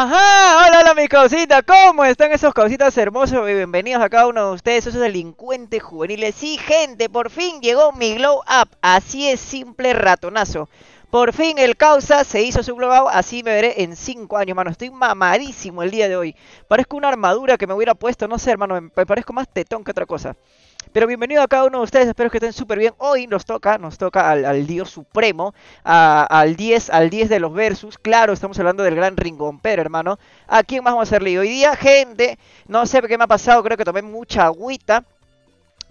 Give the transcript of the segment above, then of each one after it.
Ajá, hola, hola mis causitas, ¿cómo están esos causitas hermosos? Bienvenidos a cada uno de ustedes, esos delincuentes juveniles. Sí, gente, por fin llegó mi glow up, así es simple ratonazo. Por fin el causa se hizo su glow up, así me veré en 5 años, mano. Estoy mamadísimo el día de hoy. Parezco una armadura que me hubiera puesto, no sé, hermano, me parezco más tetón que otra cosa. Pero bienvenido a cada uno de ustedes, espero que estén súper bien. Hoy nos toca, nos toca al, Dios Supremo, al 10, al 10 de los versus. Claro, estamos hablando del gran Ringompero, hermano. ¿A quién más vamos a hacerle hoy día? Gente, no sé qué me ha pasado, creo que tomé mucha agüita.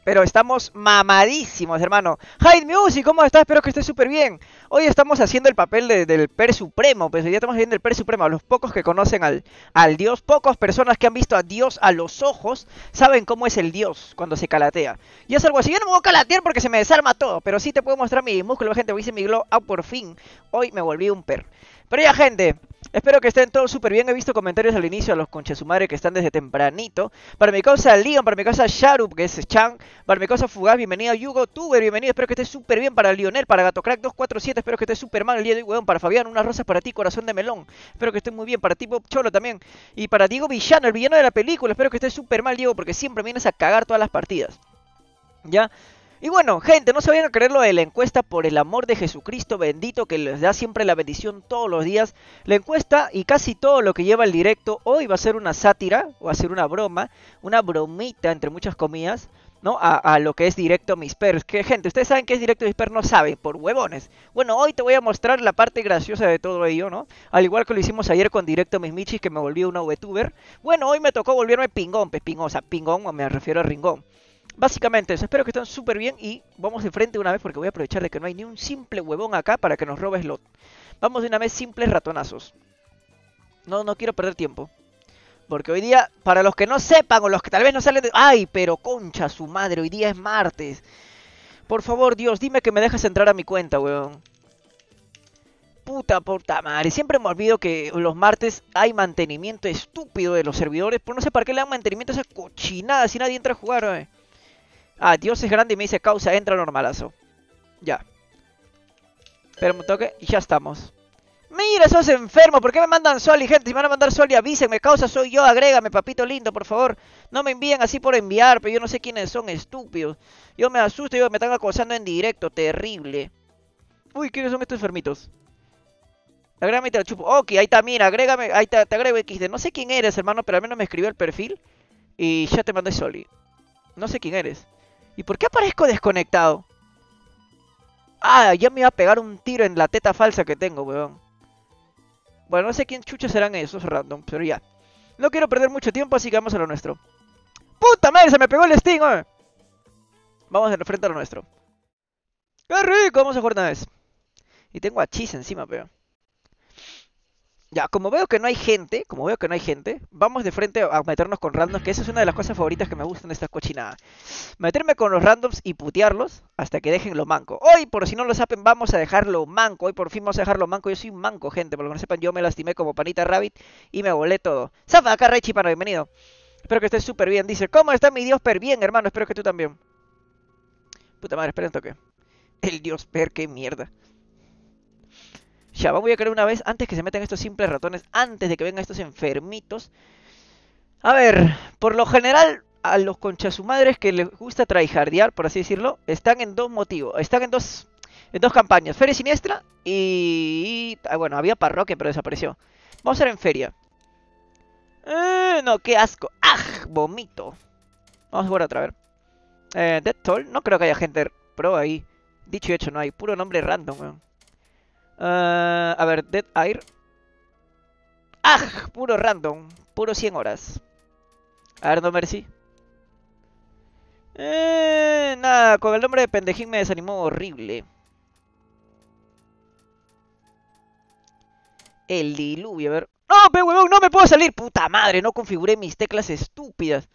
Pero estamos mamadísimos, hermano. Hyde Music, ¿cómo estás? Espero que estés súper bien. Hoy estamos haciendo el papel del Per Supremo. Pues hoy estamos viendo el Per Supremo. A los pocos que conocen al, al Dios, pocas personas que han visto a Dios a los ojos, saben cómo es el Dios cuando se calatea. Y es algo así. Yo no me voy a calatear porque se me desarma todo. Pero sí te puedo mostrar mi músculo, gente. Voy a mi glow. Ah, por fin. Hoy me volví un per. Pero ya, gente. Espero que estén todos súper bien. He visto comentarios al inicio a los conches su madre que están desde tempranito. Para mi causa Leon, para mi causa Sharup, que es Chan. Para mi causa Fugaz, bienvenido Yugo Tuber, bienvenido. Espero que esté súper bien. Para Lionel, para Gato Crack 247, espero que esté súper mal el día weón. Para Fabián, unas rosas para ti, corazón de melón. Espero que esté muy bien. Para ti, Bob Cholo también. Y para Diego Villano, el villano de la película. Espero que esté súper mal, Diego, porque siempre vienes a cagar todas las partidas. ¿Ya? Y bueno, gente, no se vayan a creerlo de la encuesta por el amor de Jesucristo bendito que les da siempre la bendición todos los días. La encuesta y casi todo lo que lleva el directo hoy va a ser una sátira, va a ser una broma, una bromita entre muchas comillas, ¿no? A, lo que es directo mis perros. Que gente, ustedes saben que es directo mis perros, no saben, por huevones. Bueno, hoy te voy a mostrar la parte graciosa de todo ello, ¿no? Al igual que lo hicimos ayer con directo mis michis que me volví una VTuber. Bueno, hoy me tocó volverme pingón, pues pingón, o sea, pingón, me refiero a ringón. Básicamente eso, espero que estén súper bien y vamos de frente una vez porque voy a aprovechar de que no hay ni un simple huevón acá para que nos robes lot. Vamos de una vez simples ratonazos. No, no quiero perder tiempo. Porque hoy día, para los que no sepan o los que tal vez no salen de... ¡Ay, pero concha su madre! Hoy día es martes. Por favor, Dios, dime que me dejas entrar a mi cuenta, weón. Puta, puta madre. Siempre me olvido que los martes hay mantenimiento estúpido de los servidores. Pues no sé para qué le dan mantenimiento a esa cochinada si nadie entra a jugar, weón. Ah, Dios es grande y me dice causa, entra normalazo. Ya. Pero me toque y ya estamos. Mira, sos enfermo, ¿por qué me mandan sol y gente? Si me van a mandar sol y avísenme, causa soy yo, agrégame, papito lindo, por favor. No me envíen así por enviar, pero yo no sé quiénes son, estúpidos. Yo me asusto y me están acosando en directo, terrible. Uy, ¿quiénes son estos enfermitos? Agrégame y te lo chupo. Ok, ahí está, mira, agrégame, ahí te, te agrego XD. No sé quién eres, hermano, pero al menos me escribió el perfil. Y ya te mandé Soli. No sé quién eres. ¿Y por qué aparezco desconectado? Ah, ya me iba a pegar un tiro en la teta falsa que tengo, weón. Bueno, no sé quién chucha serán esos random, pero ya. No quiero perder mucho tiempo, así que vamos a lo nuestro. ¡Puta madre! Se me pegó el Sting, weón. Vamos a frente a lo nuestro. ¡Qué rico! Vamos a jugar una vez. Y tengo a Chis encima, weón. Ya, como veo que no hay gente, como veo que no hay gente, vamos de frente a meternos con randoms, que esa es una de las cosas favoritas que me gustan de esta cochinada. Meterme con los randoms y putearlos hasta que dejen lo manco. Hoy, por si no lo saben, vamos a dejarlo manco. Hoy por fin vamos a dejarlo manco. Yo soy un manco, gente. Por lo que no sepan, yo me lastimé como panita rabbit y me volé todo. Zafa acá, Rechi, para bienvenido. Espero que estés súper bien. Dice, ¿cómo está mi Dios per bien, hermano? Espero que tú también. Puta madre, espera un toque. El Dios per, qué mierda. Ya, voy a creer una vez, antes que se metan estos simples ratones, antes de que vengan estos enfermitos. A ver, por lo general, a los conchasumadres que les gusta tryhardear, por así decirlo, están en dos motivos, están en dos, en dos campañas, Feria Siniestra y... ah, bueno, había parroquia, pero desapareció. Vamos a ver en Feria. Eh, no, qué asco. ¡Ah! Vomito. Vamos a jugar otra vez. Eh, Dead Toll, no creo que haya gente pro ahí. Dicho y hecho, no hay. Puro nombre random, weón. Uh, a ver, Dead Air. ¡Ah! Puro random. Puro 100 horas. A ver, no Mercy. Eh, nada, con el nombre de pendejín me desanimó horrible. El diluvio, a ver. ¡No, pe huevón! ¡No me puedo salir! ¡Puta madre! No configuré mis teclas estúpidas.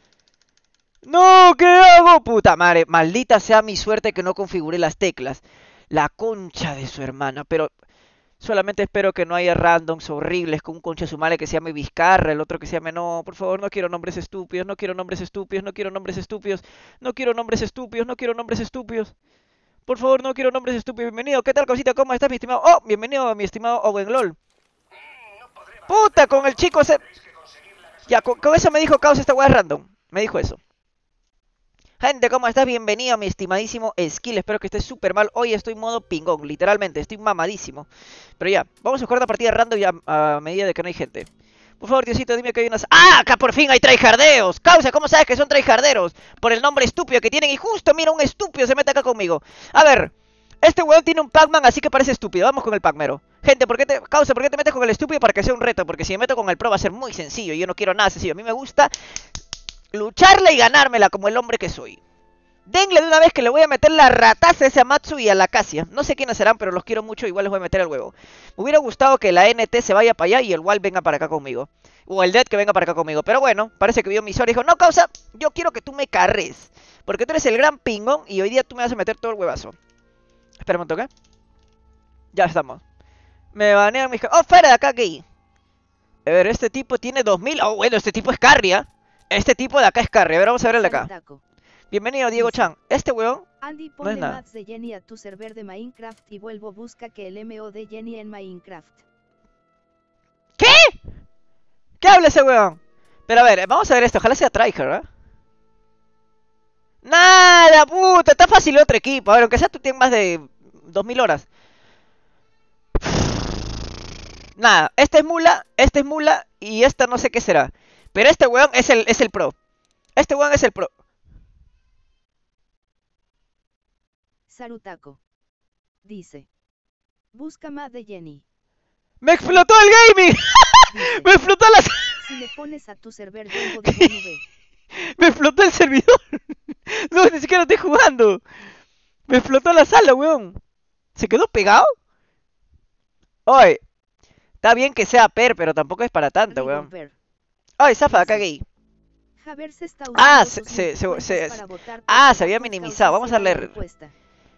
¡No! ¿Qué hago? ¡Puta madre! Maldita sea mi suerte que no configuré las teclas. La concha de su hermana. Pero Solamente espero que no haya randoms horribles con un concha sumale que se llame Vizcarra, el otro que se llame no, por favor, no quiero nombres estúpidos, no quiero nombres estúpidos, no quiero nombres estúpidos, no quiero nombres estúpidos, no quiero nombres estúpidos. Por favor, no quiero nombres estúpidos. Bienvenido, ¿qué tal cosita? ¿Cómo estás, mi estimado? Oh, bienvenido, mi estimado Owen LOL. Puta, con el chico se... Ya, con, eso me dijo Caos esta weá random. Me dijo eso. Gente, ¿cómo estás? Bienvenido, mi estimadísimo Skill. Espero que estés súper mal. Hoy estoy en modo pingón, literalmente. Estoy mamadísimo. Pero ya, vamos a jugar una partida random ya a medida de que no hay gente. Por favor, Diosito, dime que hay unas... ¡Ah! Acá por fin hay traijardeos. Causa, ¿cómo sabes que son traijarderos? Por el nombre estúpido que tienen. Y justo, mira, un estúpido se mete acá conmigo. A ver, este weón tiene un Pac-Man, así que parece estúpido. Vamos con el Pac-Mero. Gente, ¿por qué te... Causa, ¿por qué te metes con el estúpido para que sea un reto? Porque si me meto con el pro va a ser muy sencillo. Yo no quiero nada sencillo. A mí me gusta lucharla y ganármela como el hombre que soy. Denle de una vez que le voy a meter la rataza a ese Amatsu y a la Casia. No sé quiénes serán, pero los quiero mucho. Igual les voy a meter el huevo. Me hubiera gustado que la NT se vaya para allá y el Wall venga para acá conmigo. O el Dead que venga para acá conmigo. Pero bueno, parece que vio mi historia y dijo, no, causa, yo quiero que tú me carres. Porque tú eres el gran pingón y hoy día tú me vas a meter todo el huevazo. Espera un toque. Ya estamos. Me banean mis... ¡Oh, fuera de acá, gay! A ver, este tipo tiene 2000... ¡Oh, bueno, este tipo es Carria! Este tipo de acá es Carria. A ver, vamos a ver el de acá. Bienvenido, Diego Chan. Este weón Andy, no ponle es nada. maps de Jenny a tu server de Minecraft y vuelvo busca que el MO de Jenny en Minecraft. ¿Qué? ¿Qué habla ese weón? Pero a ver, vamos a ver esto. Ojalá sea tryhard, ¿eh? Nada, puta. Está fácil otro equipo. A ver, aunque sea tú tienes más de 2000 horas. Nada, este es mula, este es mula y esta no sé qué será. Pero este weón es el, es el pro. Este weón es el pro. Sarutako. Dice. Busca más de Jenny. ¡Me explotó el gaming! Dice. ¡Me explotó la... Si le pones a tu server de. ¡Me explotó el servidor! No, ni siquiera estoy jugando. Me explotó la sala, weón. ¿Se quedó pegado? Oye, está bien que sea per, pero tampoco es para tanto, weón. Ay, zafa, está Ah, se- se- se- se- ah, se había minimizado. Vamos a leer.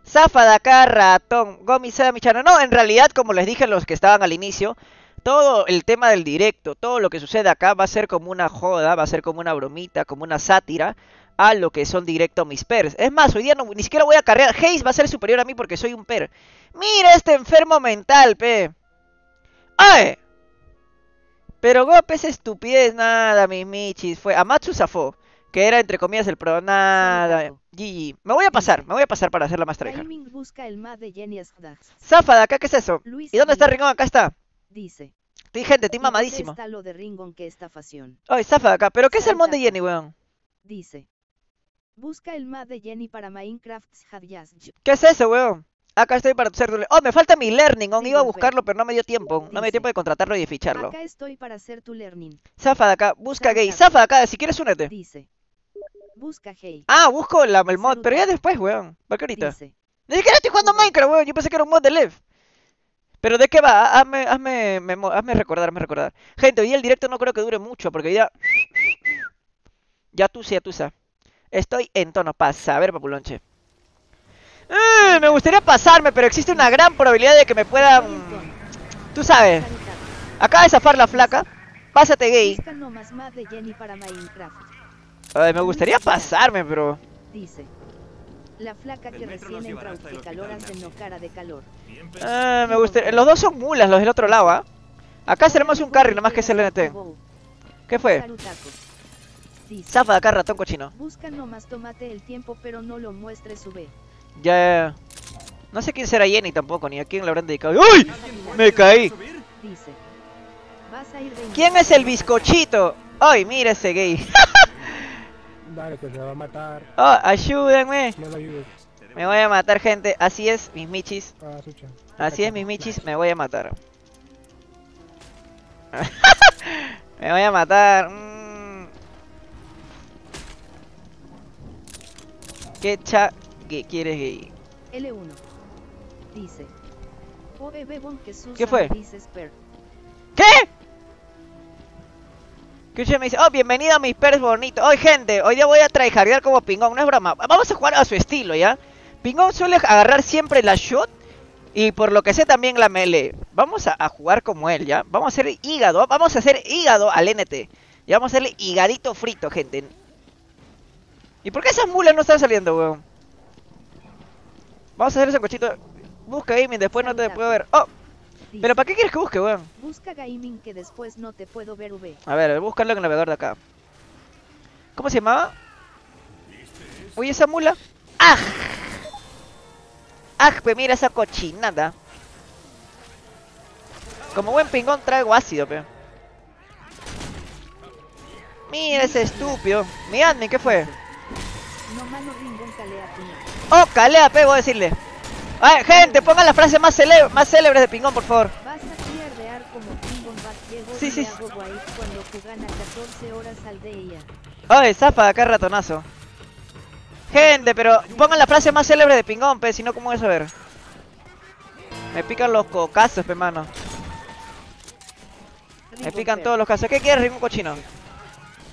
Zafa de acá, ratón. Gomi, Seda, Michano. No, en realidad, como les dije a los que estaban al inicio, todo el tema del directo, todo lo que sucede acá va a ser como una joda, va a ser como una bromita, como una sátira a lo que son directo mis pers. Es más, hoy día no, ni siquiera voy a carrear. Haze va a ser superior a mí porque soy un per. Mira este enfermo mental, pe. ¡Ay! Pero Gope es estupidez, nada, mis michis. Fue Amatsu Safo, que era entre comillas el pro. Nada. GG. Me voy a pasar, me voy a pasar para hacerla más tryhard. Busca el más de Jenny Asdax. Zafa de acá, ¿qué es eso? Luis ¿Y dónde está Ringón? Acá está. Dice. Gente, estoy "¿Y dónde mamadísimo. está lo de Ringon que estafación? Ay, zafa de acá. ¿Pero qué es el mon de. Jenny, weón? Dice. Busca el más de Jenny para Minecraft Hadjaz. ¿Qué es eso, weón? Acá estoy para ser Oh, me falta mi learning. Iba a buscarlo, pero no me dio tiempo. No me dio tiempo de contratarlo y de ficharlo. Acá estoy para hacer tu learning. Zafa de acá. Busca gay. Zafa de acá. Si quieres, únete. Dice. Busca Hey. Ah, busco la- el mod. Pero ya después, weón. ¿Por qué ahorita? Ni siquiera estoy jugando. Minecraft, weón. Yo pensé que era un mod de Lev. ¿Pero de qué va? Ha- Hazme, hazme, memo- hazme recordar, hazme recordar. Gente, hoy el directo no creo que dure mucho, porque día... Ya tú ya tú Estoy en tono. Pasa, a ver, papulonche. Eh, me gustaría pasarme, pero existe una gran probabilidad de que me puedan... Tú sabes. Acaba de zafar la flaca. Pásate, gay. Ay, me gustaría pasarme, pero... Dice. La flaca que recién entra caloras hospital de no cara de calor. Ah, me gustaría... Los dos son mulas, los del otro lado, ¿ah? Acá seremos un carry, nomás que es el NT. ¿Qué fue? Zafa de acá, ratón cochino. Busca nomás tomate el tiempo pero no lo muestre su B. Ya, ya, ya. No sé quién será Jenny tampoco, ni a quién le habrán dedicado. ¡Uy! Me caí. Dice. Vas a ir de ¿Quién es el bizcochito? ¡Ay, mira ese gay! Dale, que se va a matar. ¡Oh, ayúdenme! No lo ayudes. Me voy a matar, gente. Así es, mis michis. Ah. Así es, mis michis. Me voy a matar. me voy a matar. Mm. ¿Qué cha... ¿Qué quieres, gay? L1. Dice. Que ¿Qué fue? per. ¿Qué? Que me dice, oh, bienvenido a mis pers bonitos. Hoy, gente, hoy día voy a tryhardear como pingón, no es broma. Vamos a jugar a su estilo, ¿ya? Pingón suele agarrar siempre la shot y por lo que sé también la melee. Vamos a, a jugar como él, ¿ya? Vamos a hacer hígado, vamos a hacer hígado al NT. Y vamos a hacerle higadito frito, gente. ¿Y por qué esas mulas no están saliendo, weón? Vamos a hacer ese cochito. Busca gaming, después no te puedo ver. ¡Oh! ¿Pero para qué quieres que busque, weón? Busca gaming que después no te puedo ver V. A ver, buscarlo en el navegador de acá. ¿Cómo se llamaba? Uy, esa mula. ¡Ah! ¡Ah! Pues mira esa cochinada. Como buen pingón traigo ácido, pe. Mira ese estúpido. Mi admin, ¿qué fue? No mano Ringon calea. Oh, calea, pe, voy a decirle. Ay, gente, pongan las frases más, cele- más célebres de pingón, por favor. Vas a pierdear como Bat Diego Sí, sí, cuando juegan a 14 horas al día. Ay, zafa de acá ratonazo. Gente, pero pongan la frase más célebre de pingón, pe, si no, ¿cómo voy a saber? Me pican los cocazos, pe, mano. Me pican todos los casos. ¿Qué quieres, Ringo Cochino?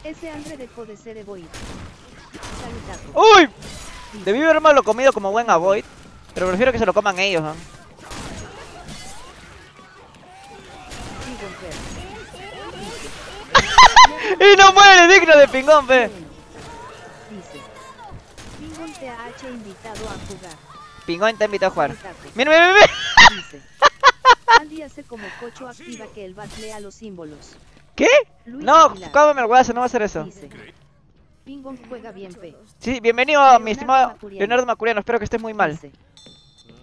Ese Andre dejó de ser. Salutaco. ¡Uy! Debí haberme lo comido como buen avoid. Pero prefiero que se lo coman ellos, Fer. ¡Y no muere digno de pingón, pe! Ringon te ha invitado a jugar. Pingón te invitó a jugar. ¡Mira, mira, mira! Dice. Andy hace como cocho activa que el bat lea los símbolos. ¿Qué? Luis No, cómeme el hueso, no va a hacer eso. Dice. Pingon juega bien P. Sí, bienvenido a mi estimado Macuriano. Leonardo Macuriano. Espero que estés muy mal.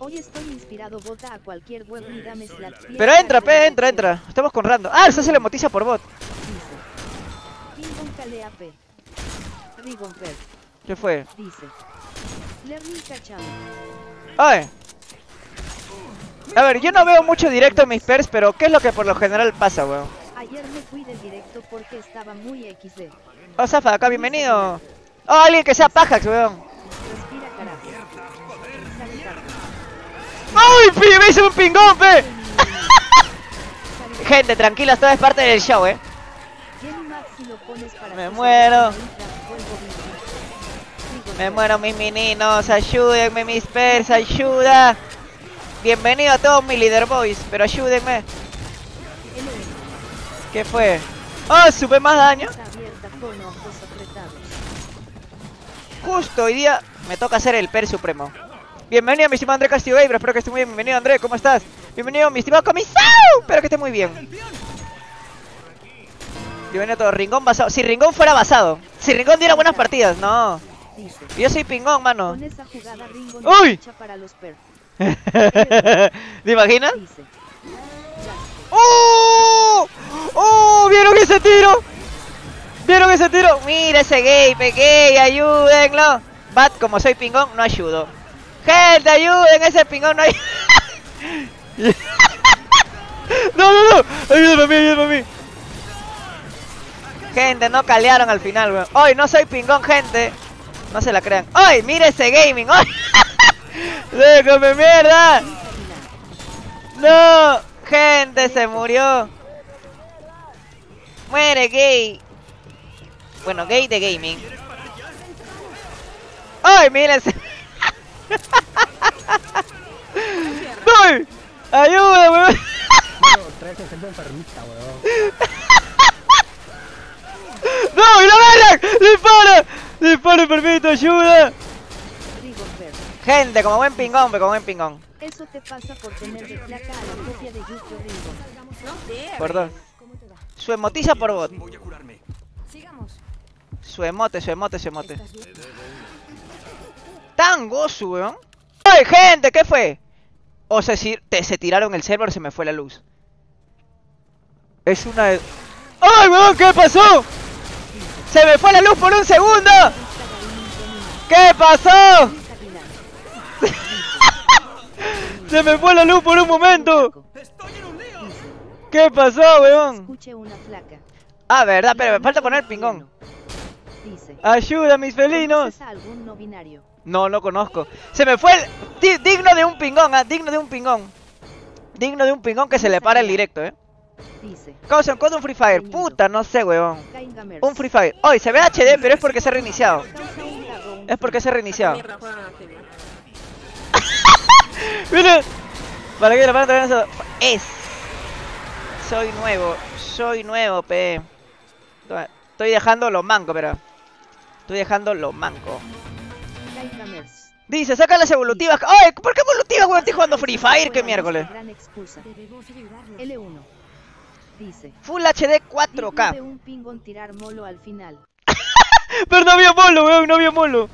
Hoy estoy inspirado, vota a cualquier web y dame slash Pero entra, pe, entra, entra. Estamos con random. Ah, eso se le motiza por bot. Dice. Pingon calea P. Rigon Fer. ¿Qué fue? Dice. Learning cachado. ¡Ay! A ver, yo no veo mucho directo en mis pers, pero ¿qué es lo que por lo general pasa, weón? Ayer me fui del directo porque estaba muy XD. Oh, Zafa, acá, bienvenido. Oh, alguien que sea Pajax, weón. ¡Ay! ¡Me hizo un pingón, pe! Gente, tranquila, esto es parte del show, eh. Me muero. Me muero, mis meninos. Ayúdenme, mis pers, ayuda. Bienvenido a todos mis leader boys, pero ayúdenme. ¿Qué fue? ¡Oh, supe más daño! Está abierta con ojos apretados. Justo hoy día me toca hacer el per supremo. Bienvenido, mi estimado André Castillo Gamer. Espero que esté muy bien. Bienvenido, André. ¿Cómo estás? Bienvenido, mi estimado Comisau. Espero que esté muy bien. Bienvenido a todo. Ringón basado. Si Ringón fuera basado. Si Ringón diera buenas partidas. No. Yo soy pingón, mano. ¡Uy! ¿Te imaginas? ¡Oh! ¡Oh! ¿Vieron ese tiro? ¿Vieron ese tiro? Mira ese gay, gay, ayúdenlo. Bat, como soy pingón, no ayudo. Gente, ayuden, ese pingón no hay. no, no, no. Ayúdenme a mí, ayúdenme a mí. Gente, no calearon al final, weón. Hoy no soy pingón, gente. No se la crean. ¡Ay! ¡Mira ese gaming! ¡Ay! ¡Déjame mierda! ¡No! ¡Gente, se murió! ¡Muere, gay! Bueno, gay de gaming. ¡Ay, mira ese! ¡Ay! ¡Ayuda, weón! ¡No! ¡Y lo agarran! ¡Dispara! ¡Dispara, permito! ¡Ayuda! Gente, como buen pingón, pe, como buen pingón. Eso te pasa por tener de placa a la copia de. Por dos. Su emotiza por bot. Su emote, su emote, su emote. Tan gozo, weón. ¡Ay, gente! ¿Qué fue? O sea, si te, se tiraron el server, se me fue la luz. Es una de... ¡Ay, weón! ¿Qué pasó? ¡Se me fue la luz por un segundo! ¿Qué pasó? ¡Se me fue la luz por un momento! ¿Qué pasó, weón? Ah, verdad, pero me falta poner pingón. Dice. ¡Ayuda, mis felinos! ¿Conoces a algún no binario? No, no conozco. Se me fue el... digno de un pingón, ah, digno de un pingón. Digno de un pingón que se le para el directo, eh. Dice. Causa code un Free Fire. Puta, no sé, weón. Un Free Fire. Hoy se ve HD, pero es porque se ha reiniciado. Es porque se ha reiniciado. Mira. ¿Para qué le van a traer eso? Es. Soy nuevo. Soy nuevo, pe. Estoy dejando lo manco, pero. Estoy dejando lo manco. Dice, saca las evolutivas. ¡Ay! ¿Por qué evolutivas, weón? Estoy jugando Free Fire, qué Juega miércoles. nuestra Gran excusa. Debemos ayudarlos. L1. Dice. Full HD Digno 4K. de un pingón tirar molo al final. Pero no había molo, weón, no había molo.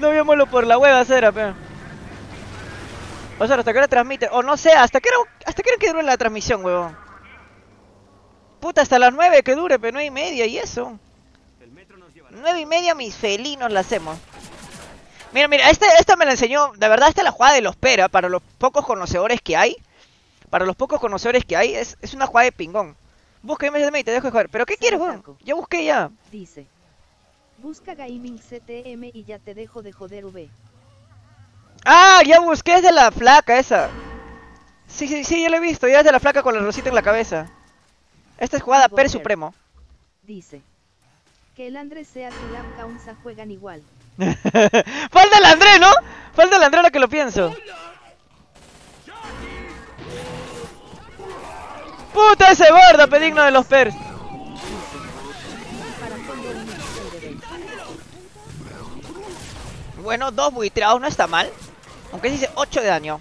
No había molo por la hueva cera, peón. O sea, hasta que hora transmite. O no sé, hasta que hora, hasta que hora que dure la transmisión, weón. Puta, hasta las 9 que dure, pero 9 y media y eso. 9 y media mis felinos la hacemos. Mira, mira, esta, esta me la enseñó, de verdad esta es la jugada de los pera, para los pocos conocedores que hay. Para los pocos conocedores que hay, es, es una jugada de pingón. Busca MSM y te dejo de jugar. ¿Pero qué quieres, weón? Ya busqué ya. Dice. Busca Gaming CTM y ya te dejo de joder V. Ah, ya busqué, es de la flaca esa. Sí, sí, sí, ya lo he visto, ya es de la flaca con la rosita en la cabeza. Esta es jugada per supremo. Dice. Que el Andrés sea tu lap Kaunza juegan igual. Falta el André, ¿no? Falta el André ahora que lo pienso. Puta ese gordo, pedigno de los pers. Bueno, dos buitreados no está mal. Aunque dice 8 de daño.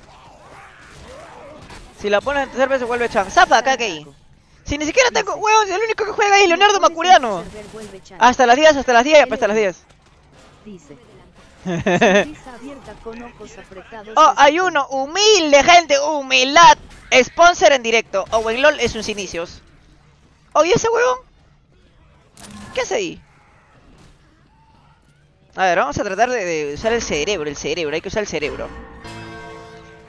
Si la pones en tercer vez se vuelve chan. Zafa acá que ahí. Si ni siquiera tengo. Weón, el único que juega ahí es Leonardo Macuriano. Hasta las 10, hasta las 10 y hasta las 10. Dice. Sonrisa abierta con ojos apretados. Oh, hay uno, humilde gente, humildad. Sponsor en directo. O en LOL es sus inicios. Oye, ese huevón. ¿Qué hace ahí? A ver, vamos a tratar de, de usar el cerebro, el cerebro, hay que usar el cerebro.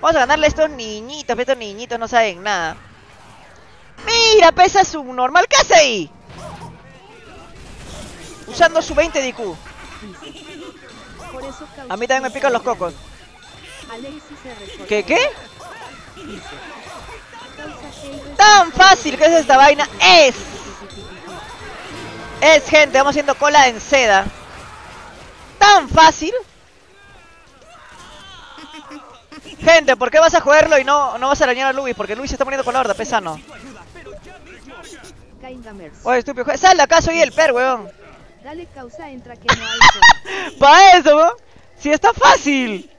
Vamos a ganarle a estos niñitos, estos niñitos no saben nada. Mira, pesa su normal, ¿qué hace ahí? Usando su 20 de IQ. A mí también me pican los cocos. ¿Qué, qué? Tan fácil que es esta vaina es. Es gente, vamos haciendo cola en seda. Tan fácil. Gente, ¿por qué vas a jugarlo y no, no vas a arañar a Luis? Porque Luis se está poniendo con la horda, pesano. Oye, estúpido, sal de acá, soy el per, weón. Dale causa entra que no hay zona. Pa' eso, weón. Si está fácil.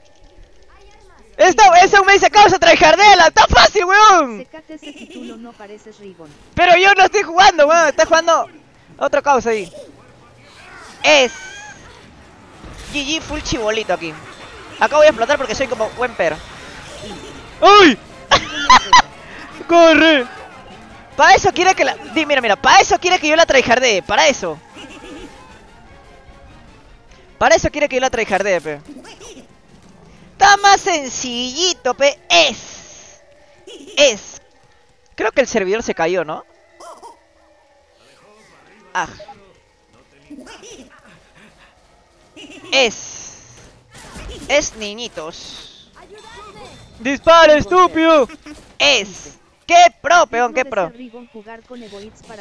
Esta, ese me dice causa traijardela, está fácil, weón. Secate ese título, no. Pero yo no estoy jugando, weón. Está jugando otra causa ahí. Es. GG full chibolito aquí. Acá voy a explotar porque soy como buen per. ¡Ay! ¡Corre! Para eso quiere que la. Mira, mira, para eso quiere que yo la traijardee. Para eso. Para eso quiere que yo la traijardee, pe. Está más sencillito, pe. Es. Es. Creo que el servidor se cayó, ¿no? Ah. Es. Es niñitos. ¡Dispara, estúpido! Es. ¡Qué pro, peón, qué pro!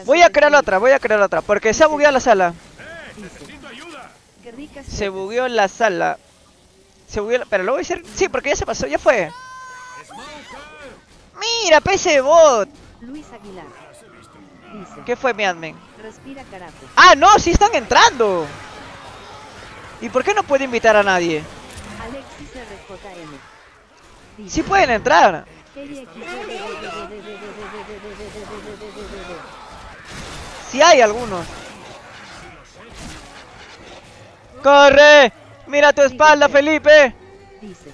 Voy a crear otra, voy a crear otra. Porque se ha bugueado la sala. Se bugueó la sala. Se bugueó la... Pero lo voy a hacer... Sí, porque ya se pasó, ya fue. Mira, PC bot. Luis Aguilar. ¿Qué fue mi admin? Respira carajo. Ah, no, sí están entrando. ¿Y por qué no puede invitar a nadie? Alexis RJM. Sí pueden entrar. Sí hay algunos. ¡Corre! ¡Mira tu espalda, Felipe! Dice.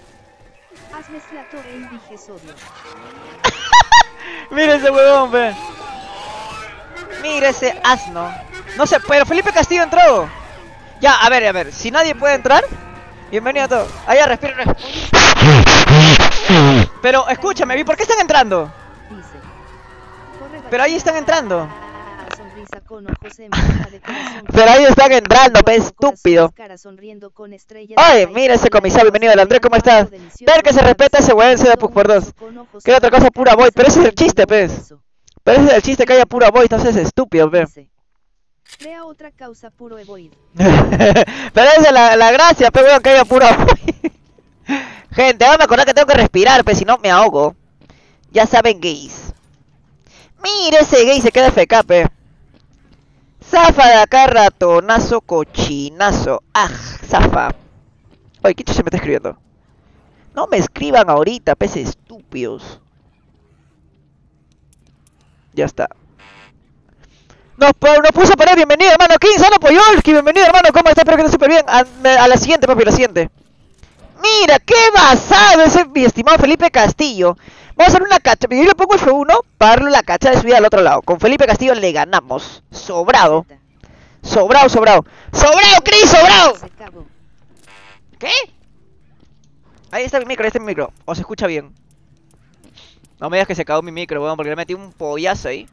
Hazme. Mira ese huevón, ve. Mira ese asno. No sé, pero Felipe Castillo entró. Ya, a ver, a ver. Si nadie puede entrar, bienvenido a todos. Allá, respira. respira. Pero escúchame, ¿y por qué están entrando? Pero ahí están entrando. Pero ahí están entrando, pe, estúpido. Oye, de mira ese comisario, bienvenido, el André, ¿cómo estás? Ver que se respeta ese weón, se da por dos. ¿Qué otra cosa pura void? Pero ese es el chiste, pues. Pero ese es el chiste que haya pura voice, entonces es estúpido, pe. Crea otra causa puro evoid. Pero esa es la, la gracia, pe, weón, que haya pura void. Gente, ahora me acordar que tengo que respirar, pe, si no me ahogo. Ya saben, gays. Mira ese gay, se queda FK, pe. Zafa de acá, ratonazo, cochinazo. Ah, zafa. Oye, ¿qué se me está escribiendo? No me escriban ahorita, peces estúpidos. Ya está. Nos, puso para bienvenido, hermano. King Sano Poyolski, bienvenido, hermano. ¿Cómo está? Espero que esté súper bien. A, a la siguiente, papi, a la siguiente. Mira, qué basado ese mi estimado Felipe Castillo. Vamos a hacer una cacha. Yo le pongo F1 para la cacha de subida al otro lado. Con Felipe Castillo le ganamos. Sobrado. Sobrado, sobrado. ¡Sobrado, Chris! ¡Sobrado! Acabó. ¿Qué? Ahí está mi micro, ahí está mi micro. ¿O se escucha bien? No me digas que se cagó mi micro, weón, porque le metí un pollazo ahí.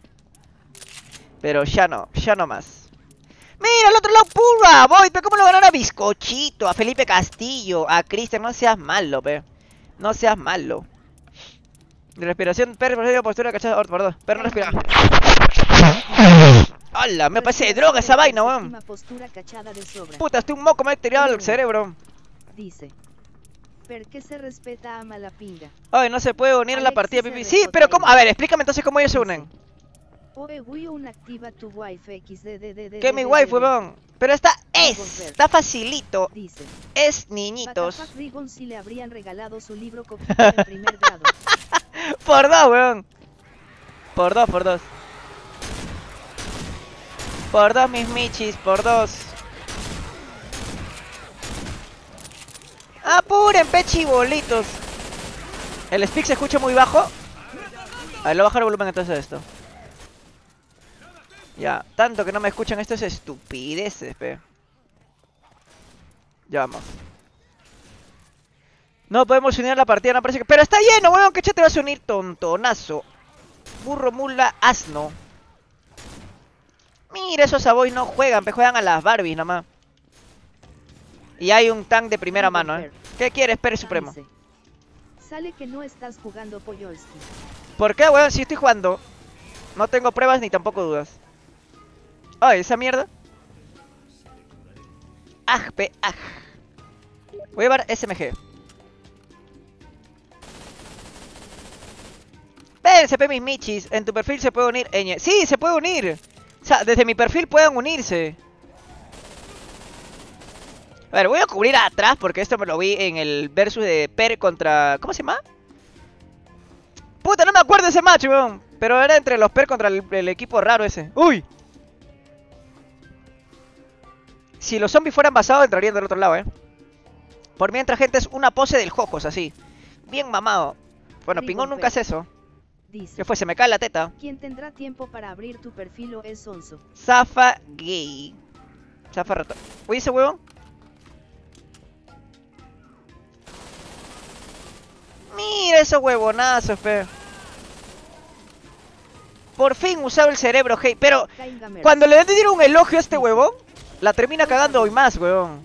Pero ya no, ya no más. Mira, al otro lado, pura, voy, pero ¿cómo lo ganaron a Bizcochito, a Felipe Castillo, a Cristian? No seas malo, pe. No seas malo. De respiración, perro, postura, cachada, perdón, perro, no respira. ¡Hala! Me parece de droga esa vaina, weón. Puta, estoy un moco me he tirado al cerebro. Dice. ¿Per qué se respeta a Malapinga? Ay, no se puede unir a la partida, pipi. Sí, pero ¿cómo? A ver, explícame entonces cómo ellos se unen. Que mi wife, weón. Pero está es, está facilito. Es niñitos. Si le habrían regalado su libro primer grado. Por dos, weón. Por dos, por dos. Por dos, mis michis, por dos. Apuren, pechibolitos. El speak se escucha muy bajo. A ver, lo bajar el volumen entonces de esto. Ya, tanto que no me escuchan, esto es estupideces, pe. Ya vamos. No podemos unir la partida, no parece que... Pero está lleno, weón, que te vas a unir, tontonazo. Burro, mula, asno. Mira, esos aboys no juegan, pe, juegan a las Barbies nomás. Y hay un tank de primera mano, ¿eh? ¿Qué quieres, Pérez Supremo? Sale que no estás jugando Poyolski. ¿Por qué, weón? Si estoy jugando. No tengo pruebas ni tampoco dudas. Ay, esa mierda. Aj, pe, aj. Voy a llevar SMG. CP mis michis. En tu perfil se puede unir. Sí, se puede unir. O sea, desde mi perfil pueden unirse. A ver, voy a cubrir atrás porque esto me lo vi en el versus de Per contra... ¿Cómo se llama? Puta, no me acuerdo ese match, weón. Pero era entre los Per contra el equipo raro ese. ¡Uy! Si los zombies fueran basados, entrarían del otro lado, eh. Por mientras, gente, es una pose del Jojos, así. Bien mamado. Bueno, Pingón nunca hace eso. Dice. ¿Qué fue? Se me cae la teta. ¿Quién tendrá tiempo para abrir tu perfil o es sonso? Zafa gay. Zafa rato. Oye, ese huevón. Mira esos huevonazos, fe. Por fin usaba el cerebro, hey. Pero cuando le dieron un elogio a este huevón, la termina cagando hoy más, huevón.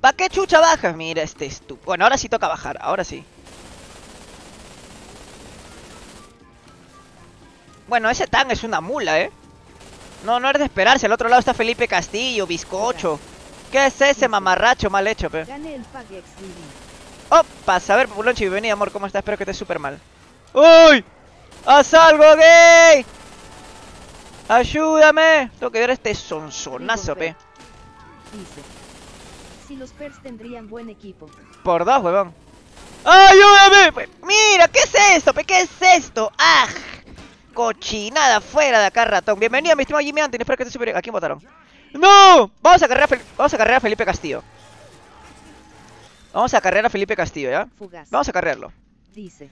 ¿Pa' qué chucha bajas? Mira este estúpido. Bueno, ahora sí toca bajar, ahora sí. Bueno, ese tan es una mula, ¿eh? No, no es de esperarse. Al otro lado está Felipe Castillo, bizcocho. ¿Qué es ese mamarracho mal hecho, pe? Opa, a ver, Populonchi, bienvenido, amor. ¿Cómo estás? Espero que estés súper mal. ¡Uy! ¡Haz algo, gay! ¡Ayúdame! Tengo que ver a este sonsonazo, pe. Dice. Si los Pers tendrían buen equipo. Por dos, huevón. ¡Ayúdame! Pe- Mira, ¿qué es esto, pe? ¿Qué es esto? ¡Ah! Cochinada fuera de acá, ratón. Bienvenido, mi estimado Jimmy Anthony. Espero que súper bien. ¿A quién votaron? ¡No! Vamos a cargar a, Fel- Vamos a cargar a Felipe Castillo. Vamos a cargar a Felipe Castillo, ¿ya? Fugaz. Vamos a cargarlo. Dice.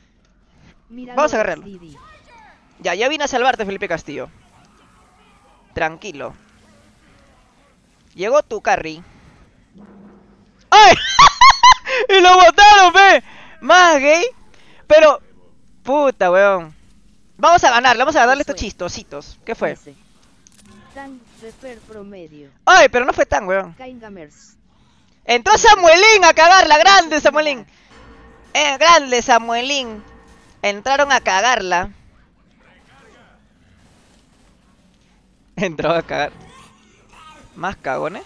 Vamos a agarrarlo. Didi. Ya, ya vine a salvarte, Felipe Castillo. Tranquilo. Llegó tu carry. ¡Ay! ¡Y lo botaron, ve! Más gay. Pero, puta, weón. Vamos a ganarle, vamos a ganarle estos chistositos. ¿Qué fue? Tan promedio. ¡Ay! Pero no fue tan, weón. Entró Samuelín a cagarla. ¡Grande, Samuelín! Eh, grande, Samuelín. Entraron a cagarla. Entró a cagar. Más cagones.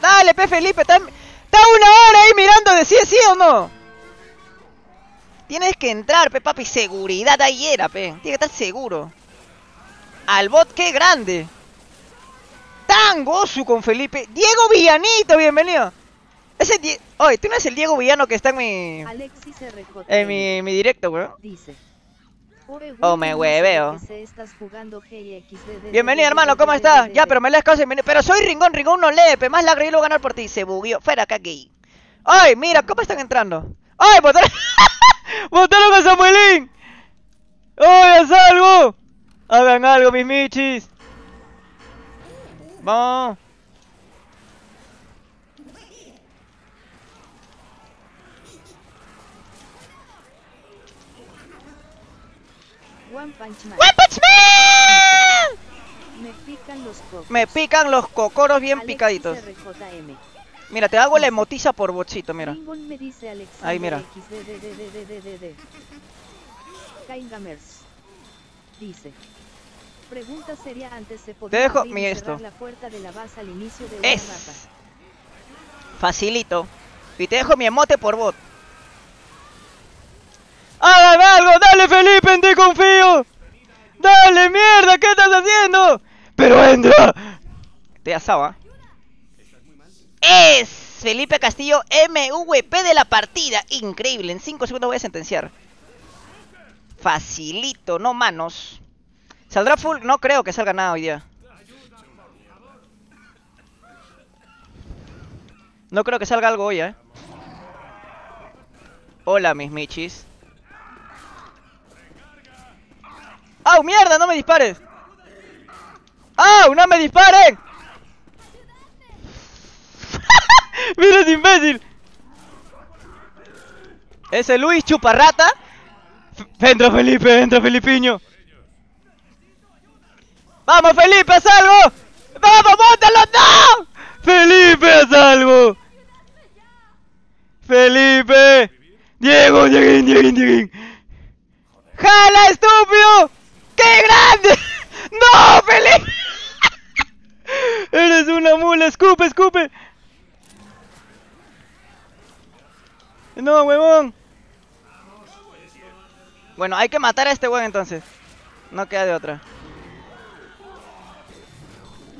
Dale, P. Felipe, está, está una hora ahí mirando de si es sí o no. Tienes que entrar, Pe, papi. Seguridad ahí era, Pe. Tiene que estar seguro. Al bot, qué grande. tan gozu con Felipe. Diego Villanito, bienvenido. Ese Oye, tú no eres el Diego Villano que está en mi. Alexis RJ. En mi, mi directo, weón. Dice. "Oe, Oh, Wiki, me hueveo. Bienvenido, hermano, ¿cómo estás? Ya, pero me lees bienvenido. Pero soy Ringón, Ringón no lee, pe, más la lo ganar por ti. Se bugueó. Fuera gay. ¡Ay, mira! ¿Cómo están entrando? ¡Ay, votaron! ¡Votaron a Samuelín! ¡Ay, haz algo! Hagan algo, mis michis. Vamos. One Punch Man. ¡One Punch Man! Me pican los cocos. Me pican los cocoros bien Alexis picaditos. RJM. Mira, te hago la emotiza por bochito, mira. Me dice Ahí, mira. Kaingamers. Dice. Pregunta seria antes se podía dejo abrir y mi esto. la puerta de la base al inicio de una Es. mapa. Facilito. Y te dejo mi emote por bot. ¡Hagan algo! ¡Dale, Felipe! ¡En ti confío! ¡Dale, mierda! ¿Qué estás haciendo? ¡Pero entra! Te asaba. Es Felipe Castillo MVP de la partida. Increíble. En 5 segundos voy a sentenciar. Facilito, no manos. ¿Saldrá full? No creo que salga nada hoy día. No creo que salga algo hoy, eh. Hola, mis michis. ¡Au, mierda! ¡No me dispares! ¡Au! ¡No me disparen! ¡Mira ese imbécil! Ese Luis Chuparrata. Entra Felipe, entra Felipiño. ¡Vamos, Felipe, haz algo! ¡Vamos, bótalo! ¡No! ¡Felipe, haz algo! ¡Felipe! ¡Diego, Dieguín, Dieguín, Dieguín! ¡Jala, estúpido! ¡Qué grande! ¡No, Felipe! Eres una mula, escupe, escupe. No, huevón. Bueno, hay que matar a este huevón entonces. No queda de otra.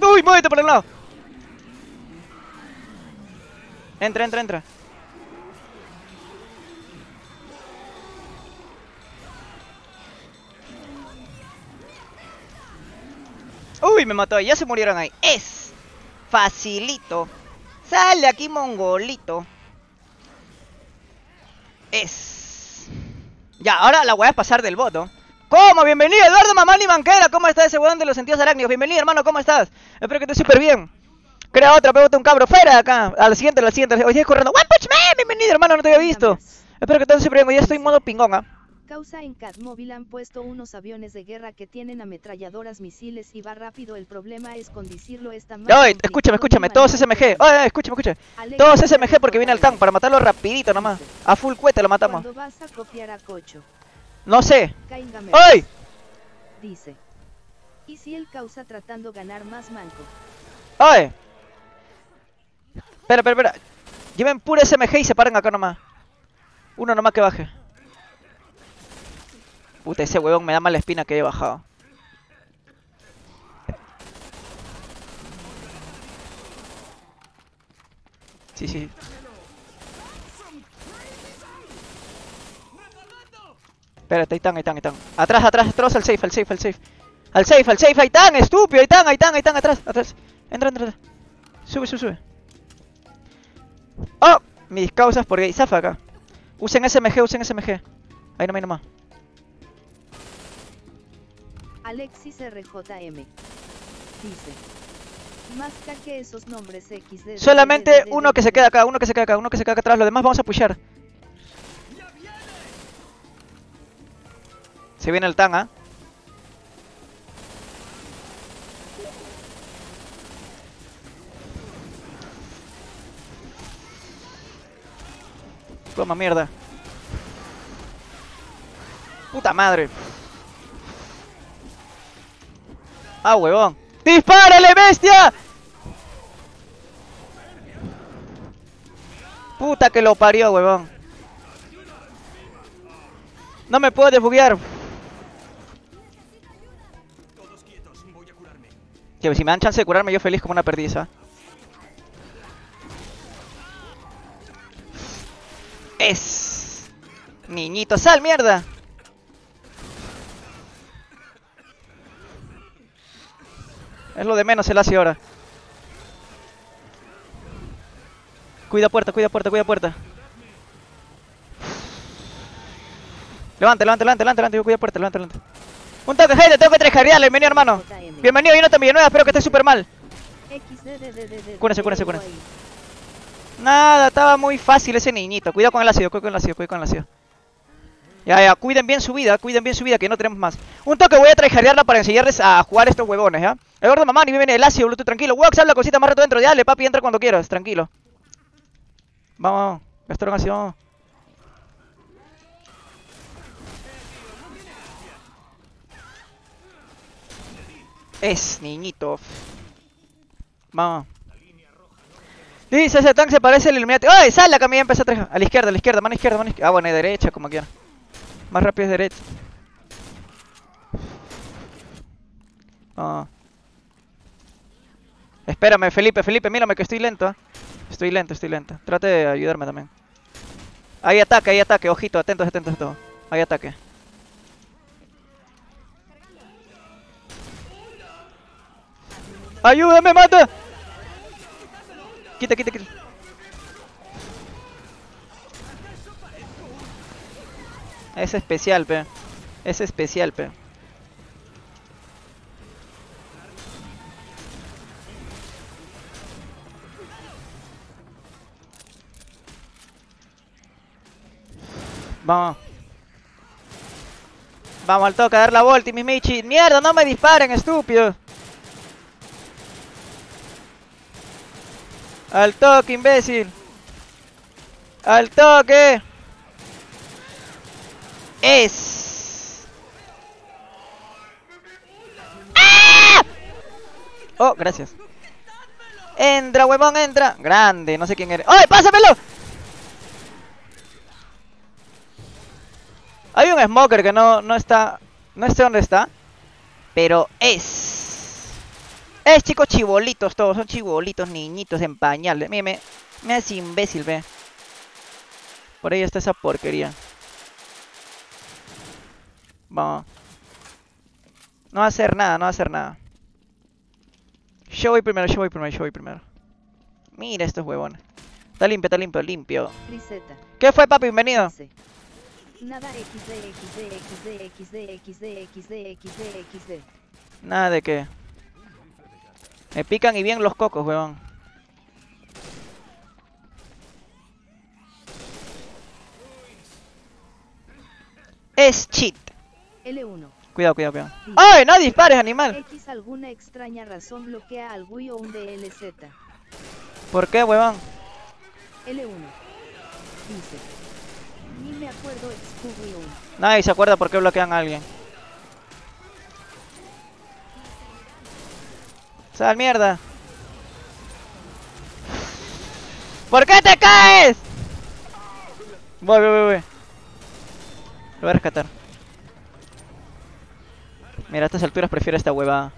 ¡Uy, muévete por el lado! Entra, entra, entra. Uy, me mató. Ya se murieron ahí. Es facilito. Sale aquí, mongolito. Es. Ya, ahora la voy a pasar del voto. ¿Cómo? Bienvenido, Eduardo Mamani Banquera. ¿Cómo está ese weón de los sentidos arácnidos? Bienvenido, hermano. ¿Cómo estás? Espero que estés súper bien. Crea otra, pégate un cabro. Fuera de acá. A la siguiente, a la siguiente. Hoy día corriendo. One Punch Man. Bienvenido, hermano. No te había visto. Espero que estés súper bien. Hoy estoy en modo pingón, ¿ah? Causa en Catmóvil han puesto unos aviones de guerra que tienen ametralladoras misiles y va rápido. El problema es conducirlo esta más Oye, complicado escúchame, escúchame. Todos. SMG. Oye, escúchame, escúchame. Todos SMG porque viene el tank. Para matarlo rapidito nomás. A full cuete lo matamos. Vas a copiar a Cocho, No sé. ¡Ay! dice. ¿Y si el causa tratando ganar más manco? ¡Oye! Espera, espera, espera. Lleven pura SMG y se paren acá nomás. Uno nomás que baje. Puta, ese huevón me da mala espina que haya bajado. Sí, sí. Espérate, ahí están, ahí están, ahí están. Atrás, atrás, atrás, al safe, al safe, al safe. Al safe, al safe, ahí están, estúpido, ahí están, ahí están, ahí están, atrás, atrás. Entra, entra, entra. Sube, sube, sube. ¡Oh! Mis causas por gay. Zafa acá. Usen SMG, usen SMG. Ahí nomás, ahí nomás. Alexis RJM dice. Más que esos nombres XD. Solamente uno que se queda acá, uno que se queda acá, uno que se queda acá atrás. Los demás vamos a pushar. Se viene el tan, ¿ah? Toma mierda. Puta madre. Ah, huevón. ¡Dispárale, bestia! Puta que lo parió, huevón. No me puedo desbuguear. Que si me dan chance de curarme, yo feliz como una perdiz, ¿ah? Es. Niñito, sal, mierda. Es lo de menos el hace ahora. Cuida puerta, cuida puerta, cuida puerta. Levante, levante, levante, levante, levante, cuida puerta, levante, levante. Un toque, gente, tengo que trejarrearle, bienvenido hermano. Bienvenido, Jonathan Villanueva, espero que esté súper mal. Cúrense, cúrense, cúrense. Nada, estaba muy fácil ese niñito. Cuidado con el ácido, cuidado con el ácido, cuidado con el ácido. Ya, ya, cuiden bien su vida, cuiden bien su vida, que no tenemos más. Un toque, voy a tryhardearla para enseñarles a jugar estos huevones, ¿ya? Eduardo Mamá, ni viene el ácido, Bluetooth, tranquilo. Wax, la cosita más rato dentro, dale, papi, entra cuando quieras, tranquilo. Vamos, gastaron ácido, vamos. Es, niñito. Vamos. Dice, ese tanque se parece al Illuminati. ¡Ay! ¡Sal la camilla! Empezó a traer. A la izquierda, a la izquierda, mano izquierda, mano izquierda. Ah, bueno, derecha, como quiera. Más rápido es derecha. Ah. Espérame, Felipe, Felipe, mírame que estoy lento. ¿eh? Estoy lento, estoy lento. Trate de ayudarme también. Hay ataque, hay ataque, ojito, atentos, atentos todo. Hay ataque. ¡Ayúdame, mata! Quita, quita, quita. Es especial, pe. Es especial, pe. Vamos. Vamos al toque a dar la vuelta y mi Michi. ¡Mierda! ¡No me disparen, estúpido! Al toque, imbécil. Al toque. Es. ¡Ah! Oh, gracias. Entra, huevón, entra. Grande, no sé quién eres. ¡Ay, pásamelo! Hay un smoker que no, no está... No sé dónde está. Pero es... Es chicos chibolitos todos. Son chibolitos, niñitos en pañales. Mire, me, me imbécil, ve. Por ahí está esa porquería. Vamos. No va a hacer nada, no va a hacer nada. Yo voy primero, yo voy primero, yo voy primero. Mira estos huevones. Está limpio, está limpio, limpio. Riseta. ¿Qué fue, papi? Bienvenido. Nada. Nada de que. Me pican y bien los cocos, huevón. Es cheat. L1. Cuidado, cuidado, cuidado. ¡Ay! No dispares, animal. X alguna extraña razón bloquea al Wii o un DLZ. ¿Por qué, huevón? L1. Dice. Ni me acuerdo 1. Nadie se acuerda por qué bloquean a alguien. ¡Sal, mierda! ¿Por qué te caes? Voy, voy, voy, voy. Lo voy a rescatar. Mira, a estas alturas prefiero esta huevada.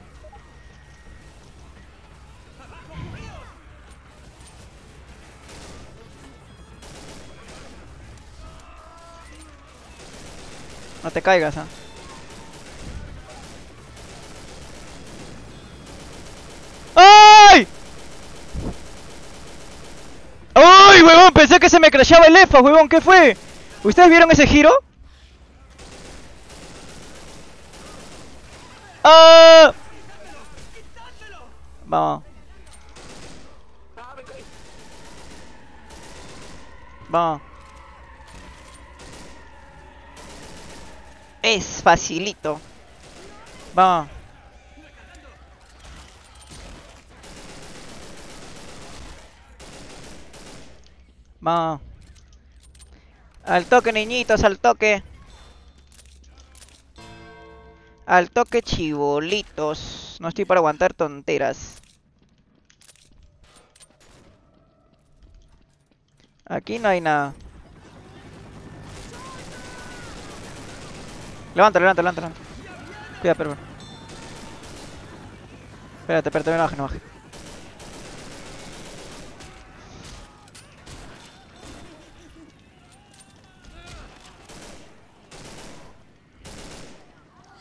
No te caigas, ¿ah? ¡Ay! ¡Ay, huevón! Pensé que se me crashaba el EFA, huevón. ¿Qué fue? ¿Ustedes vieron ese giro? ¡Ah! Vamos. Vamos. Es facilito. Vamos. Vamos. Al toque, niñitos, al toque. Al toque, chibolitos. No estoy para aguantar tonteras. Aquí no hay nada. Levanta, levanta, levanta. levanta. Cuida, pero. Espérate, espérate, no baje, no baje.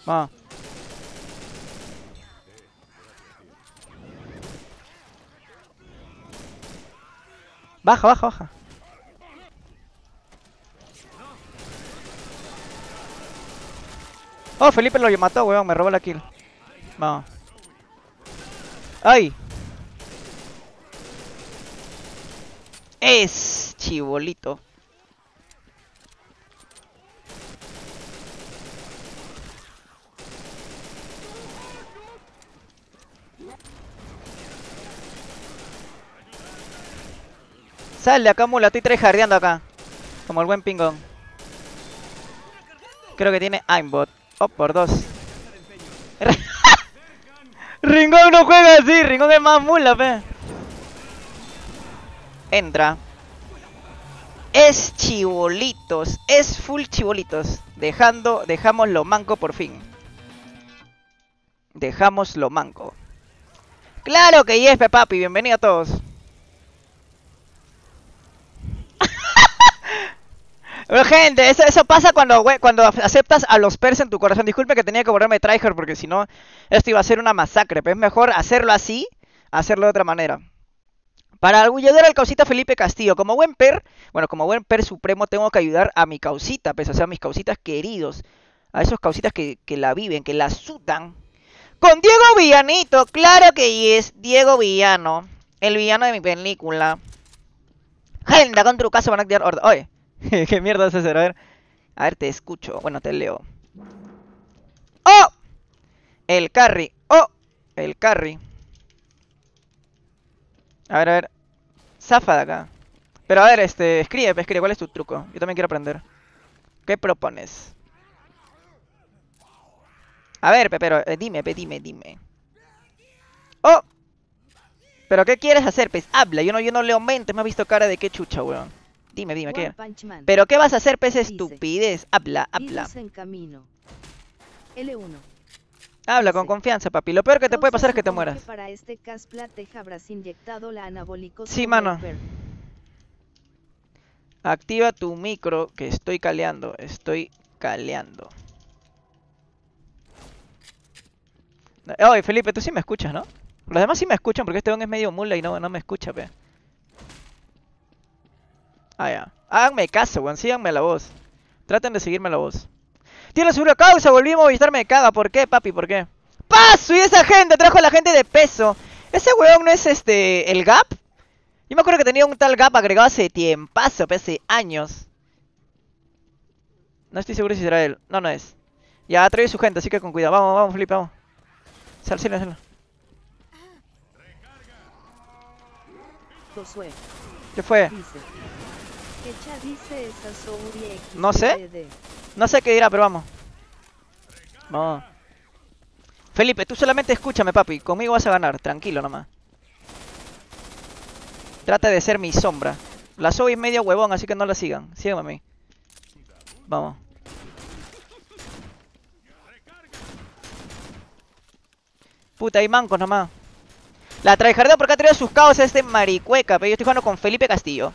Vamos. Baja, baja, baja. Oh, Felipe lo mató, weón, me robó la kill. Vamos. ¡Ay! Es chibolito. Sale acá, mula, estoy tryhardeando acá. Como el buen pingón. Creo que tiene aimbot. Oh, por dos. Ringón no juega así, Ringón es más mula, fe. Entra. Es chibolitos, es full chibolitos. Dejando, dejamos lo manco por fin. Dejamos lo manco. Claro que yes, papi, bienvenido a todos. Gente, eso, pasa cuando, cuando aceptas a los pers en tu corazón. Disculpe que tenía que borrarme tryhard porque si no, esto iba a ser una masacre. Pero es mejor hacerlo así, hacerlo de otra manera. Para argulledor al causita Felipe Castillo, como buen per, bueno, como buen per supremo tengo que ayudar a mi causita, pues, o sea, a mis causitas queridos, a esos causitas que, que la viven, que la sudan. Con Diego Villanito, claro que es Diego Villano, el villano de mi película. Agenda con trucazo van a activar orden. Oye, ¿qué mierda es hacer? A ver, a ver, te escucho. Bueno, te leo. ¡Oh! El carry. ¡Oh! El carry. A ver, a ver. Zafa de acá. Pero a ver, este, escribe, escribe, ¿cuál es tu truco? Yo también quiero aprender. ¿Qué propones? A ver, pero eh, dime, pe, dime, dime. ¡Oh! ¿Pero qué quieres hacer, pues? Habla, yo no, yo no leo mentes, me has visto cara de qué chucha, weón. Dime, dime, ¿qué? ¿Pero qué vas a hacer, pez estupidez? Habla, habla. Virus en camino. L1. Habla con confianza, papi. Lo peor que te puede pasar es que te mueras. para este inyectado la Sí, mano. Activa tu micro, que estoy caleando. Estoy caleando. Oye, Felipe, tú sí me escuchas, ¿no? Los demás sí me escuchan porque este don es medio mula y no, no me escucha, pe. Ah, ya. Háganme caso, weón. Síganme la voz. Traten de seguirme la voz. Tiene seguro causa, volvimos a visitarme de caga. ¿Por qué, papi? ¿Por qué? ¡Paso! Y esa gente trajo a la gente de peso. Ese weón no es este. el Gap. Yo me acuerdo que tenía un tal Gap agregado hace tiempazo, hace años. No estoy seguro si será él. No, no es. Ya trae su gente, así que con cuidado. Vamos, vamos, Felipe, vamos. Sal, sal, sal. ¿Qué fue? dice. Dice esa No sé. No sé qué dirá, pero vamos. Vamos. Felipe, tú solamente escúchame, papi. Conmigo vas a ganar. Tranquilo nomás. Trata de ser mi sombra. La soy medio huevón, así que no la sigan. Síganme a mí. Vamos. Puta, hay mancos nomás. La traijardeo porque ha traído sus caos a este maricueca, pero yo estoy jugando con Felipe Castillo.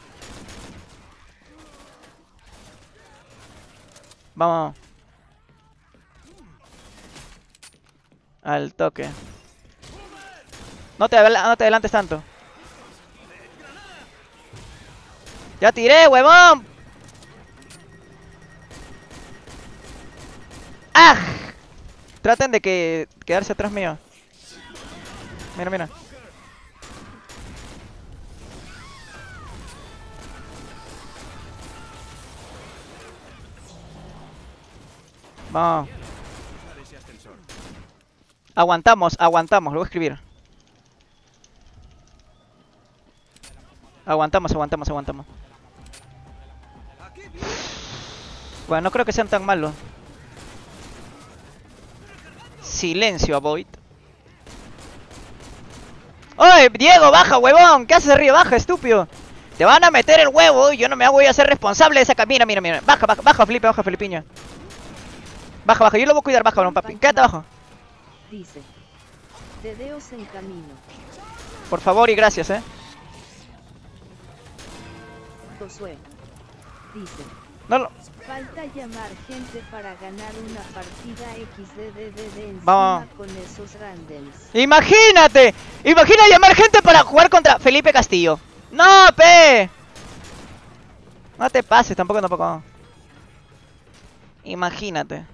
Vamos. Al toque. No te, no te adelantes tanto. Ya tiré, huevón. ¡Ah! Traten de que quedarse atrás mío. Mira, mira. Vamos. Aguantamos, aguantamos, lo voy a escribir. Aguantamos, aguantamos, aguantamos. Bueno, no creo que sean tan malos. Silencio, Avoid. ¡Oye, Diego, baja, huevón! ¿Qué haces arriba? Baja, estúpido. Te van a meter el huevo y yo no me voy a hacer responsable de esa camina. Mira, mira, baja, baja, baja, Felipe, baja, Felipiño. Baja, baja, yo lo voy a cuidar, baja, no, papi. Quédate abajo. Dice. Tedeos en camino. Por favor y gracias, eh. Josué. Dice. No, no. Falta llamar gente para ganar una partida XDDD encima Vamos. con esos randoms. Imagínate. Imagina llamar gente para jugar contra Felipe Castillo. No, pe. No te pases, tampoco, tampoco. Imagínate.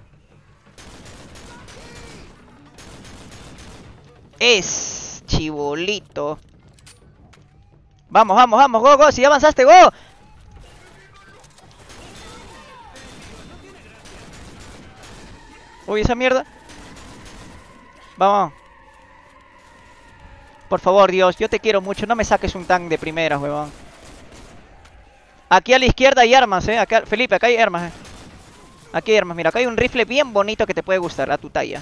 Es chibolito. Vamos, vamos, vamos, go, go. Si avanzaste, go. Uy, esa mierda. Vamos. Por favor, Dios, yo te quiero mucho. No me saques un tank de primeras, huevón. Aquí a la izquierda hay armas, eh. Felipe, acá hay armas, eh. Aquí hay armas, mira, acá hay un rifle bien bonito que te puede gustar, a tu talla.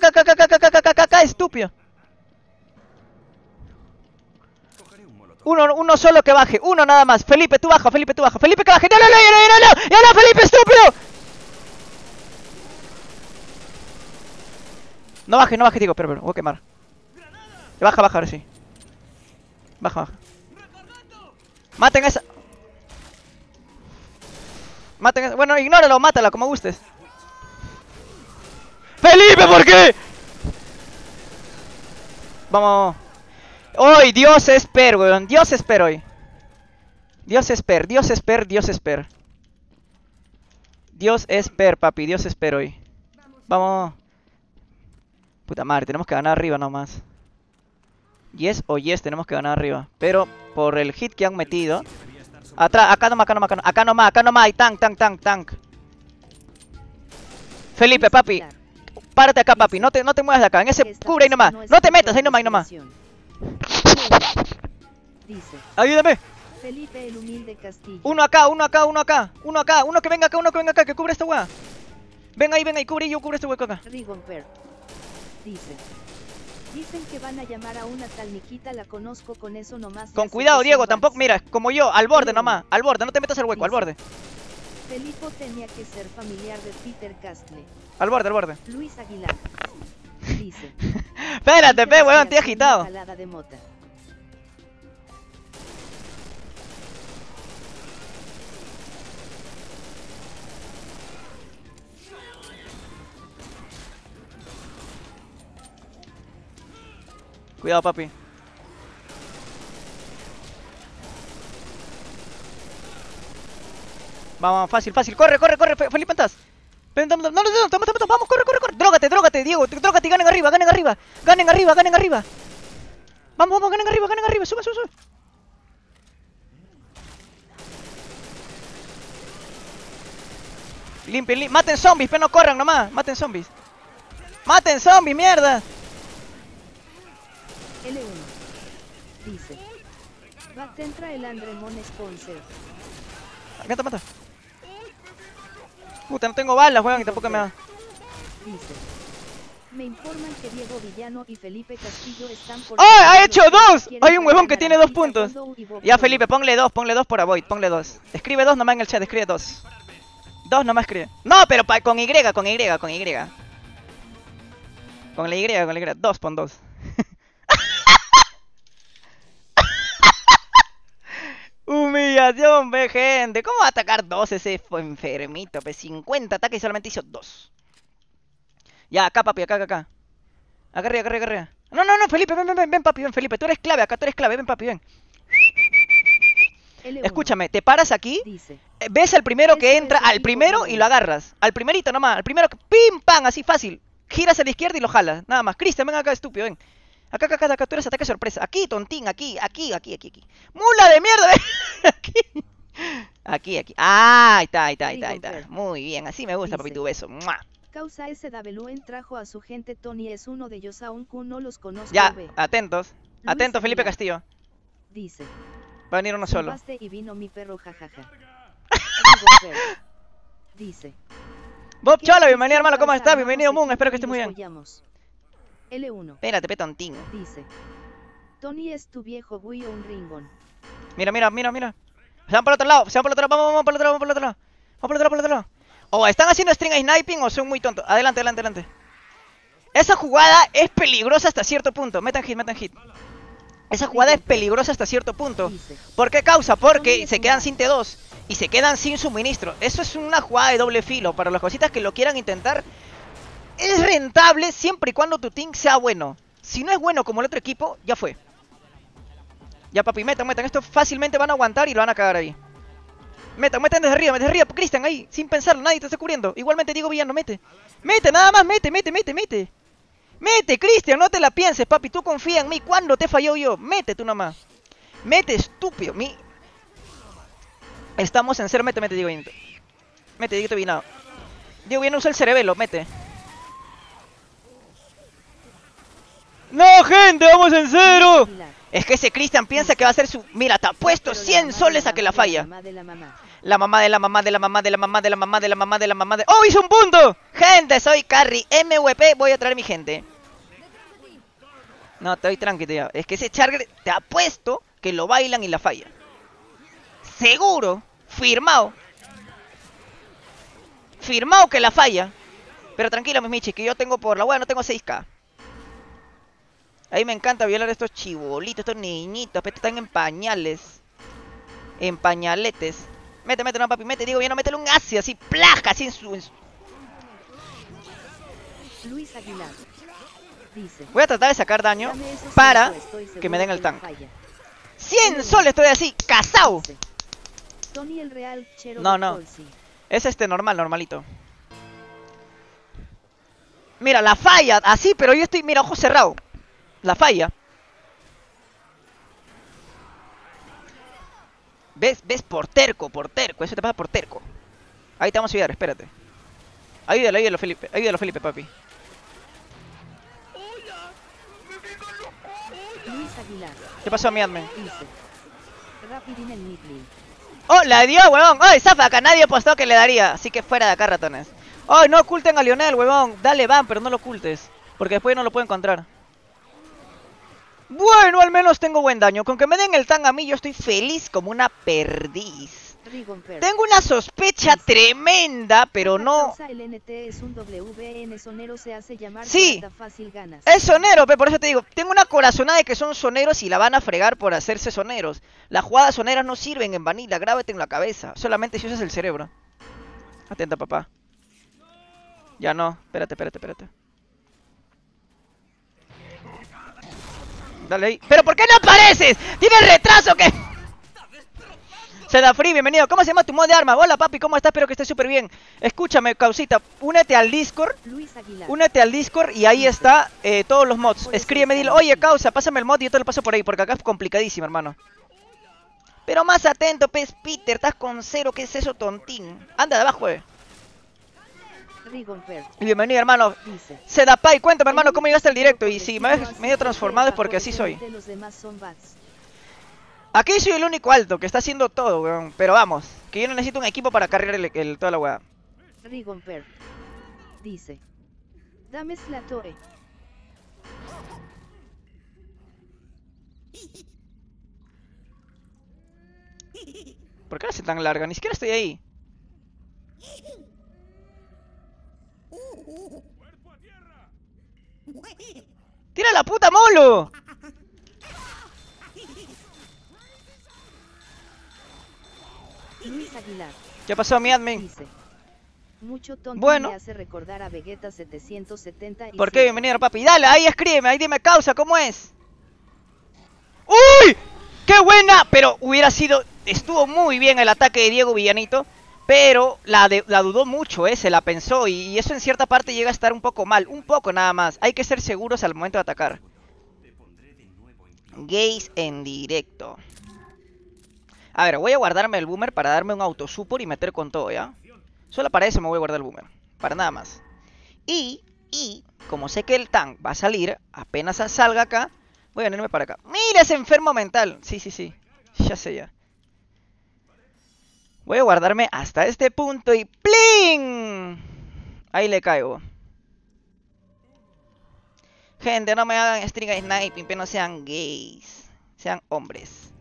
estúpido. Uno, uno solo que baje, uno nada más. Felipe, tú baja, Felipe, tú baja. Felipe que baje. No, no, no, no, no, no, Felipe, estúpido. No baje, no baje, digo, pero, pero, voy a quemar. Baja, baja, ahora sí. Baja, baja. Maten a esa. Maten a esa. Bueno, ignóralo, mátala, como gustes. ¡Felipe, ¿por qué? Vamos. Hoy, Dios esper, weón. Dios esper hoy. Dios esper, Dios esper, Dios esper. Dios esper, papi. Dios esper hoy. Vamos. Puta madre, tenemos que ganar arriba nomás. Yes o yes, tenemos que ganar arriba. Pero por el hit que han metido. Atrás, acá nomás, acá nomás, acá nomás, acá nomás, acá nomás hay tank, tank, tank, tank. Felipe, papi, párate acá, papi, no te, no te muevas de acá, en ese cubre ahí nomás, es no te metas, ahí nomás, ahí nomás. Dice. Ayúdame. Felipe el humilde Castillo. Uno acá, uno acá, uno acá, uno acá, uno que venga acá, uno que venga acá, que cubre esta weá. Ven ahí, ven ahí, cubre yo, cubre este hueco acá. Dice. Dicen que van a llamar a una tal Nikita, la conozco con eso nomás. Con cuidado, Diego, tampoco, mira, como yo, al borde nomás, al borde, no te metas al hueco, al borde, Felipe tenía que ser familiar de Peter Castle. al borde, al borde. Luis Aguilar. Dice. Espérate, pe, weón, hacía estoy agitado. de mota. Cuidado, papi. Vamos, fácil, fácil. Corre, corre, corre, Fe- Felipe. Ven, No, no, no, no, toma, toma, toma, vamos, corre, corre, corre. Drógate, drógate, Diego, drógate y ganen arriba, ganen arriba. Ganen arriba, ganen arriba. Vamos, vamos, ganen arriba, ganen arriba. Sube, sube, sube. Limpien, lim- maten zombies, pero no corran nomás. Maten zombies. Maten zombies, mierda. L1. Dice. Batentra el Andremon Sponsor. Mata, mata. Puta, no tengo balas, weón, y tampoco me da. Dice. Me informan que Diego Villano y Felipe Castillo están por... ¡Ah! ¡Ha hecho dos! Hay un huevón que tiene dos puntos. Ya. Felipe, ponle dos, ponle dos por avoid, ponle dos. Escribe dos nomás en el chat, escribe dos. Dos nomás escribe. No, pero pa- con Y, con Y, con Y. Con la Y, con la Y. Dos, pon dos. Ve gente. ¿Cómo va a atacar dos ese enfermito? Pues 50 ataques y solamente hizo dos. Ya, acá, papi, acá, acá, acá. Acá arriba, acá arriba, acá arriba. No, no, no, Felipe, ven, ven, ven, ven, papi, ven, Felipe. Tú eres clave, acá tú eres clave, ven, papi, ven. L1. Escúchame, te paras aquí, Dice. eh, ves al primero que entra, al primero y lo agarras. Al primerito nomás, al primero que pim, pam, así fácil. Giras a la izquierda y lo jalas, nada más. Cristian, ven acá, estúpido, ven. Acá, acá, acá, acá, tú eres ataque sorpresa. Aquí, tontín, aquí, aquí, aquí, aquí, aquí. ¡Mula de mierda! aquí. Aquí, aquí. Ah, ahí está, ahí está, ahí está, ahí está. Muy bien, así me gusta, papi, tu beso. ¡Mua! Causa SWN trajo a su gente Tony es uno de ellos aún Q no los conozco Ya, atentos. Atentos, Felipe. Castillo. Dice. Va a venir uno solo. Y vino mi perro jajaja. Dice. Bob ¿Qué Chola, bienvenido hermano, ¿cómo estás? Bienvenido Moon, espero que estés muy bien. Follamos? L1. Espérate, petontín. Dice. Tony es tu viejo o un ringón. Mira, mira, mira, mira. Se van por el otro lado, se van por el otro lado, vamos, vamos por el otro lado, vamos por el otro lado. Vamos por el otro lado, por el otro lado. O están haciendo string sniping o son muy tontos. Adelante, adelante, adelante. Esa jugada es peligrosa hasta cierto punto. Metan hit, metan hit. Esa jugada es peligrosa hasta cierto punto. ¿Por qué causa? Porque se quedan sin T2 y se quedan sin suministro. Eso es una jugada de doble filo. Para las cositas que lo quieran intentar, es rentable siempre y cuando tu team sea bueno. Si no es bueno como el otro equipo, ya fue. Ya, papi, metan, metan. Esto fácilmente van a aguantar y lo van a cagar ahí. Metan, metan desde arriba, desde arriba. Cristian, ahí, sin pensarlo, nadie te está cubriendo. Igualmente Diego Villano, mete. Mete, nada más, mete, mete, mete, mete. Mete, Cristian, no te la pienses, papi. Tú confía en mí. ¿Cuándo te falló yo? Mete tú nomás. Mete, estúpido. Mi... Estamos en cero, mete, mete, Diego Villano. Mete, Diego Villano. Diego Villano usa el cerebelo, mete. No, gente, vamos en cero. Es que ese Cristian piensa que va a ser su... Mira, te ha puesto Pero la 100 mamá de soles la a que la mamá de falla. mamá de la mamá. La mamá de la mamá de la mamá de la mamá de la mamá de la mamá de la mamá de... ¡Oh, hizo un punto! Gente, soy Carry MVP, voy a traer mi gente. No, estoy tranquilo ya. Es que ese Charger te ha puesto que lo bailan y la falla. Seguro, firmado. Firmado que la falla. Pero tranquilo, mis michis, que yo tengo por la wea, no tengo 6k. Ahí me encanta violar a estos chibolitos, estos niñitos, pero están en pañales. En pañaletes. Mete, mete, no, papi, mete, digo, ya no métele un ácido así, plaja, así en su, en su- Luis Aguilar. Dice. Voy a tratar de sacar daño "Dame esos para que me den el falla". 100 soles estoy así, casao. No, no. Es este normal, normalito. Mira, la falla, así, pero yo estoy, mira, ojo cerrado. La falla. ¿Ves? ¿Ves? Por terco, por terco. Eso te pasa por terco. Ahí te vamos a ayudar, espérate. Ayúdalo, ayúdalo, Felipe. Ayúdalo, Felipe, papi. ¿Qué pasó, mi admin? ¡Oh, la dio, huevón! ¡Ay, zafaca! Nadie apostó que le daría. Así que fuera de acá, ratones. ¡Ay, no oculten a Lionel, huevón! Dale, van, pero no lo ocultes. Porque después no lo puedo encontrar. Bueno, al menos tengo buen daño. Con que me den el tan a mí, yo estoy feliz como una perdiz. Tengo una sospecha tremenda, pero no... Sí. Es sonero, pe, por eso te digo. Tengo una corazonada de que son soneros y la van a fregar por hacerse soneros. Las jugadas soneras no sirven en vanilla, grábate en la cabeza. Solamente si usas el cerebro. Atenta, papá. Ya no. Espérate, espérate, espérate. Dale ahí. ¿Pero por qué no apareces? ¿Tienes retraso que Se da free, bienvenido. ¿Cómo se llama tu mod de arma? Hola, papi, ¿cómo estás? Espero que estés súper bien. Escúchame, causita. Únete al Discord. Luis Aguilar. Únete al Discord y ahí está eh, todos los mods. Escríbeme, dile, oye, causa, pásame el mod y yo te lo paso por ahí, porque acá es complicadísimo, hermano. Pero más atento, pez Peter, estás con cero, ¿qué es eso, tontín? Anda de abajo, eh. Bienvenido, hermano. Sedapay, cuéntame, hermano, cómo llegaste al directo. Y si me ves medio transformado es porque así soy. Aquí soy el único alto que está haciendo todo, weón. Pero vamos, que yo no necesito un equipo para cargar el, el- toda la weá. Rigon Per. Dice. Dame Slatoe. ¿Por qué la hace tan larga? Ni siquiera estoy ahí. ¡Tira la puta molo! Luis Aguilar. ¿Qué pasó, mi admin? Dice. Mucho tonto Bueno. me hace recordar a Vegeta 770 y ¿Por qué? Bienvenido, papi. Dale, ahí escríbeme, ahí dime causa, ¿cómo es? ¡Uy! ¡Qué buena! Pero hubiera sido... Estuvo muy bien el ataque de Diego Villanito. Pero la, dudó mucho, ¿eh? Se la pensó. Y, eso en cierta parte llega a estar un poco mal. Un poco nada más. Hay que ser seguros al momento de atacar. Gaze en directo. A ver, voy a guardarme el boomer para darme un autosupport y meter con todo, ¿ya? Solo para eso me voy a guardar el boomer. Para nada más. Y, y, como sé que el tank va a salir, apenas salga acá, voy a venirme para acá. ¡Mira ese enfermo mental! Sí, sí, sí. Ya sé ya. Voy a guardarme hasta este punto y ¡plin! Ahí le caigo. Gente, no me hagan string sniping, pero no sean gays. Sean hombres.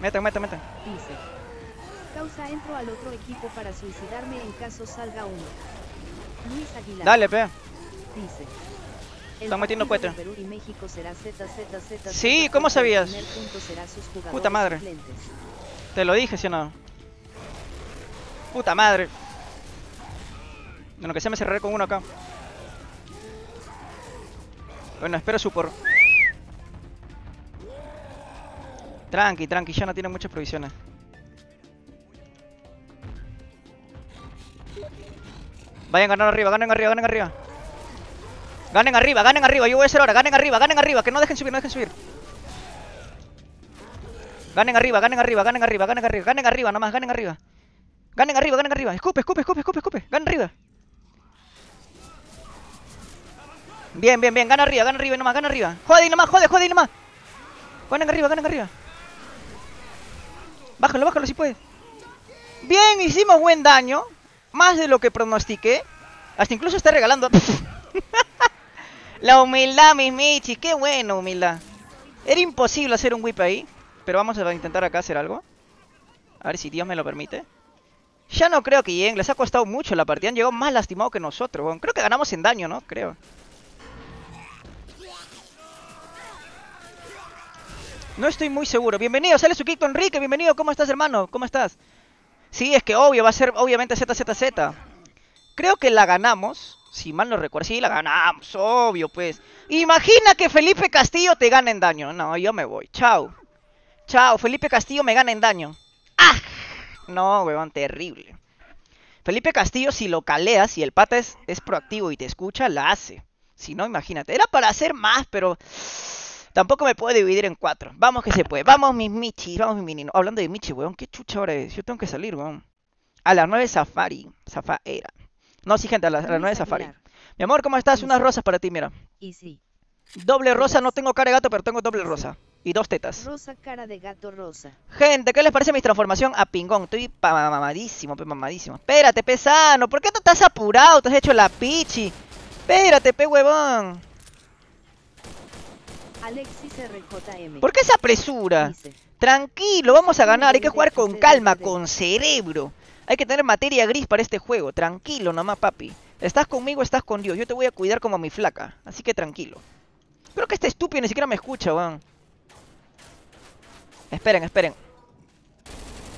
Metan, metan, metan. dice. Causa entro al otro equipo para suicidarme en caso salga uno. Luis Aguilar. Dale, pe. Dice. Están metiendo partido de puesto. Perú y México será ZZZ. Sí, ¿cómo sabías? Puta madre. Te lo dije, ¿sí o no? Puta madre. Bueno, que se me cerraré con uno acá. Bueno, espero su por. Tranqui, tranqui, ya no tiene muchas provisiones. Vayan ganar arriba, ganen arriba, ganen arriba. Ganen arriba, ganen arriba, yo voy a hacer ahora, ganen arriba, ganen arriba, que no dejen subir, no dejen subir. Ganen arriba, ganen arriba, ganen arriba, ganen arriba, ganen arriba, nomás, ganen arriba. Ganen arriba, ganen arriba. Escupe, escupe, escupe, escupe, escupe. Ganen arriba. Bien, bien, bien. Gana arriba, gana arriba nomás, gana arriba. Jode nomás, jode, jode nomás. Ganen arriba, ganen arriba. Bájalo, bájalo si puedes. Bien, hicimos buen daño. Más de lo que pronostiqué. Hasta incluso está regalando. La humildad, mis michis. Qué bueno, humildad. Era imposible hacer un whip ahí. Pero vamos a intentar acá hacer algo. A ver si Dios me lo permite. Ya no creo que lleguen. Les ha costado mucho la partida. Han llegado más lastimados que nosotros. Creo que ganamos en daño, ¿no? Creo. No estoy muy seguro. Bienvenido, sale su Kiko Enrique. Bienvenido. ¿Cómo estás, hermano? ¿Cómo estás? Sí, es que obvio. Va a ser obviamente ZZZ. Creo que la ganamos. Si mal no recuerdo. Sí, la ganamos. Obvio, pues. Imagina que Felipe Castillo te gana en daño. No, yo me voy. Chao. Chao. Felipe Castillo me gana en daño. ¡Ah! No, weón, terrible. Felipe Castillo, si lo caleas, si el pata es, es proactivo y te escucha, la hace. Si no, imagínate. Era para hacer más, pero tampoco me puedo dividir en cuatro. Vamos que se puede. Vamos, mis Michis. Vamos, mis meninos. Hablando de Michi, weón. ¿Qué chucha ahora es? Yo tengo que salir, weón. A las 9 Safari. Zafaera. No, sí, gente, a las, a las 9 Luis Safari. Mi amor, ¿cómo estás? Unas rosas para ti, mira. Y sí. Doble rosa, no tengo cara de gato, pero tengo doble rosa. Y dos tetas. Rosa cara de gato rosa. Gente, ¿qué les parece mi transformación a pingón? Estoy mamadísimo, pe mamadísimo. Espérate, pe sano, ¿por qué te estás apurado? Te has hecho la pichi. Espérate, pe huevón. Alexis RJM. ¿Por qué esa apresura? Dice. Tranquilo, vamos a ganar, hay que jugar con calma, con cerebro. Hay que tener materia gris para este juego. Tranquilo nomás, papi. Estás conmigo, estás con Dios. Yo te voy a cuidar como a mi flaca. Así que tranquilo. Creo que este estúpido ni siquiera me escucha, weón. Esperen, esperen.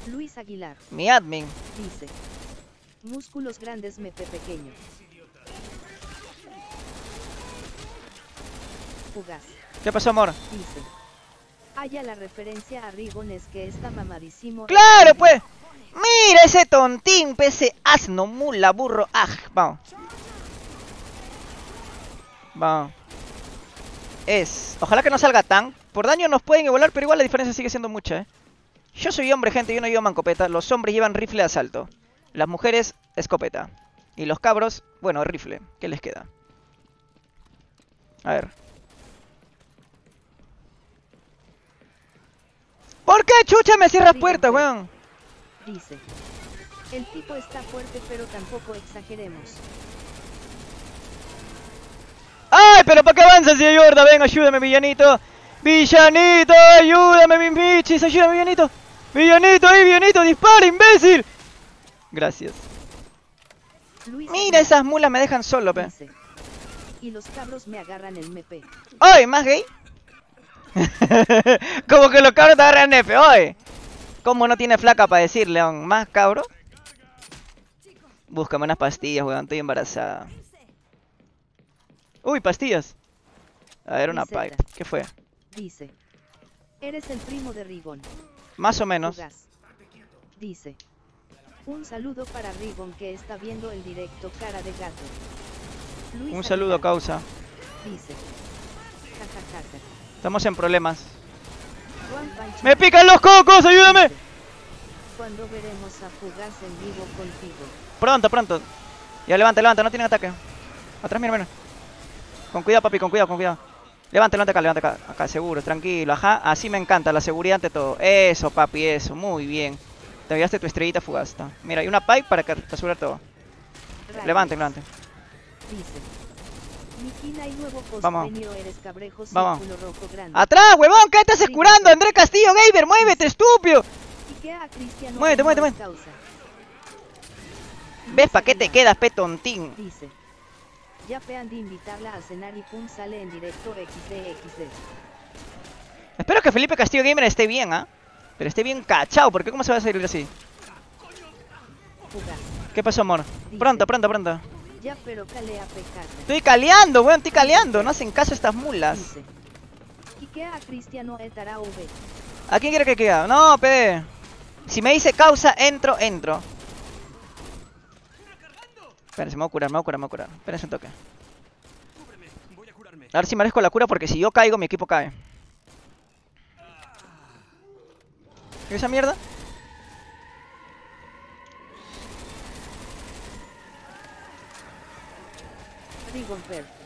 Luis Aguilar. Mi admin. Dice. Músculos grandes mepe pequeño. Fugaz. ¿Qué pasó, amor? Dice. Haya la referencia a Rigon es que está mamadísimo. ¡Claro, pues! ¡Mira ese tontín! Ese asno, mula, burro. ¡Ah! Vamos. Vamos. Es. Ojalá que no salga tan. Por daño nos pueden igualar, pero igual la diferencia sigue siendo mucha, ¿eh? Yo soy hombre, gente, yo no llevo mancopeta. Los hombres llevan rifle de asalto. Las mujeres, escopeta. Y los cabros, bueno, rifle. ¿Qué les queda? A ver. ¿Por qué, chucha, me cierras puertas, weón? Dice. El tipo está fuerte pero tampoco exageremos. ¡Ay, pero para qué avanza, señor Yorda! Ven, ayúdame, villanito. ¡Villanito, ayúdame, mis michis! ¡Ayúdame, villanito! ¡Villanito, ahí, villanito! ¡Dispara, imbécil! Gracias. Luis Mira, esas mulas me dejan solo, pe. Y los cabros me agarran el mepe. ¡Ay, más gay! Como que los cabros te agarran F, ¡oye! ¿Cómo no tiene flaca para decir, León? ¿Más cabro? Búscame unas pastillas, weón, estoy embarazada. Uy, pastillas. A ver, una pipe. ¿Qué fue? Dice. Eres el primo de Rigon. Más o menos. Fugaz. Dice. Un saludo para Rigon que está viendo el directo cara de gato. Luis Un saludo, Aguilar causa. Dice. Ja, ja, ja. Estamos en problemas. ¡Me pican los cocos! ¡Ayúdame! dice, Cuando veremos a Fugaz en vivo contigo. Pronto, pronto. Ya levanta, levanta, no tienen ataque. Atrás, mira, mira. Con cuidado, papi, con cuidado, con cuidado. Levanta, levanta acá, levanta acá. Acá, seguro, tranquilo. Ajá, así me encanta, la seguridad ante todo. Eso, papi, eso, muy bien. Te enviaste tu estrellita fugaz. Mira, hay una pipe para que asegurar todo. Levanten, levanten. Dice. Miquina y nuevo post Vamos. venido eres cabrejo Vamos. círculo rojo grande. ¡Atrás, huevón! ¿Qué estás curando? André Castillo, Gamer, muévete, estúpido. Muévete, muévete, muévete. ¿Ves pa' qué te quedas, petontín? Dice. Ya pean de invitarla a cenar y pum sale en directo XDXD. Espero que Felipe Castillo Gamer esté bien, ¿ah? Pero esté bien cachado, porque ¿cómo se va a salir así? ¿Qué pasó, amor? Pronto, pronto, pronto. Ya pero calea pecado. Estoy caleando, weón, estoy caleando. No hacen caso estas mulas. A Cristiano etará V. ¿A quién quiere que quede? No, pe. Si me dice causa, entro, entro. Espérense, me voy a curar, me voy a curar, me voy a curar. Espérense un toque. A ver si merezco la cura porque si yo caigo, mi equipo cae. ¿Y esa mierda?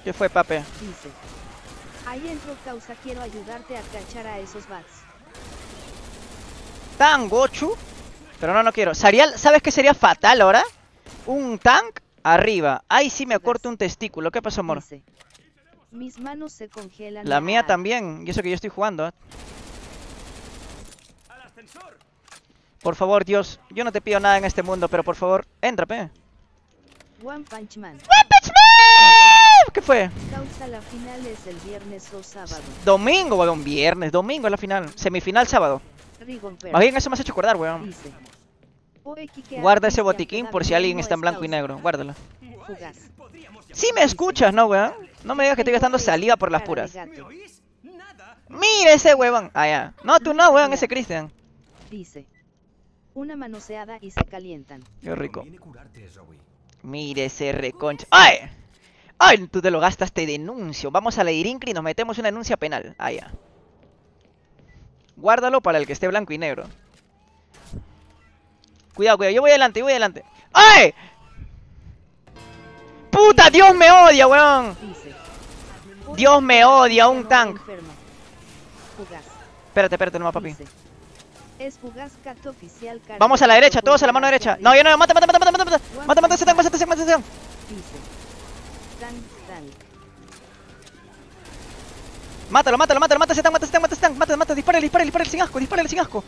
¿Qué fue, pape? Dice. Ahí entro causa quiero ayudarte a cachar a esos bats. Tan Gochu. Pero no, no quiero. Sería- ¿Sabes qué sería fatal ahora? Un tank arriba. Ahí sí me corto un testículo. ¿Qué pasó, amor? Dice. Mis manos se congelan. La mía también. Y eso que yo estoy jugando. ¿eh? Por favor, Dios. Yo no te pido nada en este mundo, pero por favor, entra, pe. One Punch Man. ¿Qué fue? Causa la final es el viernes o sábado. Domingo, weón. Viernes. Domingo es la final. Semifinal sábado. Más bien eso me has hecho acordar, weón. Guarda ese botiquín por si alguien está en blanco y negro. Guárdalo. Fugaz. Sí me escuchas, ¿no, weón? No me digas que estoy gastando saliva por las puras. Mira ese huevón. Ah, ya. No, tú no, weón. Ese Cristian. Dice. Una manoseada y se calientan. Qué rico. Mire ese reconcha. ¡Ay! ¡Ay! Tú te lo gastas, te denuncio. Vamos a la Irincri y nos metemos una denuncia penal. Ah, ya. Guárdalo para el que esté blanco y negro. Cuidado, cuidado. Yo voy adelante, yo voy adelante. ¡Ay! ¡Puta! ¡Dios me odia, weón! Dios me odia, un tank. Espérate, espérate, no, papi. Es fugaz oficial. Vamos a la derecha, todos a la mano derecha. No, ya no, mata, mata, mata, mata, mata, mata. Mata, mata ese tank, mata ese tank, mata Mátalo, mátalo, mátalo, mata ese tank, mata ese tank, mata ese tank, mata, mata, dispárale, dispárale, dispárale sin asco, dispárale sin asco.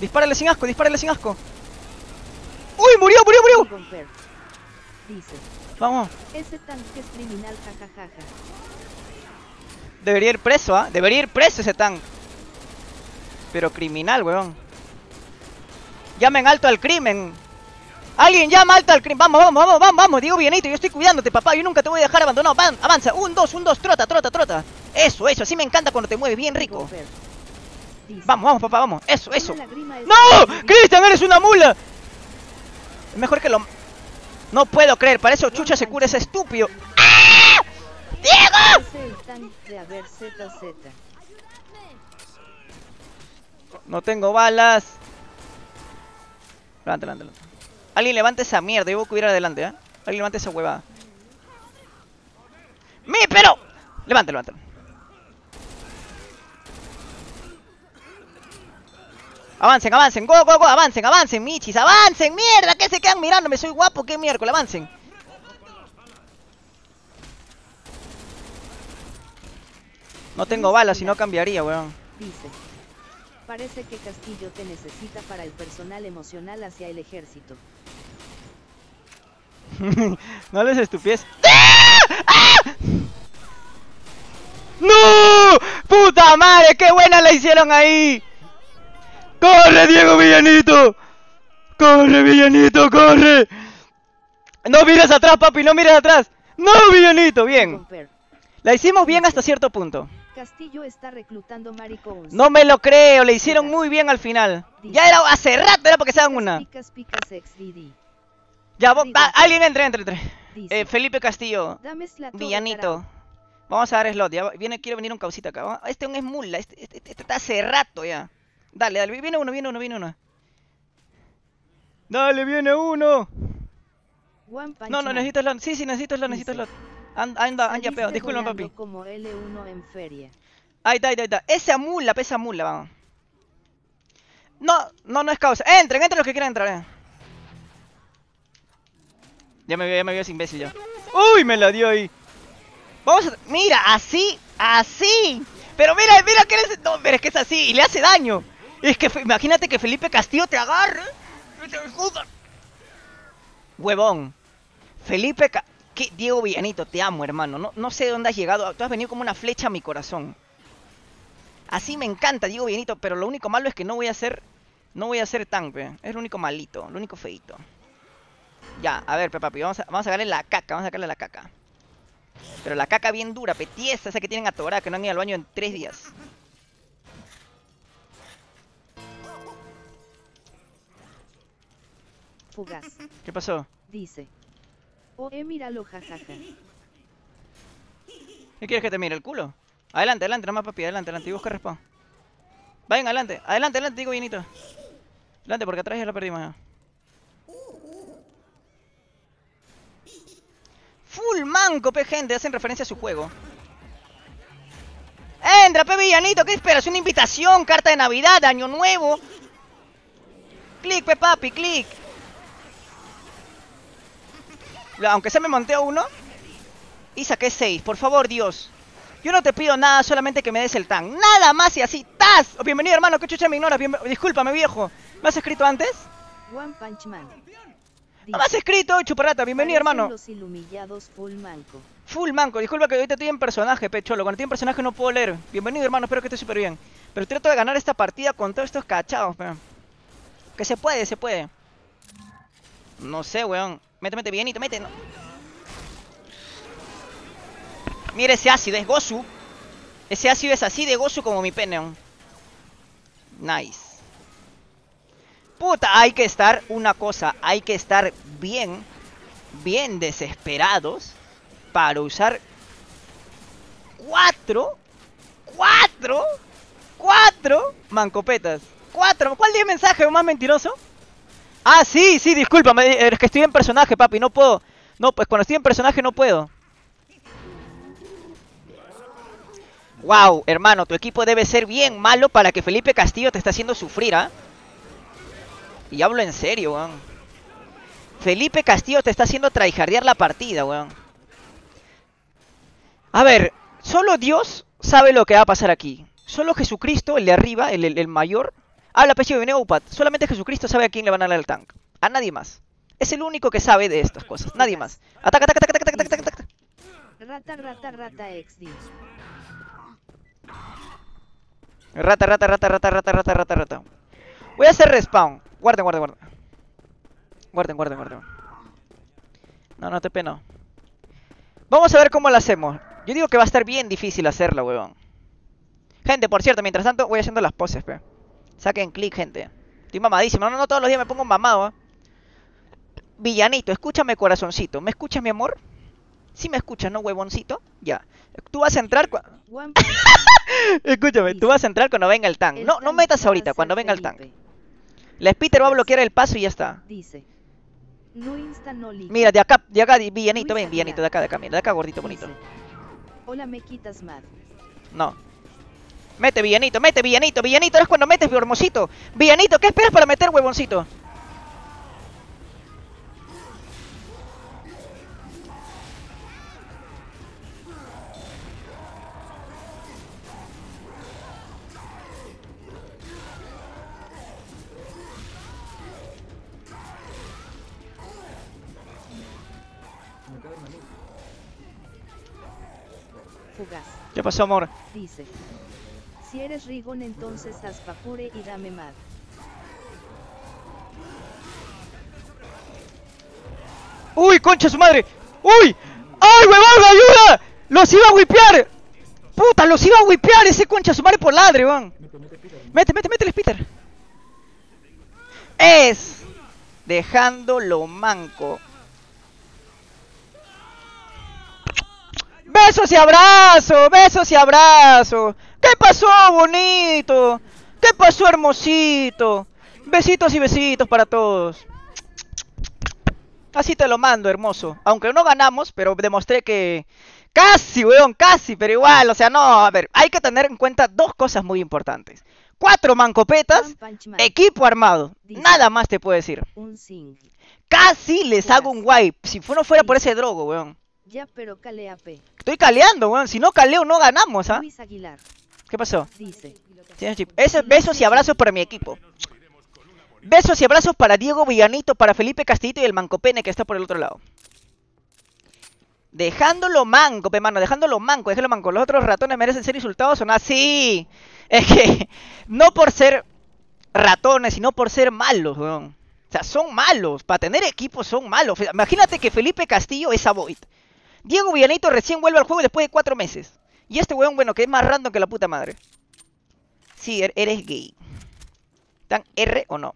Dispárale sin asco, dispárale sin asco. ¡Uy, murió, murió, murió! Dice. Vamos, Ese tanque es criminal, jajajaja. debería ir preso, ¿ah? Debería ir preso ese tank. Pero criminal, weón. Llamen alto al crimen. Alguien llama alto al crimen. Vamos, vamos, vamos, vamos, vamos. Digo bienito, yo estoy cuidándote, papá. Yo nunca te voy a dejar abandonado. Van, avanza. Un, dos, un, dos. Trota, trota, trota. Eso, eso. Así me encanta cuando te mueves bien rico. Vamos, vamos, papá, vamos. Eso, eso. ¡No! ¡Cristian, eres una mula! Es mejor que lo... No puedo creer, para eso Chucha se cura ese estúpido. ¡Ah! ¡Diego! No tengo balas. Levante, levante, levante. Alguien levante esa mierda, yo voy a cubrir adelante, ¿eh? Alguien levante esa huevada. ¡Mi, pero! Levante, levante. Avancen, avancen, go, go, go, avancen, avancen, michis, avancen, mierda, que se quedan mirándome, soy guapo, qué miércoles, avancen. No tengo balas, si no cambiaría, weón. Dice. Parece que Castillo te necesita para el personal emocional hacia el ejército. no les estupidez. ¡Ah! ¡No! ¡Puta madre! ¡Qué buena la hicieron ahí! ¡Corre, Diego Villanito! ¡Corre, Villanito, corre! No mires atrás, papi, no mires atrás. ¡No, Villanito! Bien. La hicimos bien hasta cierto punto. Castillo está reclutando maricons. No me lo creo, le hicieron muy bien al final. Ya era hace rato, era para que se hagan una. Ya, va, alguien entre, entre, entre. Eh, Felipe Castillo. Villanito. Vamos a dar slot, ya viene, quiere venir un causita acá. Vamos- Este un es mula, este, este- este está hace rato ya. Dale, dale, viene uno, viene uno, viene uno. Dale, viene uno. No, no, necesito slot. Sí, sí, necesito slot, necesito slot. Anda, anda, anda, pedo. Disculpa, papi. como L1 en feria. Ahí está, ahí está, ahí está. Esa mula, pesa mula, vamos. No, no, no es causa. Entren, entren los que quieran entrar. eh. Ya me vio, ya me vio ese imbécil ya. Uy, me la dio ahí. Vamos a... Mira, así, así. Pero mira, mira que eres... No, pero es que es así y le hace daño. Es que imagínate que Felipe Castillo te agarre. y te joda. Huevón. Felipe Ca... Diego Villanito, te amo, hermano. No, no sé de dónde has llegado. Tú has venido como una flecha a mi corazón. Así me encanta, Diego Villanito, pero lo único malo es que no voy a ser... No voy a ser tan, pe. Es lo único malito, lo único feito. Ya, a ver, pe, papi, vamos a, vamos a sacarle la caca, vamos a sacarle la caca. Pero la caca bien dura, petiesa, esa que tienen atorada, que no han ido al baño en tres días. Fugaz. ¿Qué pasó? Dice. Oh, eh, míralo, jajaja. ¿Qué quieres que te mire el culo? Adelante, adelante, nomás papi, adelante, adelante, y busca respawn. Vayan, adelante, adelante, adelante, digo bienito. Adelante, porque atrás ya la perdimos. Full manco, pe gente, hacen referencia a su juego. Entra, pe villanito, ¿qué esperas? Una invitación, carta de Navidad, Año Nuevo. Clic, pe papi, clic. Aunque se me monté a uno, y saqué 6. Por favor, Dios. Yo no te pido nada, solamente que me des el tan. Nada más y así. ¡Tas! Oh, bienvenido, hermano. ¿Qué chucha me ignoras? Bienve- Discúlpame, viejo. ¿Me has escrito antes? One Punch Man. No me has escrito, chuparrata. Bienvenido, hermano. Los ilumillados full manco. Full manco. Disculpa que ahorita estoy en personaje, pecholo. Cuando estoy en personaje no puedo leer. Bienvenido, hermano. Espero que esté súper bien. Pero trato de ganar esta partida con todos estos cachados, pe. Que se puede, se puede. No sé, weón. Mete, mete, bienito, mete. no. Mira ese ácido, es Gosu. Ese ácido es así de Gosu como mi pene. weón. Nice. Puta, hay que estar, una cosa, hay que estar bien, bien desesperados para usar cuatro, cuatro, cuatro mancopetas. Cuatro, ¿cuál de mensaje más mentiroso? Ah, sí, sí, discúlpame, es que estoy en personaje, papi, no puedo. No, pues cuando estoy en personaje no puedo. Wow, hermano, tu equipo debe ser bien malo para que Felipe Castillo te esté haciendo sufrir, ¿ah? Y hablo en serio, weón. Felipe Castillo te está haciendo tryhardear la partida, weón. A ver, solo Dios sabe lo que va a pasar aquí. Solo Jesucristo, el de arriba, el, el- el mayor. Habla pecho de Neupat. Solamente Jesucristo sabe a quién le van a dar el tank. A nadie más. Es el único que sabe de estas cosas. Nadie más. Ataca, ataca, ataca, ataca, ataca, ataca, ataca. Rata, rata, rata, XD. Rata, rata, rata, rata, rata, rata, rata, rata. Voy a hacer respawn. Guarden, guarden, guarden. Guarden, guarden, guarden. No, no te peno. Vamos a ver cómo la hacemos. Yo digo que va a estar bien difícil hacerla, huevón. Gente, por cierto, mientras tanto voy haciendo las poses, pe. Saquen clic, gente. Estoy mamadísimo. No, no, todos los días me pongo mamado, ¿ah? Villanito, escúchame, corazoncito. ¿Me escuchas, mi amor? Sí me escuchas, ¿no, huevoncito? Ya. Tú vas a entrar... Escúchame, tú vas a entrar cuando venga el tank. El No, no metas ahorita, cuando venga el tank. La Spitter va a bloquear el paso y ya está. Dice. No insta no liga. Mira, de acá, de acá, villanito, Luis ven, villanito, de acá, de acá, mira, de acá, gordito, bonito. Dice, Hola, me quitas mad. No. Mete, villanito, mete, villanito, villanito, es cuando metes, hermosito. Villanito, ¿qué esperas para meter, huevoncito? ¿Qué pasó, amor? Dice. Si eres Rigon entonces haz y dame mad. ¡Uy, concha su madre! ¡Uy! ¡Ay, huevón, ayuda! ¡Los iba a whipear! ¡Puta, los iba a whipear ese concha su madre por ladre, weón! Mete, mete, mete el Spitter. Es dejándolo manco. Besos y abrazos, besos y abrazos. ¿Qué pasó, bonito? ¿Qué pasó, hermosito? Besitos y besitos para todos. Así te lo mando, hermoso. Aunque no ganamos, pero demostré que... Casi, weón, casi, pero igual, o sea, no, a ver, hay que tener en cuenta dos cosas muy importantes. Cuatro mancopetas, equipo armado. Nada más te puedo decir. Casi les hago un wipe. Si no fuera por ese drogo, weón. Ya pero calea P. Estoy caleando, weón. Si no caleo, no ganamos, ¿ah? ¿Qué pasó? Dice. Señor Chip. Ese besos y abrazos para mi equipo. Besos y abrazos para Diego Villanito, para Felipe Castillito y el Mancopene que está por el otro lado. Dejándolo manco, pe mano, dejándolo manco, déjalo manco. Los otros ratones merecen ser insultados o nada. Sí, es que no por ser ratones, sino por ser malos, weón. O sea, son malos. Para tener equipo son malos. Imagínate que Felipe Castillo es Avoid. Diego Villanito recién vuelve al juego después de cuatro meses. Y este weón, bueno, que es más random que la puta madre. Sí, er- eres gay. ¿Tan R o no?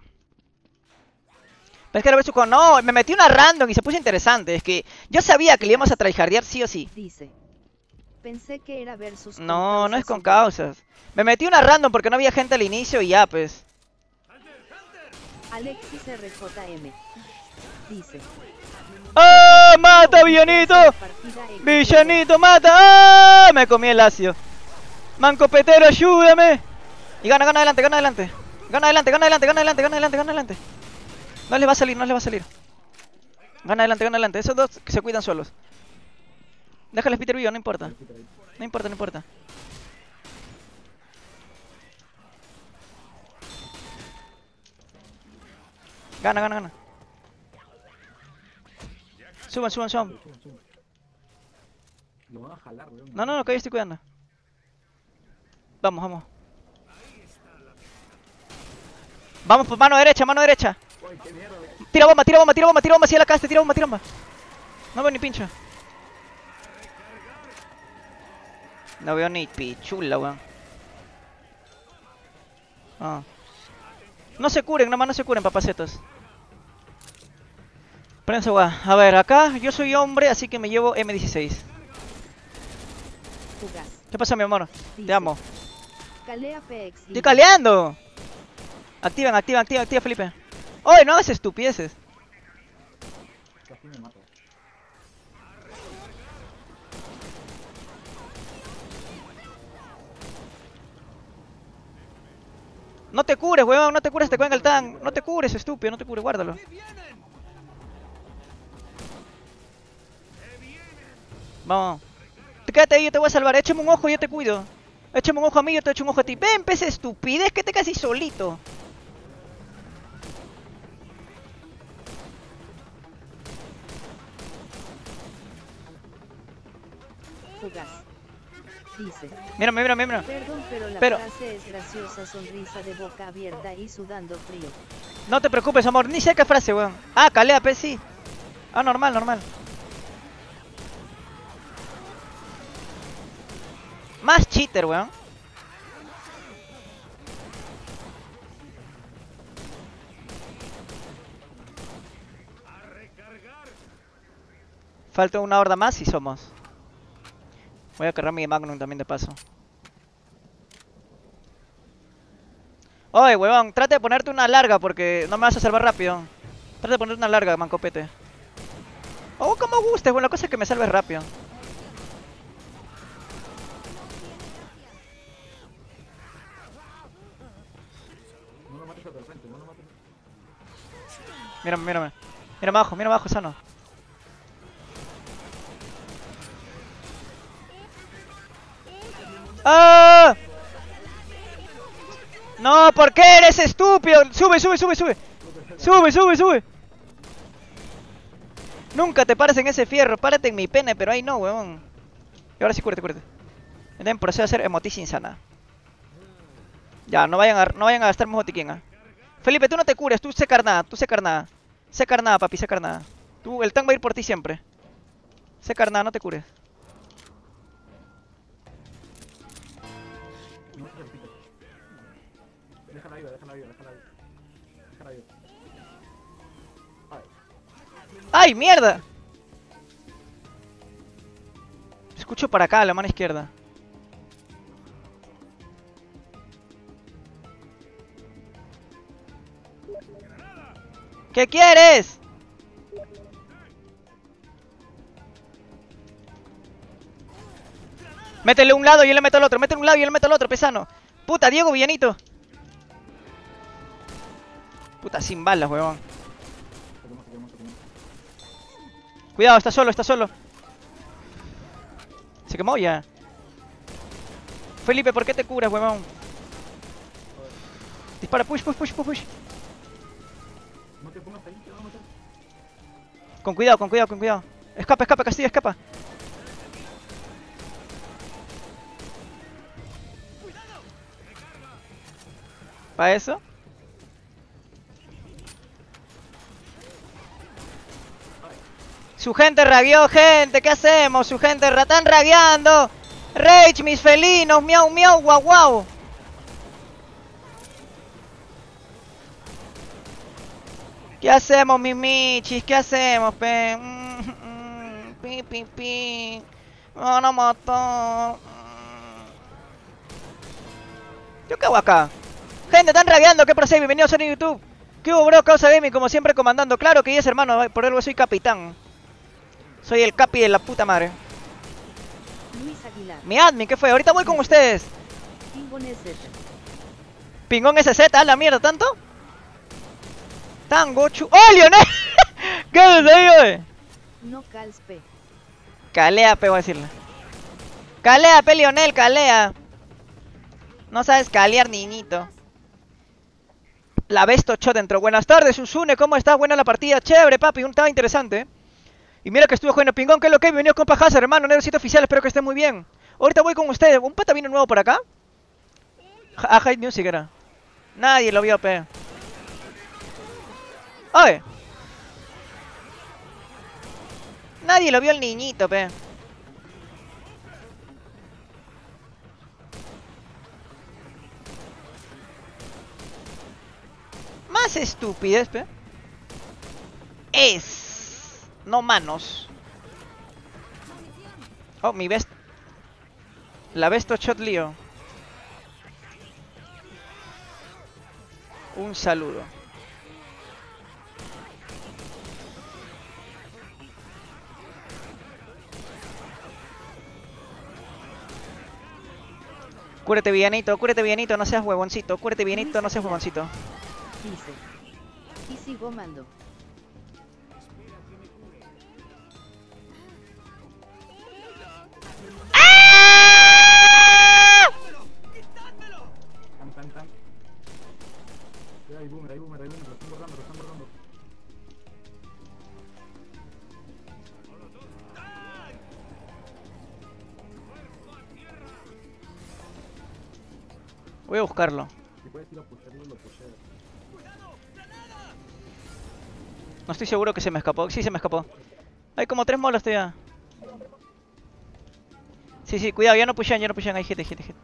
Pero es que no, me metí una random y se puso interesante. Es que yo sabía que le íbamos a tryhardear sí o sí. Dice. Pensé que era versus. No, no es con causas. Me metí una random porque no había gente al inicio y ya, pues. Alexis RJM. Dice. ¡Mata, villanito! ¡Villanito, mata! ¡Ah! Me comí el ácido. Mancopetero, ayúdame. Y gana, gana adelante, gana adelante. Gana adelante, gana adelante, gana adelante, gana adelante, gana adelante. No les va a salir, no les va a salir. Gana adelante, gana adelante. Esos dos se cuidan solos. Déjales Peter Vivo, no importa. No importa, no importa. Gana, gana, gana. Suban, suban, suban. Lo van a jalar, weón. No, no, no, que yo estoy cuidando. Vamos, vamos. Vamos, pues mano derecha, mano derecha. Tira bomba, tira bomba, tira bomba, tira bomba, hacia la caste, tira bomba, tira bomba. No veo ni pincho. No veo ni pichula, weón. Ah. No se curen, nomás no se curen, papacetos. Prensa. A ver, acá yo soy hombre, así que me llevo M16. Fugaz. ¿Qué pasa, mi amor? Te amo. ¡Estoy caleando! Activan, activan, activan, activa, Felipe. ¡Oye, no hagas estupideces! No te cures, weón, no te cures, te cuelga el tan. No te cures, estúpido, no te cures, guárdalo. Vamos. Te quédate ahí, yo te voy a salvar. Échame un ojo, yo te cuido. Échame un ojo a mí, yo te echo un ojo a ti. Ven, pese estupidez, que te casi solito. Fugaz. Dice. Mírame, mírame, mírame. Perdón, pero la Pero- frase es graciosa, sonrisa de boca abierta y sudando frío. No te preocupes, amor. Ni sé qué frase, weón. Ah, calea, pues sí. Ah, normal, normal. Más cheater, weón. Falta una horda más y somos. Voy a cargar mi Magnum también de paso. Oye, huevón, trata de ponerte una larga porque no me vas a salvar rápido. Trata de ponerte una larga, mancopete. O como gustes, bueno, la cosa es que me salves rápido. No lo mates al frente, no lo mates. Mírame, mírame. Mírame abajo, mírame abajo, sano. ¡Ah! No, ¿por qué eres estúpido? Sube, sube, sube, sube. Sube, sube, sube. Nunca te pares en ese fierro. Párate en mi pene, pero ahí no, huevón. Y ahora sí, cúrate, cúrate. Deben proceder a hacer emotis insana. Ya, no vayan a, no vayan a gastar más botiquín, ¿ah? Felipe, tú no te cures, tú sé carnada, tú sé carnada. Sé carnada, papi, sé carnada. Tú, el tank va a ir por ti siempre. Sé carnada, no te cures. Déjala viva, déjala viva, déjala viva. Déjala viva. Ay, ¡Ay, mierda! Escucho para acá, la mano izquierda. ¿Qué quieres? Métele un lado y yo le meto al otro. Métele un lado y yo le meto al otro, pesano. Puta, Diego Villanito. Puta, sin balas, huevón. Cuidado, está solo, está solo. Se quemó ya. Felipe, ¿por qué te curas, huevón? Dispara, push, push, push, push, push. Con cuidado, con cuidado, con cuidado. Escapa, escapa, Castillo, escapa. ¿Para eso? Su gente ragueó, gente, ¿qué hacemos? Su gente ra- están ragueando. Rage, mis felinos, miau, miau, guau, guau. ¿Qué hacemos, mis michis? ¿Qué hacemos, pe? Mm, mm, Pi, pi, pi. A matar. Mm. ¿Yo qué hago acá? Gente, están ragueando, ¿qué procede? Bienvenidos a YouTube. ¿Qué hubo, bro? Causa Gaming, como siempre, comandando. Claro que yes, hermano, por algo soy capitán. Soy el capi de la puta madre. Luis Aguilar. Mi admin, ¿qué fue? Ahorita voy con ustedes. Pingones Z. Pingón SZ, a la mierda, ¿tanto? Tango chu... ¡Oh, Lionel! ¿Qué haces ahí, oye? No Cals P. Calea, pe, voy a decirle. Calea, pe, Lionel, calea. No sabes calear, niñito. La Besto Shot entró. Buenas tardes, Usune, ¿cómo estás? Buena la partida. Chévere, papi, un estaba interesante. Y mira que estuvo jugando pingón, que es lo que bienvenido con Pajas, hermano, Nero 7 oficial, espero que esté muy bien. Ahorita voy con ustedes. ¿Un pata vino nuevo por acá? Ah, High Music era. Nadie lo vio, pe. Nadie lo vio el niñito, pe. Más estupidez, pe. Es. No manos. Oh, mi best. La besto shot. Un saludo. Cúrete bienito, cúrete bienito, no seas huevoncito, cúrete bienito, no seas huevoncito. Dice. Y sigo mando. Tan, tan, tan. Cuidado, hay boomer, hay boomer, hay boomer. Lo están guardando, lo están Voy a buscarlo. No estoy seguro que se me escapó. Sí, se me escapó. Hay como tres molas todavía. Sí, sí, cuidado, ya no pushan, ya no pushan. Hit, hay hit, hit.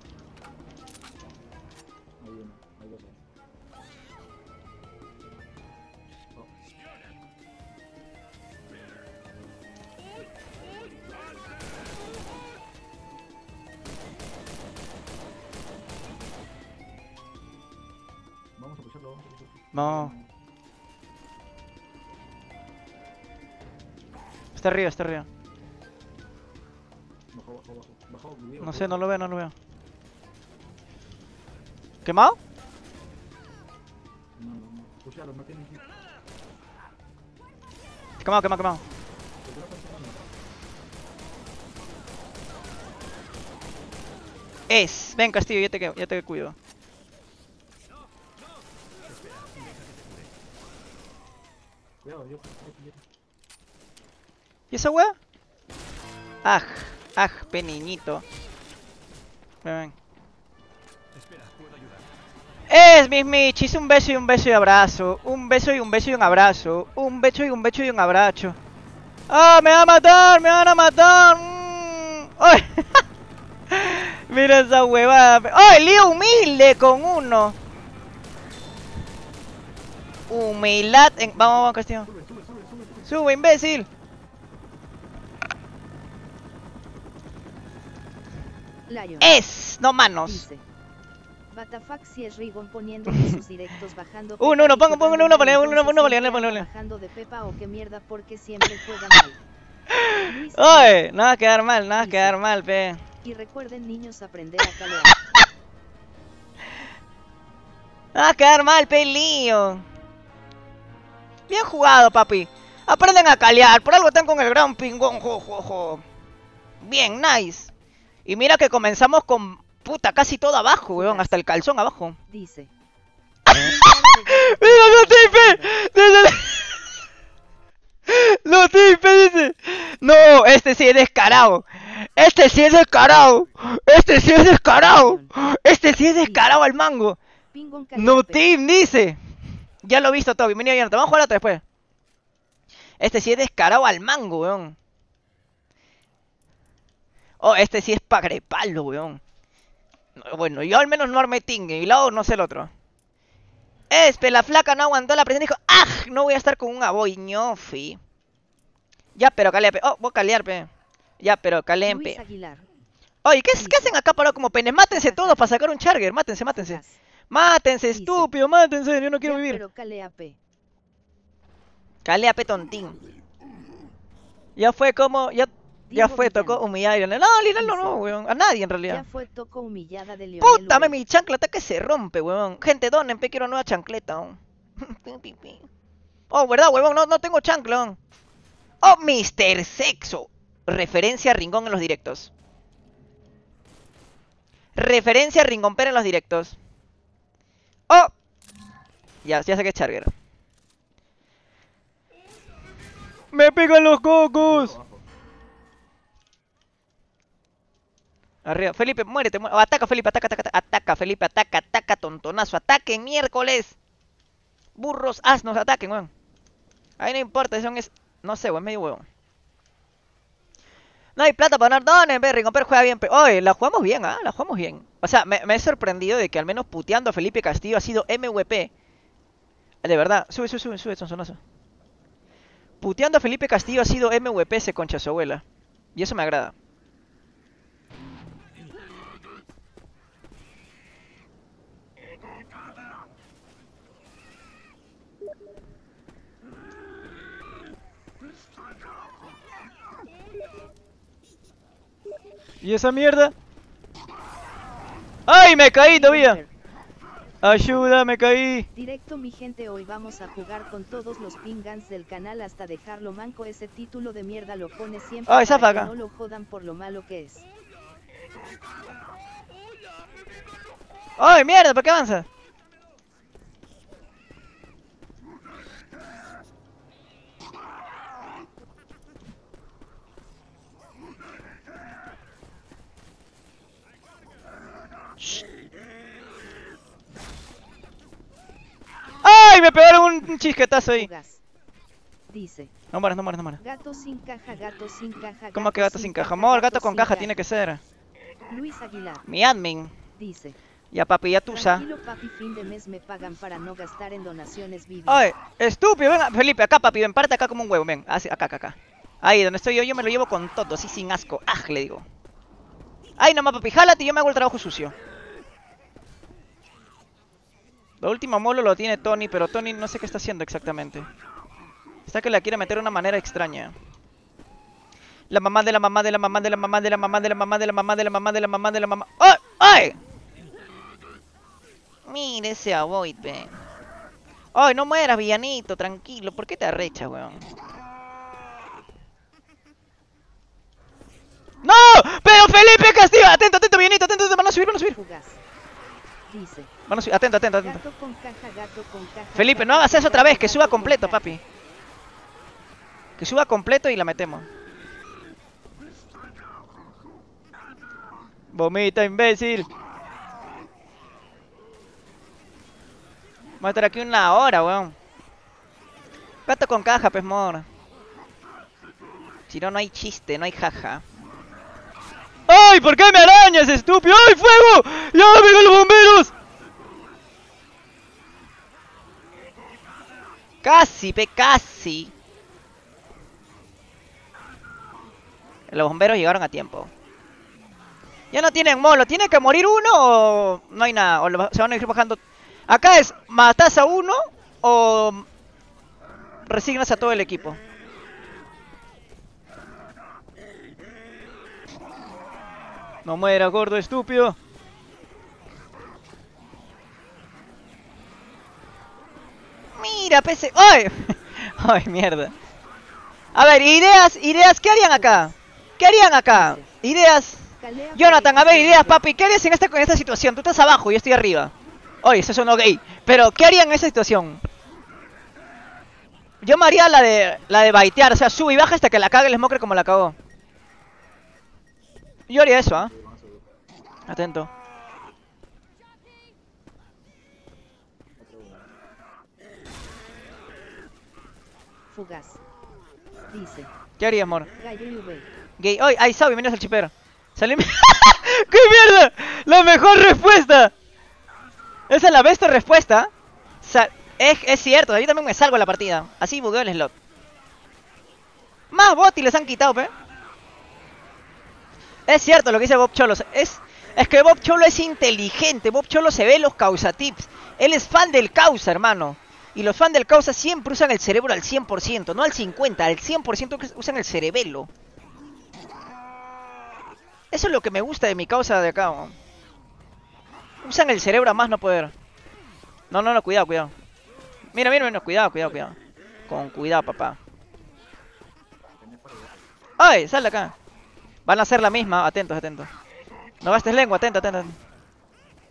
Vamos. Está arriba, está arriba. No sé, no lo veo, no lo veo. ¿Quemado? No, no, no. No tiene hit. Quemado, quemado, quemado. Es. Ven, Castillo, ya te, ya te cuido. Cuidado, yo. ¿Y esa weá? Aj, aj, peniñito. Ven, ven. Es mis michis, un beso y un beso y abrazo. Un beso y un beso y un abrazo. Un beso y un beso y un abrazo. ¡Ah, me va a matar! ¡Me van a matar! Mm. ¡Ay! Mira esa huevada. ¡Ay, lío humilde con uno! Humildad en... Vamos, vamos, Castillo. Sube, sube, sube, sube, sube. ¡Sube, imbécil! Lion. Es, no manos. Dice. Batafax si es Rigon poniendo en sus directos bajando. Uno, Pepa uno, pongo, pongo, jugando uno, mal, vale, uno, anda vale. Bajando de Pepa o qué mierda porque siempre juega mal. Luis Oye, nada va a quedar mal, nada va a Dice. quedar mal, pe. Y recuerden niños aprender a calear. Nada va a quedar mal, pe, lío. Bien jugado, papi. Aprenden a calear, por algo están con el gran pingón, jo, jo, jo. Bien, nice. Y mira que comenzamos con puta casi todo abajo, weón, hasta el calzón abajo. Dice. ¡Mira, no tipe! ¡No tipe! Dice. No, este sí es descarado. Este sí es descarado. Este sí es descarado. Este sí es descarado al mango. No team dice. Ya lo he visto todo. Bienvenido, Jonathan. Vamos a jugar otra después. Este sí es descarado al mango, weón. Oh, este sí es pa' grepalo, weón. No, Bueno, yo al menos no armé tingue. Y luego no sé el otro. Espe, la flaca no aguantó la presión y dijo, ¡ah! No voy a estar con un aboy, ñofi. Ya, pero caleape. Oh, voy a calear, pe. Ya, pero calempe. Oye, ¿qué, ¿qué hacen acá parados como penes? Mátense todos para sacar un charger. Mátense, mátense. Mátense, Dice. estúpido, mátense. Yo no quiero Ya, vivir. Pero caleape. Calea tontín. Ya fue como. Ya, ya Diego fue, Villano. tocó humillar a Lionel. No, Lionel no, no, weón. A nadie en Ya realidad. fue toco humillada de Lionel. Puta, me mi chancleta que se rompe, weón. Gente, donen, pe, quiero nueva chancleta, weón. Oh, ¿verdad, weón? No, no tengo chancla, weón. Oh, Mr. Sexo. Referencia a Ringón en los directos. Referencia a Ringón Pera en los directos. Oh. Ya, ya sé que es Charger. Me pegan los cocos. Arriba, Felipe, muérete, mu- ataca Felipe, ataca, ataca, ataca, ataca Felipe, ataca, ataca, tontonazo, ataquen miércoles. Burros, asnos, ataquen, weón. Ahí no importa, son es, no sé, weón, medio huevo. No hay plata para donar, donen, ve, Rincomper juega bien, oye, la jugamos bien, ah, la jugamos bien. O sea, me, he sorprendido de que al menos puteando a Felipe Castillo ha sido MVP. De verdad, sube, sube, sube, sube, tontonazo. Puteando a Felipe Castillo ha sido MVP ese concha su abuela. Y eso me agrada. ¿Y esa mierda? ¡Ay, me caí todavía! ¡Ayuda, me caí! Directo mi gente hoy vamos a jugar con todos los pingans del canal hasta dejarlo manco ese título de mierda lo pone siempre para zafa que acá. no lo jodan por lo malo que es. ¡Ay, mierda! ¿Por qué avanza? ¡Ay! Me pegaron un chisquetazo ahí. Dice, No mueras, no mueras, no mueras. gato sin caja, gato sin caja. ¿Cómo que gato sin caja? Amor, gato con caja tiene que ser. Luis Aguilar, Mi admin. dice, Ya papi, ya tusa. papi fin de mes me pagan para no gastar en donaciones Vivi. Ay, estúpido, ven, a- Felipe, acá papi, ven, párate acá como un huevo, ven, así, acá, acá, acá. Ahí, donde estoy yo, yo me lo llevo con todo, así sin asco. Ah, le digo. Ay, nomás papi, jálate y yo me hago el trabajo sucio. Lo último molo lo tiene Tony, pero Tony no sé qué está haciendo exactamente. Está que la quiere meter de una manera extraña. La mamá de la mamá de la mamá de la mamá de la mamá de la mamá de la mamá de la mamá de la mamá de la mamá. ¡Ay! ¡Ay! Mire ese avoid, ve. Ay, no mueras, villanito, tranquilo. ¿Por qué te arrechas, weón? ¡No! ¡Pero Felipe Castillo! Atento, atento, villanito, atento, atento. Van a subir, van a subir. Dice, Van a subir. Atento, atento, atento. gato con caja, gato con caja. Felipe, no hagas eso otra vez. Que suba completo, papi. Que suba completo y la metemos. Vomita, imbécil. Vamos a estar aquí una hora, weón. Gato con caja, pez mor. Si no, no hay chiste, no hay jaja. ¡Ay! ¿Por qué me arañas, estúpido? ¡Ay, fuego! ¡Ya vengan los bomberos! Casi, pe, casi. Los bomberos llegaron a tiempo. Ya no tienen molo. ¿Tiene que morir uno o no hay nada? O se van a ir bajando. Acá es, matas a uno o resignas a todo el equipo. No muera, gordo estúpido. Mira, PC. ¡Ay! ¡Ay, mierda! A ver, ideas, ideas, ¿qué harían acá? ¿Qué harían acá? Ideas. Jonathan, a ver, ideas, papi. ¿Qué harías en esta, en esta situación? Tú estás abajo, yo estoy arriba. Oye, eso sonó gay. Pero, ¿qué harían en esa situación? Yo me haría la de la de baitear, o sea, sube y baja hasta que la cague el smoker como la cagó. Yo haría eso, ¿ah? Atento. Fugaz. Dice. ¿Qué haría, amor? Gay. ¡Ay, ay, Sao! Bienvenidos al chipero. Salí... ¡Qué mierda! ¡La mejor respuesta! Esa es la bestia respuesta. Sa- es, es cierto, yo también me salgo de la partida. Así bugueo el slot. Más bot y les han quitado, pe. Es cierto lo que dice Bob Cholo. Es, es que Bob Cholo es inteligente. Bob Cholo se ve los causatips. Él es fan del causa, hermano. Y los fans del causa siempre usan el cerebro al 100%, no al 50%, al 100% que usan el cerebelo. Eso es lo que me gusta de mi causa de acá. Usan el cerebro a más no poder. No, no, no, cuidado, cuidado. Mira, mira, mira, cuidado, cuidado, cuidado. Con cuidado, papá. ¡Ay! Sal de acá. Van a hacer la misma, atentos, atentos. No gastes lengua, atento, atento. atento.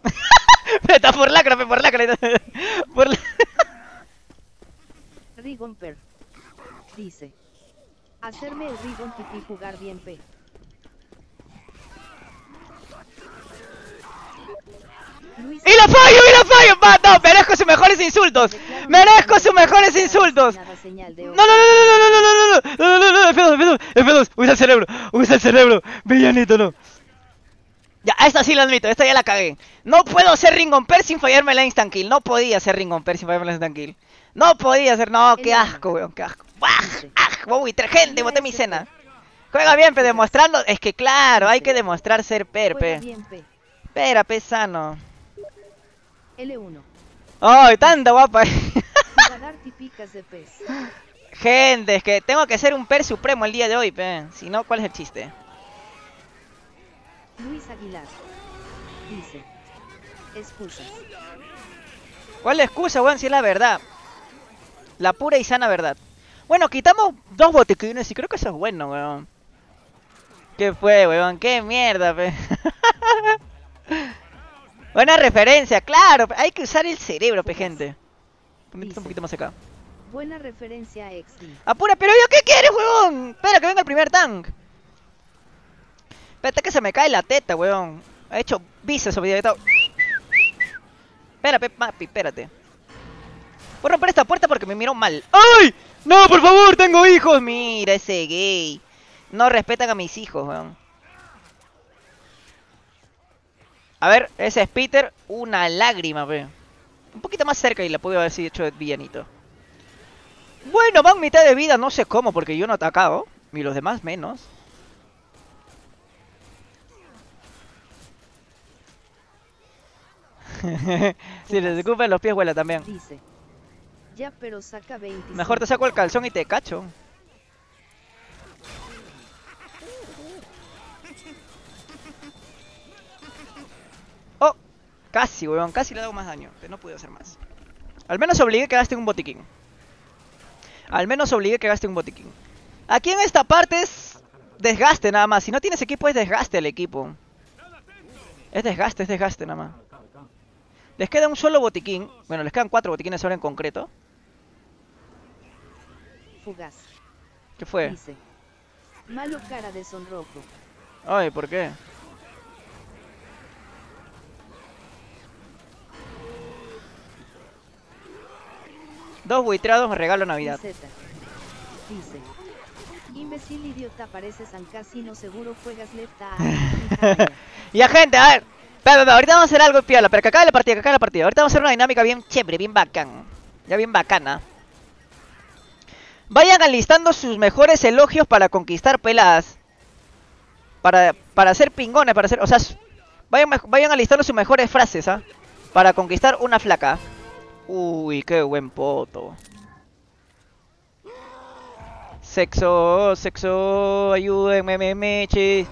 Está por lacra, por lacra. Por la- Rigomper. Dice. Hacerme el Rigon Pipi jugar bien P. Luis ¡Y la fallo, y la fallo! Va, no, merezco sus mejores insultos. ¡Merezco sus mejores insultos! No, no, no, no, no, no, no, no, no, no, no, no, F2, F2, F2, usa el cerebro, usa el cerebro, villanito, no. Ya, esta sí la admito, esta ya la cagué. No puedo hacer Ring on Per sin fallarme la instant kill. No podía hacer Ring on Per sin fallarme la instant kill. No podía hacer, no, qué asco, weón, qué asco. ¡Buah! ¡Ah! Bowie, gente, boté mi cena. Juega bien, pe, demostrando. Es que claro, hay que demostrar ser per, Juega pe. sano. L1. Ay, tanta guapa. Gente, es que tengo que ser un per supremo el día de hoy, pe. Si no, ¿cuál es el chiste? Luis Aguilar. Dice. Excusas. ¿Cuál excusa, weón? Si es la verdad. La pura y sana verdad. Bueno, quitamos dos botiquines y creo que eso es bueno, weón. ¿Qué fue, weón? ¿Qué mierda, pe? Buena referencia, claro. Hay que usar el cerebro, pe, gente. Métete un poquito más acá. Buena referencia XD. Apura, pero yo, ¿qué quieres, weón? Espera, que venga el primer tank. Espérate que se me cae la teta, weón. Ha hecho bíceps video Espera, pe, papi, espérate. Voy a romper esta puerta porque me miró mal. ¡Ay! ¡No, por favor! ¡Tengo hijos! Mira, ese gay. No respetan a mis hijos, weón. A ver, ese es Peter. Una lágrima, pe. Un poquito más cerca y la pude haber sido hecho villanito. Bueno, van mitad de vida, no sé cómo, porque yo no he atacado. Y los demás menos. si les escupen los pies, vuela también. Ya, pero saca 25. Mejor te saco el calzón y te cacho. Oh, casi, weón, casi le hago más daño. Pero no pude hacer más. Al menos obligué que gaste un botiquín. Al menos obligué que gaste un botiquín. Aquí en esta parte es desgaste nada más. Si no tienes equipo es desgaste el equipo. Es desgaste, es desgaste nada más. Les queda un solo botiquín. Bueno, les quedan cuatro botiquines ahora en concreto. Fugaz. ¿Qué fue? Dice. Malo cara de sonrojo. Ay, ¿por qué? Dos buitrados me regalo Navidad. Zeta. Dice. Imbécil idiota pareces casi no seguro juegas left a Ya, gente, a ver. Espera, espera, ahorita vamos a hacer algo piola, pero que acabe la partida, que acabe la partida. Ahorita vamos a hacer una dinámica bien chévere, bien bacán. Ya bien bacana. Vayan alistando sus mejores elogios para conquistar peladas. para, para hacer pingones, para hacer, o sea, vayan, vayan alistando sus mejores frases, ¿ah? Para conquistar una flaca. Uy, qué buen poto. Sexo, sexo, ayúdenme, me meche.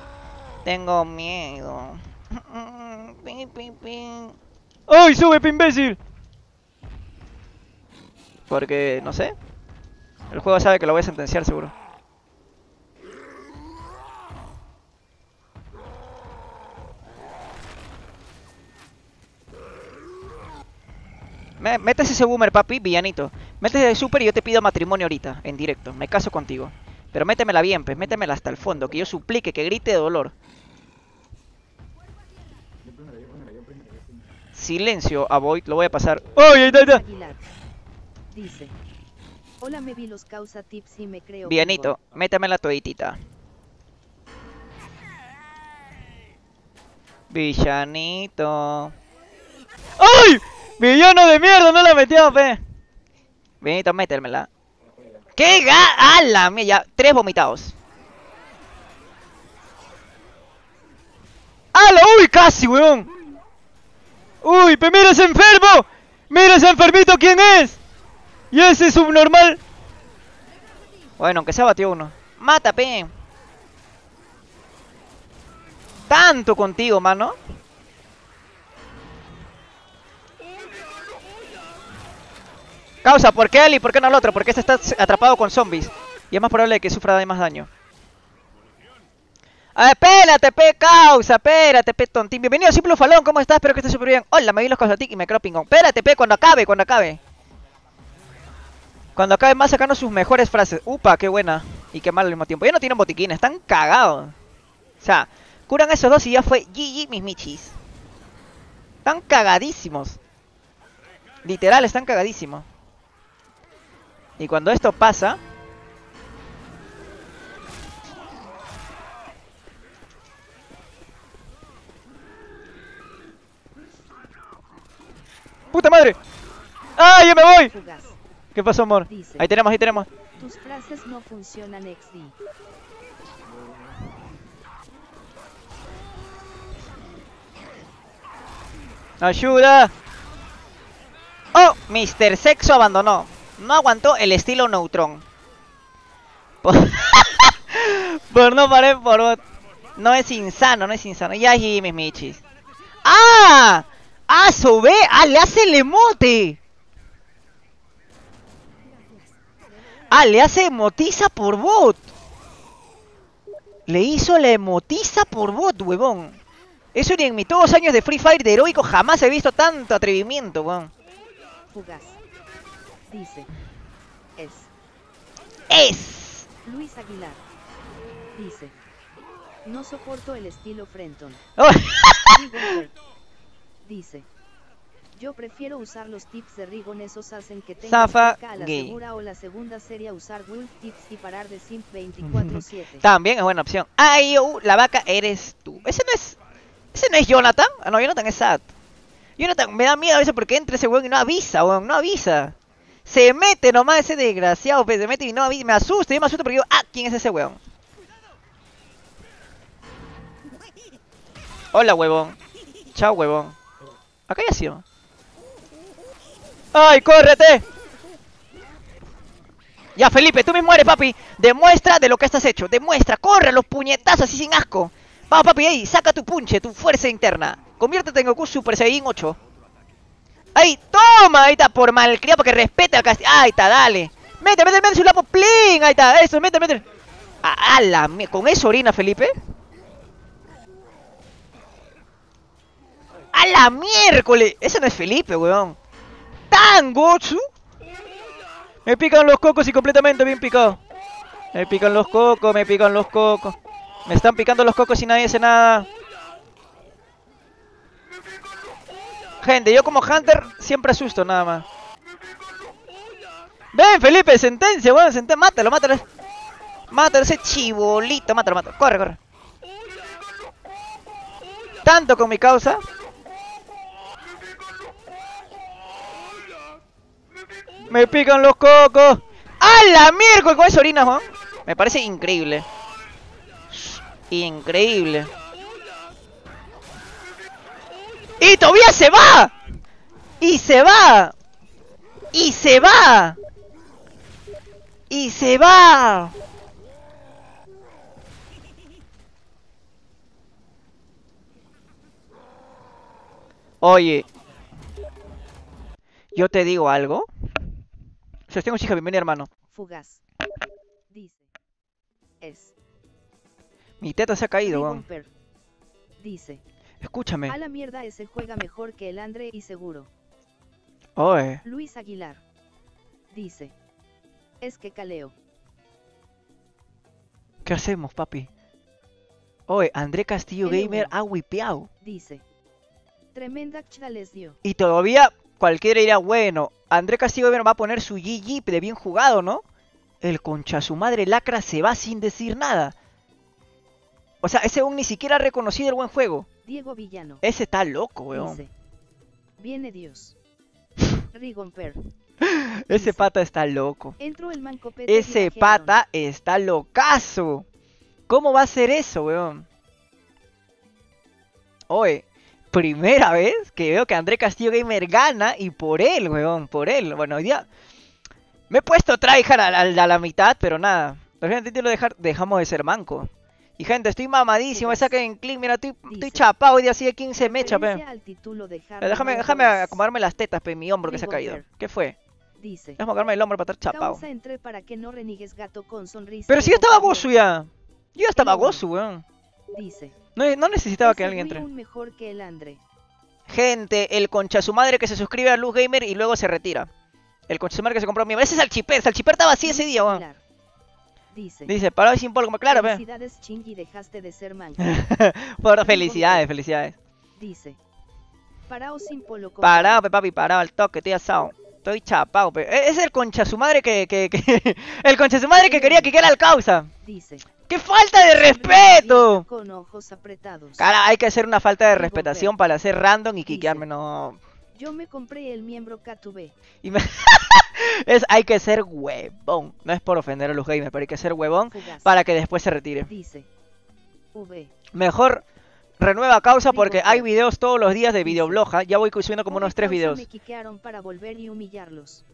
Tengo miedo. ¡Ay, sube, imbécil! Porque, no sé. El juego sabe que lo voy a sentenciar, seguro. Métese ese boomer, papi, villanito. Métese de super y yo te pido matrimonio ahorita, en directo. Me caso contigo. Pero métemela bien, pues, métemela hasta el fondo, que yo suplique, que grite de dolor. Silencio, a Void, lo voy a pasar. ¡Ay, ahí está, ahí está! Dice. Hola, me vi los causa tips y me creo. Villanito, Bingo. métamela toditita. Villanito. ¡Ay! ¡Villano de mierda! No la metió, pe. Villanito, métemela. ¡Qué ga... ¡Hala! Mira, ya, tres vomitados. ¡Hala! ¡Uy, casi, weón! ¡Uy, mira ese enfermo! ¡Mira ese enfermito quién es! ¡Y ese subnormal! Bueno, aunque se batió uno. Mata, pe. Tanto contigo, mano. Causa, ¿por qué él y por qué no el otro? Porque este está atrapado con zombies. Y es más probable que sufra más daño. Ah, espérate, pe, causa, espérate, pe, tontín. Bienvenido, Simple Falón, ¿cómo estás? Espero que estés súper bien. Hola, me vi los causatic y me creo pingón. Espérate, pe, cuando acabe, cuando acabe. Cuando acabe más sacando sus mejores frases. Upa, qué buena. Y qué mal al mismo tiempo. Ya no tienen botiquines, están cagados. O sea, curan esos dos y ya fue GG mis michis. Están cagadísimos. Literal, están cagadísimos. Y cuando esto pasa... ¡Puta madre! ¡Ah, ya me voy! ¿Qué pasó, amor? Dice. Ahí tenemos, ahí tenemos. Tus frases no funcionan XD. ¡Ayuda! ¡Oh! Mr. Sexo abandonó. No aguantó el estilo Neutron. Por, por no parar por. No es insano, no es insano. Ya ahí, mis michis. ¡Ah! ¡Ah, sube! ¡Ah, le hace el emote! ¡Ah, le hace emotiza por bot! Le hizo la emotiza por bot, huevón. Eso ni en mis todos años de Free Fire de heroico jamás he visto tanto atrevimiento, weón. Fugaz. Dice. Es. Es. Luis Aguilar. Dice. No soporto el estilo Frenton. Oh. Dice. Yo prefiero usar los tips de Rigon, esos hacen que tenga Zafa a la gay. segura o la segunda sería usar Wolf Tips y parar de Simp 24-7. También es buena opción. Ay, uh, la vaca eres tú. Ese no es. Ese no es Jonathan. Ah, no, Jonathan es Sad. Jonathan me da miedo a veces porque entra ese weón y no avisa, weón. No avisa. Se mete nomás ese desgraciado, pues, se mete y no avisa. Me asusta, yo me asusto porque digo, ah, ¿quién es ese weón? Hola, huevón. Chao, huevón. Acá ya sido. ¡Ay, córrete! Ya, Felipe, tú mismo eres, papi. Demuestra de lo que estás hecho. Demuestra, corre los puñetazos así sin asco. Vamos, papi, ahí, saca tu punche, tu fuerza interna. Conviértete en Goku Super Saiyan 8. Ahí, toma, ahí está, por malcriado, porque respeta al castillo. Ahí está, dale. Mete, mete, mete su lapo, plin. Ahí está, eso, mete, mete. A, a la ¿Con eso orina, Felipe? ¡A la miércoles! Ese no es Felipe, weón. ¡Tan Gotsu! Me pican los cocos y completamente bien picado. Me pican los cocos, me pican los cocos. Me están picando los cocos y nadie hace nada. Gente, yo como Hunter siempre asusto nada más. Ven, Felipe, sentencia, weón, sentencia. Mátalo, mátalo. Mátalo, ese chibolito, mátalo, mátalo. Corre, corre. Tanto con mi causa. Me pican los cocos. ¡A la miércoles con esa orina, Juan! Me parece increíble. Increíble. ¡Y todavía se va! ¡Y se va! ¡Y se va! ¡Y se va! Oye, yo te digo algo. Sebastián Uchiha, bienvenido hermano. Fugaz. Dice. Es. Mi teta se ha caído, weón. Dice. Escúchame. A la mierda ese juega mejor que el Andre y seguro. Oye, Luis Aguilar. Dice. Es que caleo. ¿qué hacemos, papi? Oye, André Castillo. Gamer ha wipeado. Dice. Tremenda chda les dio. Y todavía cualquiera dirá, bueno, André Castillo va a poner su GG de bien jugado, ¿no? El concha su madre lacra se va sin decir nada. O sea, ese aún ni siquiera ha reconocido el buen juego. Diego Villano. Ese está loco, weón. Dice. Viene Dios. Rigomper. Ese dice. pata está loco. Entró el mancopete. Ese pata está locazo. ¿Cómo va a ser eso, weón? Oye, primera vez que veo que André Castillo Gamer gana y por él, weón, por él. Bueno, hoy día me he puesto tryhard a, la- a la mitad, pero nada. Lo gente lo dejar, dejamos de ser manco. Y gente, estoy mamadísimo, me saquen clic, mira, estoy, estoy chapado hoy día así de 15 mecha, pe. Al título Déjame, déjame acomodarme las tetas, pe, mi hombro que se ha caído. ¿Qué fue? Dice. Déjame acomodarme el hombro para estar chapado. Causa entré para que no reniegues gato con sonrisa. Pero si yo estaba gozo ya. Yo ya estaba gozo, weón. Dice. No, no necesitaba que "Ese alguien entre. un mejor que el Andre. Gente, el concha su madre que se suscribe a Luz Gamer y luego se retira. El concha su madre que se compró miembro. Ese es el chiper. El chiper estaba así ese día, weón. Dice. Dice, parado sin polvo. Claro. Felicidades Chingy, dejaste de ser manco. Por felicidades, felicidades. Dice. Parao sin polo Parado, pe, papi, parado al toque, estoy asado. Estoy chapado, pe. E- Es el concha su madre que, que, que- El concha su madre que quería que quiera al causa. Dice. ¡Qué falta de respeto! Con ojos apretados. Cara, hay que hacer una falta de respetación pe. para hacer random y quiquearme, no. Yo me compré el miembro K2B. Y me- es, hay que ser huevón. No es por ofender a los gamers, pero hay que ser huevón Fugaz. para que después se retire. Dice. V. Mejor renueva causa porque hay videos todos los días de. ¿ah? Ya voy subiendo como unos tres videos. Me para volver y humillarlos.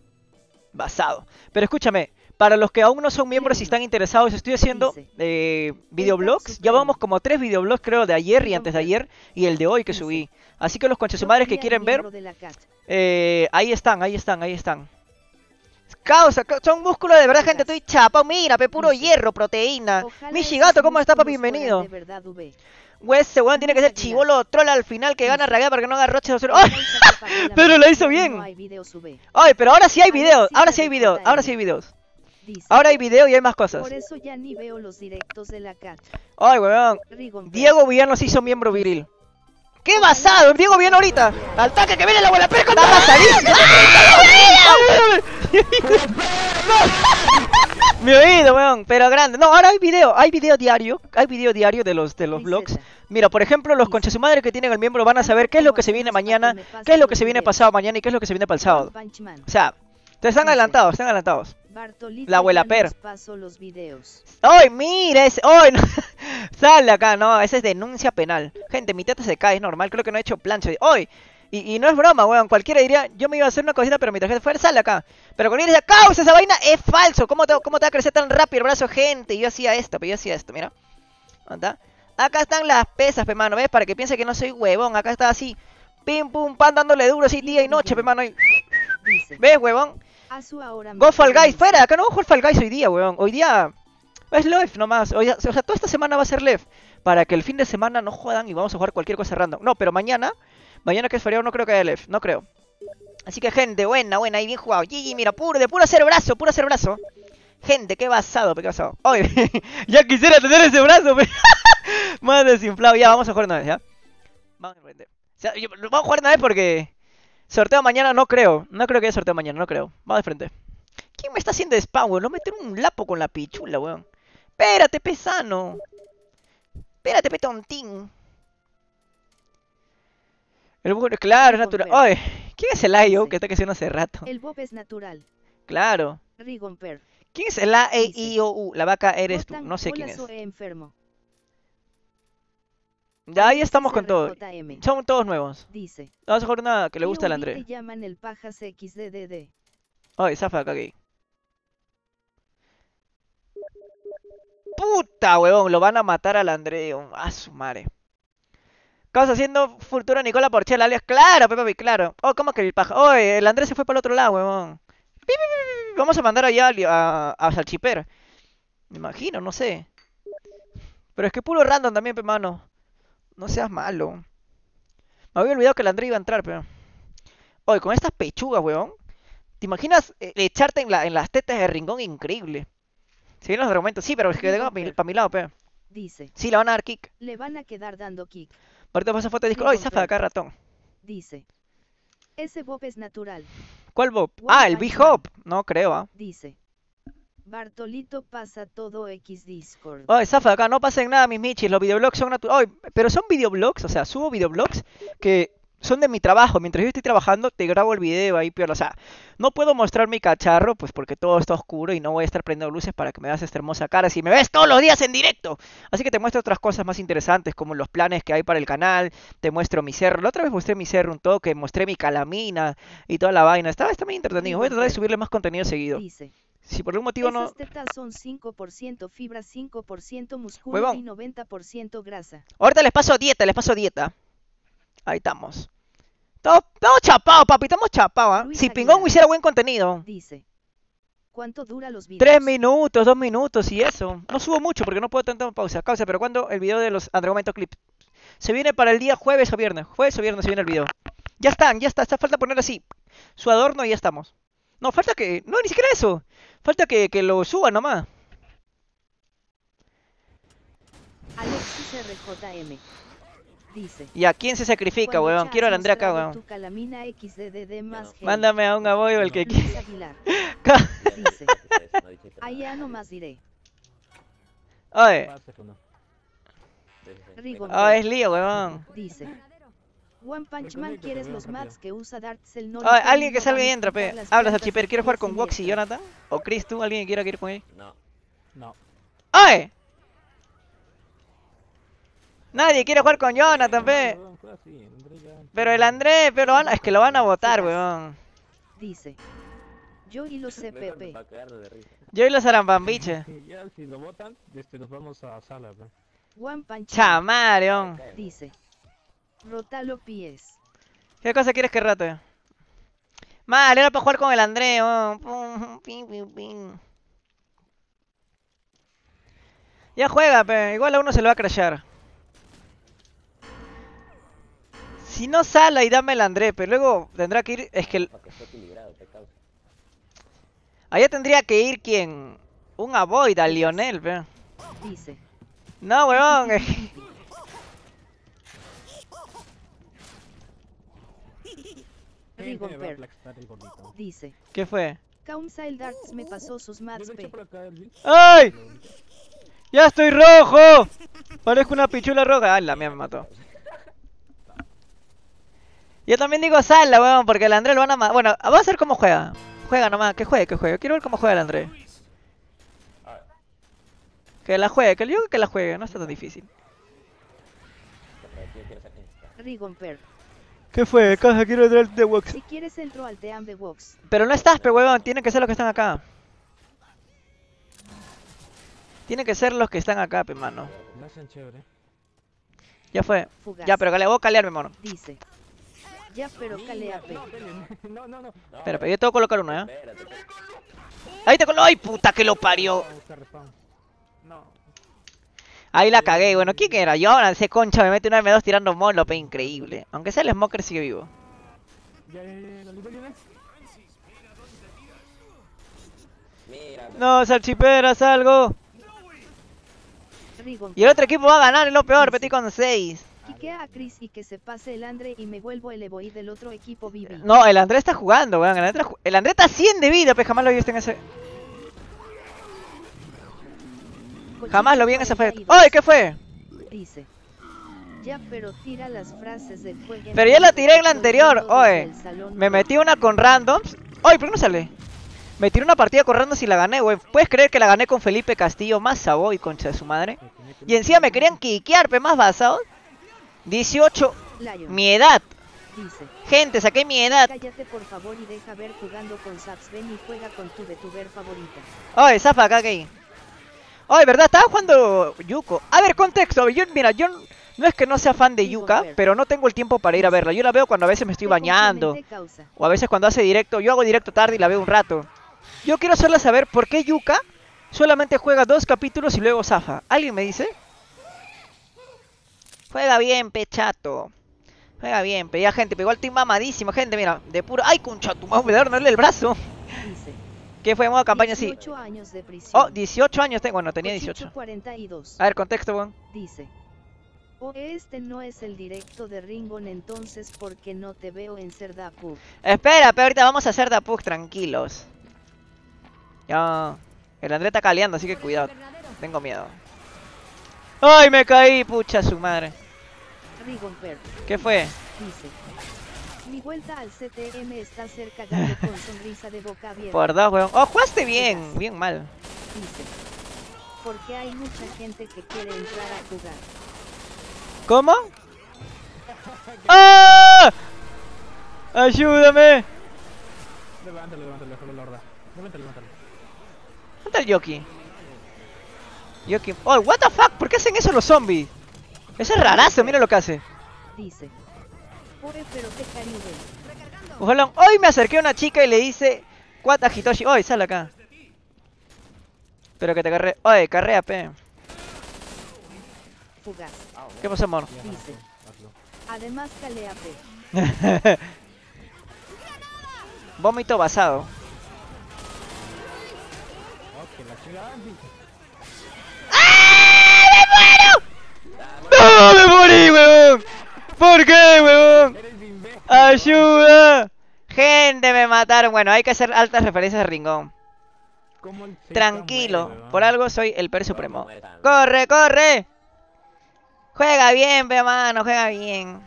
Basado. Pero escúchame, para los que aún no son miembros y están interesados, estoy haciendo eh, videoblogs. Ya vamos como tres videoblogs creo de ayer y antes de ayer y el de hoy que subí. Así que los conchesumadres que quieren ver, eh, ahí están, ahí están, ahí están. Causa, ca- son músculos de verdad, gente. Estoy chapa, mira, pe, puro hierro, proteína. Michigato, ¿cómo está, papi? Bienvenido. Güey, ese weón tiene que ser chivolo troll al final que gana raguea para que no haga de Por ¡Ay! Pero la hizo bien. ¡Ay! Pero ahora sí hay sí ahora sí hay videos, reporta ahora sí hay videos. Dice. Ahora hay video y hay más cosas. Por eso ya ni veo los directos de la CAT. ¡Ay, weón! Diego Villano se hizo miembro viril. ¡Qué basado! Diego viene ahorita. ¡Al taque que viene la abuela perca! ¡Está basadísimo! Mi oído, weón, pero grande. No, ahora hay video, hay video diario, hay video diario de los de los vlogs. Mira, por ejemplo, los conches su madre que tienen el miembro van a saber qué es lo que se viene mañana, qué es lo que se viene pasado mañana y qué es lo que se viene para el sábado. One Punch Man. O sea, te están Dice. adelantados, están adelantados. Bartolito La abuela Per. pasó los videos. ¡Ay, mira! Ese... ¡Ay, no! Sale acá, no, esa es denuncia penal. Gente, mi teta se cae, es normal, creo que no he hecho plancha. ¡Ay! Y, y no es broma, weón, cualquiera diría, yo me iba a hacer una cosita, pero mi tarjeta fue, sale acá. Pero cuando decía, causa esa vaina, es falso. ¿Cómo te, ¿Cómo te va a crecer tan rápido el brazo, gente? Yo hacía esto, pero yo hacía esto, mira. ¿Dónde está? Acá están las pesas, pe mano, ¿ves? Para que piense que no soy huevón. Acá está así, pim pum pan dándole duro así día y noche, pe mano. y- Dice. ¿Ves, huevón? Ahora Go Fall Guys, fuera, acá no voy a jugar Fall Guys hoy día, weón. Hoy día es Lef nomás. Hoy, o sea, toda esta semana va a ser Lef. Para que el fin de semana no jodan y vamos a jugar cualquier cosa random. No, pero mañana, mañana que es feriado, no creo que haya Lef. No creo. Así que, gente, buena, buena, ahí bien jugado. Gigi, mira, puro, de puro hacer brazo, puro hacer brazo. Gente, qué basado, qué basado. Oye, ya quisiera tener ese brazo, pe. Más desinflado. Ya, vamos a jugar una vez, ¿ya? Vamos a. O sea, yo- vamos a jugar una vez porque sorteo mañana no creo. No creo que haya sorteo mañana, no creo. Vamos de frente. ¿Quién me está haciendo spam, weón? No meter un lapo con la pichula, weón. Espérate, pesano. Espérate, petontín. El bug- claro, es natural. Oye, ¿quién es el IO que está creciendo hace rato? El Bob es natural. Claro. Rigomper. ¿Quién es el A, E, Dice. I, O, U? La vaca eres tú. No sé quién es. enfermo. Ya ahí estamos con todo. Son todos nuevos. Dice. Vamos a jugar una que le gusta al André. llaman el pajas XDDD. Ay, zafa acá aquí. Puta, huevón, lo van a matar al André. oh, A su madre. ¿Qué vas haciendo Futura Nicola Porchela? Alias, claro, Pepe, claro. Oh, ¿cómo que el paja? Oh, el Andrés se fue para el otro lado, huevón. Vamos a mandar allá al- a, a Salchiper. Me imagino, no sé. Pero es que puro random también, pe mano. No seas malo. Me había olvidado que el André iba a entrar, pero. Oye, con estas pechugas, weón. ¿Te imaginas eh, echarte en, la, en las tetas de Ringón? Increíble. Vienen los argumentos, sí, pero es que tengo para mi lado, pe. Dice. Sí, le van a dar kick. Le van a quedar dando kick. Ahorita pasa foto de disco. ¡Ay, zafa de acá, ratón! Dice. Ese Bob es natural. ¿Cuál Bob? Ah, el B-Hop. No creo, ¿ah? Dice. Bartolito pasa todo X Discord. Ay, zafa acá, no pasen nada, mis michis. Los videoblogs son naturales. pero son videoblogs, o sea, subo videoblogs que son de mi trabajo. Mientras yo estoy trabajando, te grabo el video ahí, pero, o sea, no puedo mostrar mi cacharro, pues porque todo está oscuro y no voy a estar prendiendo luces para que me veas esta hermosa cara si me ves todos los días en directo. Así que te muestro otras cosas más interesantes, como los planes que hay para el canal. Te muestro mi cerro. La otra vez mostré mi cerro un toque, mostré mi calamina y toda la vaina. Está, está muy entretenido. Voy a tratar de subirle más contenido seguido. Dice. Si por algún motivo no. Esas tetas son 5% fibra, 5% músculo Huevón. y 90% grasa. Ahorita les paso dieta, les paso dieta. Ahí estamos. Estamos, estamos chapados, papi, estamos chapados. Luis Si Pingón hiciera buen contenido. Dice. ¿Cuánto dura los videos? Tres minutos, dos minutos y eso. No subo mucho porque no puedo tanta pausa. Causa, pero cuando el video de los Andromento Clips se viene para el día jueves o viernes. Jueves o viernes se viene el video. Ya están, ya está. Está falta poner así su adorno y ya estamos. No, falta que. No, ni siquiera eso. Falta que, que lo suba nomás. Alexis RJM. Dice. ¿Y a quién se sacrifica, "Cuando weón? Quiero al André acá, weón. Tu calamina XDDD más hate". Mándame a un aboyo el que quiera. Dice. Ahí ya no más diré. Oye, ah, es lío, weón. Dice. One Punch Man quieres los mats que usa Dartzel no pueden alguien que salga y a entra, pe. Hablas a plantas Chiper. ¿Quieres jugar con después Wox y siniestras. Jonathan? ¿O Chris, tú? ¿Alguien que quiera ir con él? No. No. ¡Oye! Nadie quiere jugar con Jonathan, pe. Pero el Andrés, pero lo van- es que lo van a votar, weón. Dice. Yo y los CPP. A. Yo y los arambambiches. Sí, Ya, si lo votan, este, nos vamos a sala, pues. One Punch Man Chamareón. dice. Rotalo pies. ¿Qué cosa quieres que rate? Mal, era para jugar con el pim, pim. Ya juega, pe. Igual a uno se lo va a crashear. Si no sala y dame el Andrés, pero luego tendrá que ir. Es que el- allá tendría que ir quien. Un avoid al Lionel, pe. Dice. No, weón. es que- Rigo Gente, me va a Per. Blackstar el gordito. Dice. ¿Qué fue? Council Darts me pasó sus. ¡Ay! ¡Ya estoy rojo! Parezco una pichula roja. Ah, la mía me mató. Yo también digo sala, weón, porque el André lo van a matar. Bueno, vamos a ver cómo juega. Juega nomás, que juegue, que juegue. Quiero ver cómo juega el André. Que la juegue, que yo que la juegue, no está tan difícil. Pero ¿Qué fue? Casa, quiero entrar de Wox. Si quieres entro al Team de Vox. Pero no estás, pe weón, tienen que ser los que están acá. Tienen que ser los que están acá, pe mano. Chévere. Ya fue. Fugaz. Ya, pero le voy a calearme, mono. Dice. Ya pero calea P. No, no, no, no. Espera, pero yo tengo que colocar uno, ¿eh? Espérate, espérate. Ahí te colo... ¡Ay, puta que lo parió! No. Ahí la cagué, bueno, ¿quién era? Yo ahora ese concha me mete una M2 tirando molo, pe, increíble. Aunque sea el Smoker sigue vivo. No, salchiperas, algo. Rigon Y el otro equipo va a ganar, es lo peor, petí con 6. Quiquea a Chris y que se pase el Andre y me vuelvo el Evoid del otro equipo Vivi. No, el Andrés está jugando, weón. El Andrés está 100 de vida, pe, jamás lo vi en ese. Jamás lo vi en ese. 42. ¡Ay, qué fue! Dice. Ya pero tira las frases del juego. Pero ya la tiré en la anterior, oye. Me metí una con randoms. ¡Ay, por qué no sale! Me tiré una partida con randoms y la gané, weón. ¿Puedes creer que la gané con Felipe Castillo, más y concha de su madre? Y encima me querían quiquear, pe, más basados. 18. Lion. Mi edad. Dice. Gente, saqué mi edad. Cállate por favor y deja ver jugando con Saps. Ven y juega con tu VTuber favorita. Oye, zafa acá, gay. Oye, ¿verdad? Estaba jugando Yuko. A ver, contexto. Yo, mira, yo no es que no sea fan de Yuka, pero no tengo el tiempo para ir a verla. Yo la veo cuando a veces me estoy bañando. O a veces cuando hace directo. Yo hago directo tarde y la veo un rato. Yo quiero hacerle saber por qué Yuka solamente juega dos capítulos y luego zafa. ¿Alguien me dice? Juega bien, pechato. Juega bien, pe. Ya, gente, pero igual estoy mamadísimo, gente. Mira, de puro. ¡Ay, concha tu madre! Me el brazo. ¿Qué fue? Modo campaña así. 18 años de prisión. Oh, 18 años tengo. Bueno, tenía Cochicho 18. 42. A ver, contexto, weón. Dice. O este no es el directo de Ringon entonces porque no te veo en Cerdapu. Espera, pero ahorita vamos a hacer Dapuk tranquilos. Ya. El André está caleando, así que cuidado. Tengo miedo. ¡Ay, me caí! Pucha su madre. Rigon. ¿Qué fue? Dice. Mi vuelta al CTM está cerca Gato con sonrisa de boca abierta. Por dos, weón. ¡Oh, jugaste bien! Bien mal. Dice. Porque hay mucha gente que quiere entrar a jugar. ¿Cómo? ¡Ah! ¡Ayúdame! Levántalo, levántalo, déjalo la horda. Levántalo, levántalo. ¿Dónde está el Yoki? Yoki. ¡Oh, what the fuck! ¿Por qué hacen eso los zombies? Eso es rarazo, mira lo que hace. Dice. Pero. Ojalá. Hoy me acerqué a una chica y le dice. Cuata Hitoshi. Oye, sal acá. Pero que te carre. Oye, carrea, pe. Fugaz. ¿Qué pasa, amor? Dice. Además calea P. Vómito basado. Ok, la chingada. ¡No, me morí, weón! ¿Por qué, weón? ¡Ayuda! Gente, me mataron. Bueno, hay que hacer altas referencias a Ringón. ¿Cómo el seis Tranquilo, por algo soy el per supremo. ¡Corre, corre! Juega bien, pe mano, juega bien.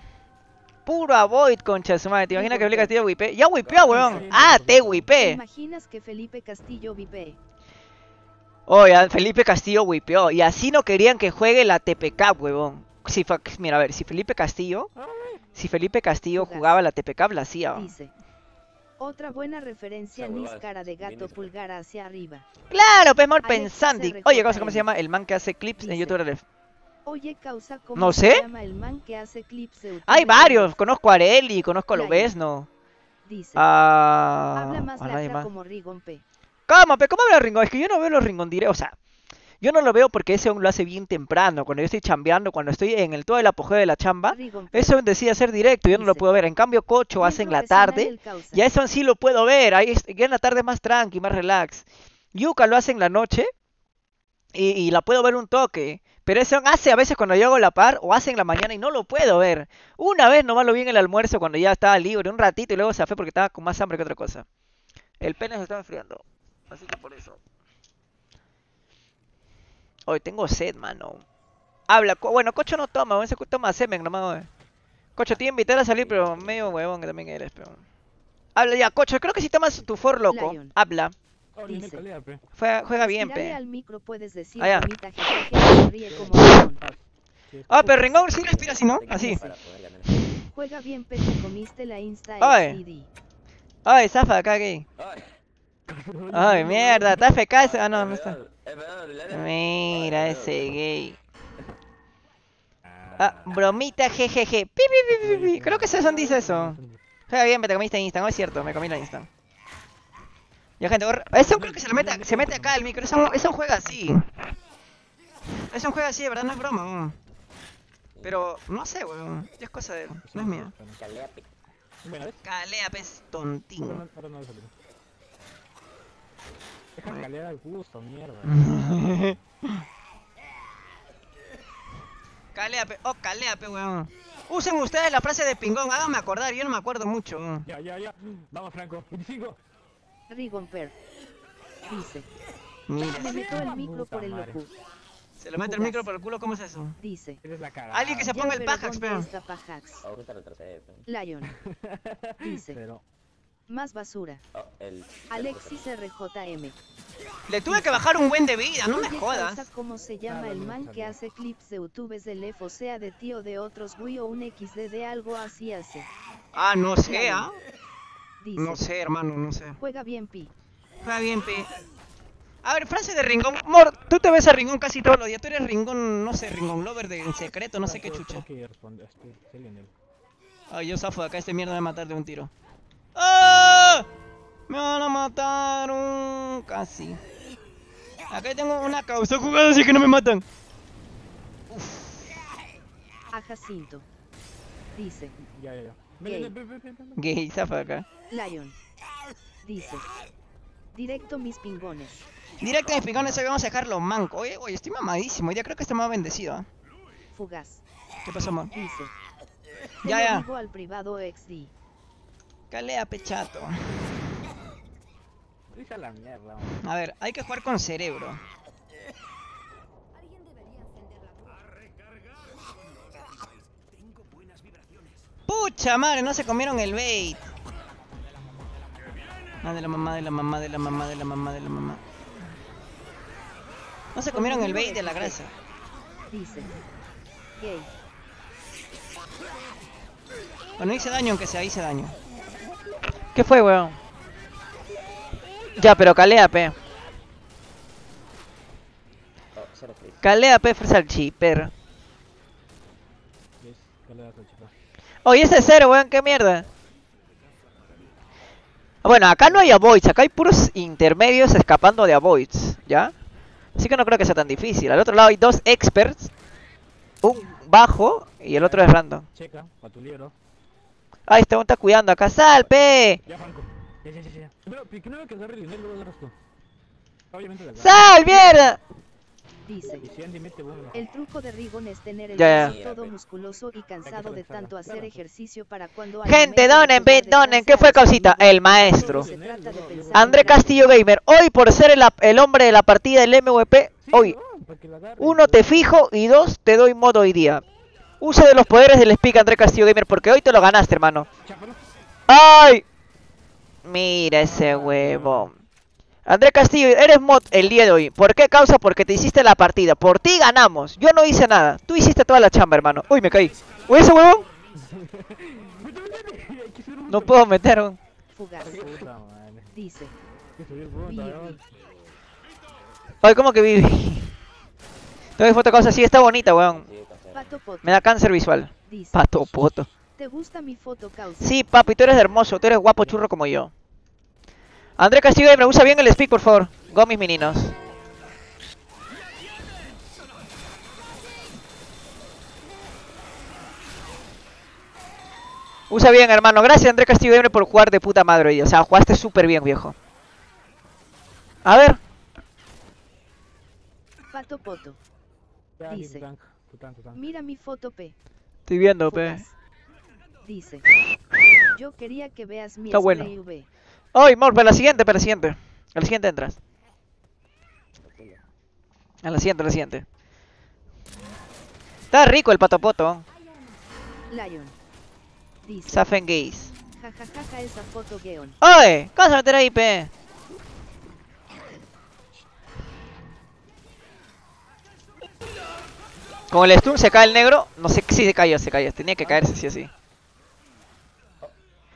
Puro avoid, concha su madre. ¿Te imaginas que Felipe Castillo whipe? Ya whipeó, weón. Ah, te ¿Te whipe. imaginas que Felipe Castillo vipe? Oye, Felipe Castillo whipeó. Y así no querían que juegue la TPK, huevón. Si, mira, a ver, si Felipe Castillo. Si Felipe Castillo jugaba la TPK, la hacía. Dice. Otra buena referencia Esa Nis huevada, cara de gato Vinicius. pulgar hacia arriba. Claro, pues Alex pensante. SRJ. Oye, ¿cómo cómo se llama? El man que hace clips en. YouTube. Oye, causa cómo No se sé. llama el man que hace clips de Hay varios. Conozco a Areli, conozco a. Lobesno. Dice. A. Habla más como Rigon P. ¿Cómo? ¿Pero cómo habla Ringo? Es que yo no veo los Ringon directos. O sea, yo no lo veo porque ese aún lo hace bien temprano. Cuando yo estoy chambeando, cuando estoy en el todo el apogeo de la chamba, P. eso decide hacer directo. Yo no lo puedo ver. En cambio, Cocho hace en la tarde. Ya eso sí lo puedo ver. Ahí es- ya en la tarde más tranqui, más relax. Yuka lo hace en la noche. Y, y la puedo ver un toque. Pero eso hace a veces cuando yo hago la par o hace en la mañana y no lo puedo ver. Una vez nomás lo vi en el almuerzo cuando ya estaba libre, un ratito y luego se fue porque estaba con más hambre que otra cosa. El pene se estaba enfriando. Así que por eso. Hoy tengo sed, mano. Habla, Co- bueno, Cocho no toma, weón, ese toma semen nomás, weón. Cocho, te iba a invitar a salir, pero medio huevón que también eres, pero. Habla ya, Cocho, creo que si tomas tu for loco, Lion. habla. Dice. Juega, juega bien, pe. al micro puedes decir Ah, ya. bonita jejeje, ríe como. Ah, pero Ringón sí respira así, ¿no? Así. Juega bien pe te comiste la Insta Ay. Ay, zafa acá, gay. Ay, mierda, está FK ese. Ah, no, no es está. Mira Ay, ese gay. Ah, Ah, bromita, jejeje. Pi, pi, pi, pi, pi. Creo que César dice eso. Juega bien, pe, te comiste Insta. No es cierto, me comí la Insta. Ya, gente, borra- eso creo que se, le mete, se mete acá el micro. Eso, eso juega así. Eso juega así, de verdad, no es broma. Pero, no sé, weón. Es cosa de él, no es mía. Caleape. Bueno, ¿ves? Calea, pez, Ahora tontín. Deja de calear al gusto, mierda. Calea, pe. Oh, calea, pe, weón. Usen ustedes la frase de pingón, háganme acordar, yo no me acuerdo mucho. weón. Ya, ya, ya. Vamos, Franco. 25. Rigon Per. Dice. Mira, Me meto el micro por el locu. se le mete el micro por el culo, ¿cómo es eso? Dice. Eres la cara. Alguien que se Ya, ponga el Pajax, ¿dónde pero. Ahorita retrocede. Lion. Dice. Pero. Más basura. Oh, el... Alexis RJM. Le tuve que bajar un buen de vida, no me jodas. ¿Cómo se llama el man que hace clips de youtubes del Lef, o sea de tío de otros Wii o un XD de algo así hace? Ah, no sé, ¿ah? Dice. No sé, hermano, no sé. Juega bien Pi. Juega bien, P. A ver, frase de Ringón. Mor, tú te ves a Ringón casi todos los días. Tú eres Ringón, no sé, Ringón Lover de en secreto, no sé qué chucha. Ay, yo zafo de acá, este mierda me va a matar de un tiro. ¡Ah! Me van a matar un... casi. Acá tengo una causa jugada, así que no me matan. A Jacinto. Dice. Ya, ya, ya. Gay. zafa de acá. Lion. Dice. Directo mis pingones. Directo mis picones, hoy vamos a dejarlo manco. Oye, oye, estoy mamadísimo. Día creo que estoy más bendecido. ¿ah? Fugaz. ¿Qué pasó, amor? Dice. Ya, ya. digo al privado XD. Calea, pechato. Deja la mierda, man. A ver, hay que jugar con cerebro. Pucha madre, no se comieron el bait. Ah, de la mamá, de la mamá, de la mamá, de la mamá, de la mamá. No se comieron el bait de la grasa. Dice. Gay. Bueno, hice daño aunque sea, hice daño. ¿Qué fue, weón? Ya, pero calea, pe. Calea, pe, fresa al chipper. Yes, ¿qué le das al chico? Oye, ese es cero, weón, qué mierda. Bueno, acá no hay avoids, acá hay puros intermedios escapando de avoids, ¿ya? Así que no creo que sea tan difícil. Al otro lado hay dos experts, un bajo y el otro es random. Checa, para tu libro. Ay, este está cuidando acá. ¡Sal, pe! Ya, Franco. Ya, ya, ya, ya. Pero, primero que agarre Lionel, luego agarras tú. Obviamente la. ¡Sal, mierda! Dice. El truco de Rigon es tener el Ya, brazo ya. todo musculoso y cansado de tanto hacer ejercicio para cuando Gente, donen, donen. ¿Qué fue, causita? El maestro. André Castillo Gamer. Hoy, por ser el, el hombre de la partida del MVP, hoy, no, uno, te fijo y dos, te doy modo hoy día. Usa de los poderes del speak André Castillo Gamer porque hoy te lo ganaste, hermano. ¡Ay! Mira ese huevo. André Castillo, eres mod el día de hoy. ¿Por qué causa? Porque te hiciste la partida. Por ti ganamos. Yo no hice nada. Tú hiciste toda la chamba, hermano. Uy, me caí. Uy, ese huevón. No puedo meter un... Dice. Ay, ¿cómo que viví? Tengo foto causa así, está bonita, weón. Me da cáncer visual. Dice. Pato poto. ¿Te gusta mi foto causa? Sí, papi, tú eres hermoso, tú eres guapo churro como yo. André Castillo Gamer, usa bien el speak, por favor. Go, mis meninos. Usa bien, hermano. Gracias, André Castillo Gamer, por jugar de puta madre hoy. O sea, jugaste súper bien, viejo. A ver. Pato Poto. Dice. Mira mi foto P. Estoy viendo, pe. Fugaz. Dice. Yo quería que veas mi Está bueno. Ay, Mor, para la siguiente, para la siguiente. A la siguiente entras. A la siguiente, a la siguiente. Está rico el patopoto. Lion. Dice. Safen gays. Jajajaja esa foto guion. ¡Oye! ¿Qué vas a meter ahí, pe? Con el stun se cae el negro. No sé si se cayó, se cayó. Tenía que caerse, sí o sí.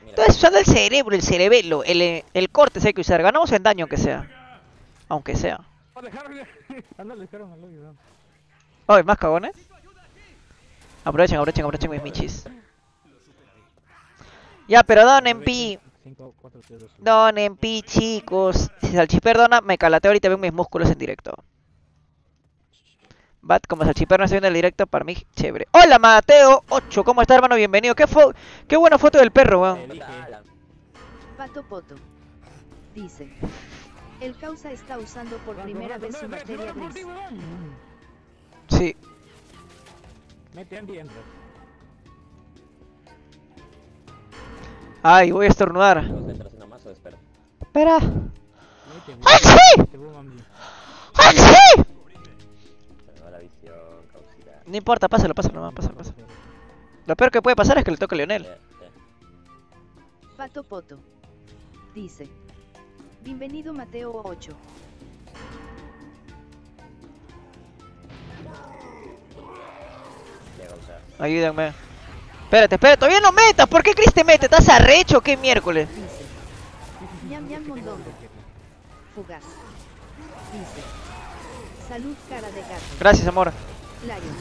Estás usando el cerebro, el cerebelo. El, el corte se hay que usar. Ganamos en daño, aunque sea. Aunque sea. Oh, dejaron, Anda, dejaron al lobby, weón. ¡Ay, más cagones! Aprovechen, aprovechen, aprovechen mis michis. Ya, pero donen pi. 5, 4, 3, 2, 1. Donen pi, chicos. Si Salchiper dona, me calateo ahorita ven mis músculos en directo. Bat, como Salchiper no está viendo el directo, para mí, chévere. Hola, Mateo 8, ¿cómo está, hermano? Bienvenido. ¿Qué, fo Qué buena foto del perro, weón. Pato Poto. Dice. El causa está usando por primera vez su materia gris. Sí. Y entra. Ay, voy a estornudar. ¿Vos entras nomás o espera? ¡Axi! Andy. ¡Axi! No importa, pásalo, pásalo, nomás, pásalo, pásalo. Lo peor que puede pasar es que le toque a Lionel. Pato Poto. Dice. Bienvenido Mateo 8. Llega a usar. Ayúdenme. Espérate, espérate, todavía no metas. ¿Por qué Chris te mete? ¿Estás arrecho qué miércoles? Dice. Ñam ñam mondongo. Fugaz. Dice. Salud cara de gato. Gracias, amor. Lion.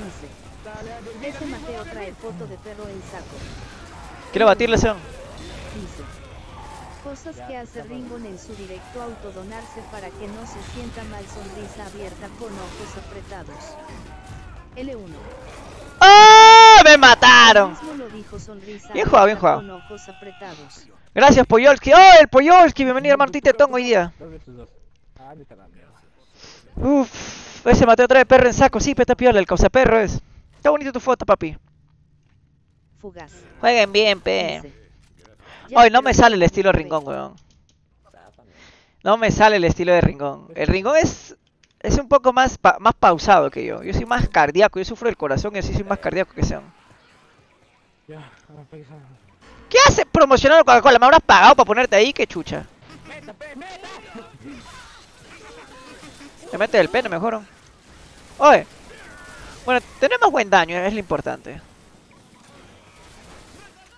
Dice. Ese Mateo trae foto de perro en saco. Quiero batirle, Sean. Dice. Cosas que hace Ringon en su directo autodonarse para que no se sienta mal sonrisa abierta con ojos apretados. L1. ¡Ah! ¡Me mataron! Lo dijo Bien jugado, bien jugado. Con ojos apretados. Gracias, Poyolski. ¡Oh, el Poyolski! Bienvenido, hermano Titetón, hoy día. Dos versus dos. Ah, ¿dónde está mierda? Uf, ese Mateo trae perro en saco. Sí, peta piola, el causa perro es. Está bonito tu foto, papi. Fugaz. Jueguen bien, pe. Ay, no pero me sale el estilo Ringón, aprovecho. weón. No me sale el estilo de Ringón. El Ringón es es un poco más pa- más pausado que yo. Yo soy más cardíaco, yo sufro del corazón y así soy más cardíaco que Sean. ¿Qué hace promocionando Coca-Cola? ¿Me habrás pagado para ponerte ahí? ¡Qué chucha! Te mete el pene mejor. Oye. Bueno, tenemos buen daño, es lo importante.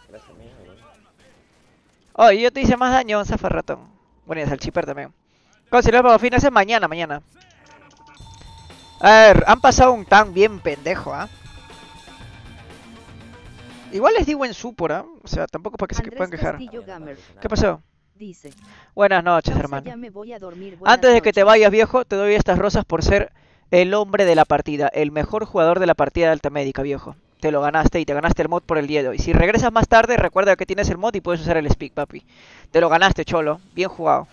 Gracias, weón. Oye, yo te hice más daño, Zafa Ratón. Bueno, y el Salchiper también. Considerar para fin, es mañana, mañana. A ver, han pasado un tan bien pendejo, ¿ah? Igual les digo en supor, ¿ah? O sea, tampoco para que se puedan quejar. Gamer. ¿Qué pasó? Dice. Buenas noches, "Pausa, hermano. Antes de que te noches". vayas, viejo, te doy estas rosas por ser el hombre de la partida, el mejor jugador de la partida de alta médica, viejo. Te lo ganaste y te ganaste el mod por el día de hoy. Si regresas más tarde, recuerda que tienes el mod y puedes usar el speak, papi. Te lo ganaste, cholo. Bien jugado.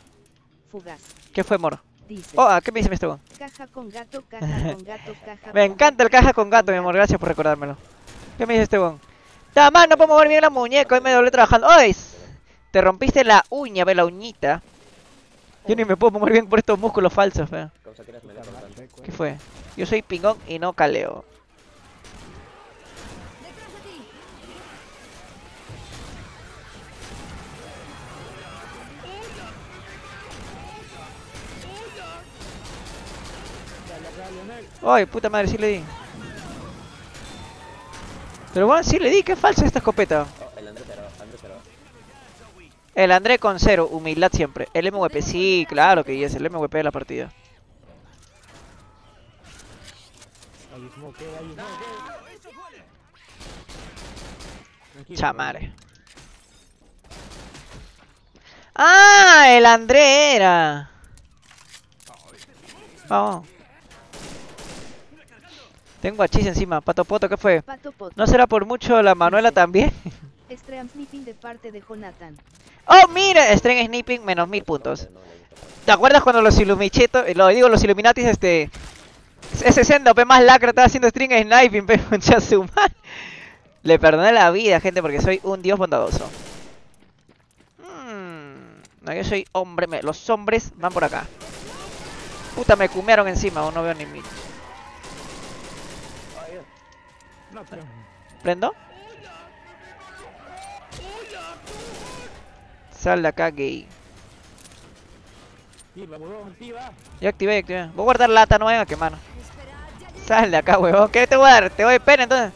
Fugaz. ¿Qué fue, moro? Dice. Oh, ¿a ¿qué me dice Esteban? Caja con gato, caja con gato, caja Me encanta el caja con gato, mi amor. Gracias por recordármelo. ¿Qué me dice Esteban? Tamás, no puedo mover bien la muñeca. Hoy me doblé trabajando. ¡Ay! Te rompiste la uña, ve la uñita. Yo ni me puedo mover bien por estos músculos falsos, fe. Causa quieres meter por tanto. ¿Qué fue? Yo soy pingón y no caleo. Ay, puta madre, sí le di. Pero bueno, sí le di, qué falsa esta escopeta. Oh, el Andrés cero, Andrés cero. El André con cero, humildad siempre. El MVP, sí, claro que es el MVP de la partida. Chamare. ¡Ah! El André era. Vamos. Tengo a Chis encima. Pato Poto, ¿qué fue? ¿No será por mucho la Manuela también? Stream snipping de parte de Jonathan. ¡Oh, mira! String Snipping, menos mil puntos. ¿Te acuerdas cuando los Ilumichetos, lo digo, los Illuminatis, este... Ese sendo, pe, más lacra, estaba haciendo string sniping, pe, madre. Le perdoné la vida, gente, porque soy un dios bondadoso. Mm, no, yo soy hombre, me- los hombres van por acá. Puta, me cumearon encima, aún no veo ni mi... ¿Prendo? Sal de acá, gay. Ya activé, ya activé. Voy a guardar lata, no venga a quemar. Sal de acá, huevón. ¿Qué te voy a dar? Te doy pene entonces.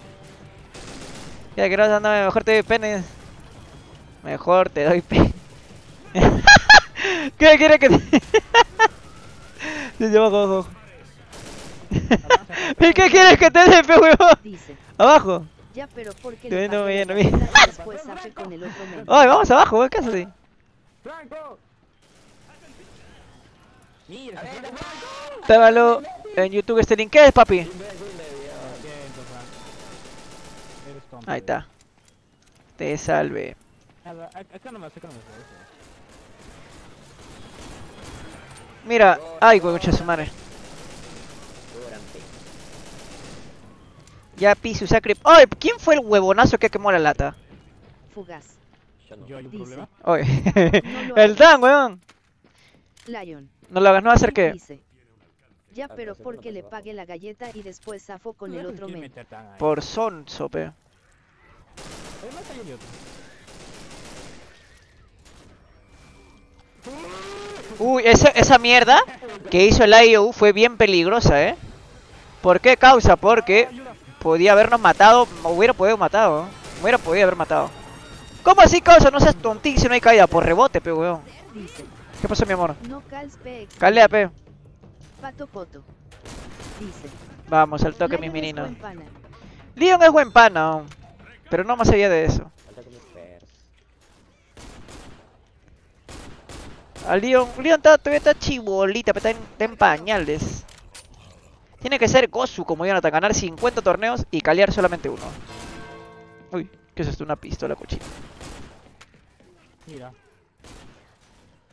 Ya que no dándome, mejor te doy pene. Mejor te doy pene. ¿Qué quieres que te.? Sí, abajo, abajo. ¿Y qué quieres que te dé, pe, huevón? Dice. Abajo. Ya, pero porque a con el otro men. Ay, vamos abajo. ¿Qué haces ahí? ¡Franco! Mira. Tábalo en YouTube este link. ¿Qué es, papi? Ahí está. Te salve. Va, ac- Acá nomás, acá nomás. eso. Mira. Ay, huevón, su madre. Ya Pisu Sacri. ¡Ay! ¿Quién fue el huevonazo que quemó la lata? Fugaz. Yo no. Yo hay un Dice. problema. Lo el. Dan, weón. Lion. No lo hagas, no va a hacer qué. Dice. Ya, pero porque le pague la galleta y después zafo con el otro men. Por sonso, pe. Además hay el otro. Uy, esa, esa mierda que hizo el IOU fue bien peligrosa, ¿eh? ¿Por qué causa? Porque podía habernos matado, hubiera podido matado, hubiera podido haber matado. ¿Cómo así causa? No seas tontín si no hay caída, por rebote, pe weón. Dice. ¿Qué pasó, mi amor? No. Calea, pe. Pato poto. Dice. Vamos, al toque, mis Lion es meninos. buen pana. Leon es buen pana, pero no más allá de eso. A Leon, Leon está- todavía está chibolita, pero está en, está en pañales. Tiene que ser Gosu como Jonathan, ganar 50 torneos y calear solamente uno. Uy, ¿qué es esto? Una pistola cochina. Mira.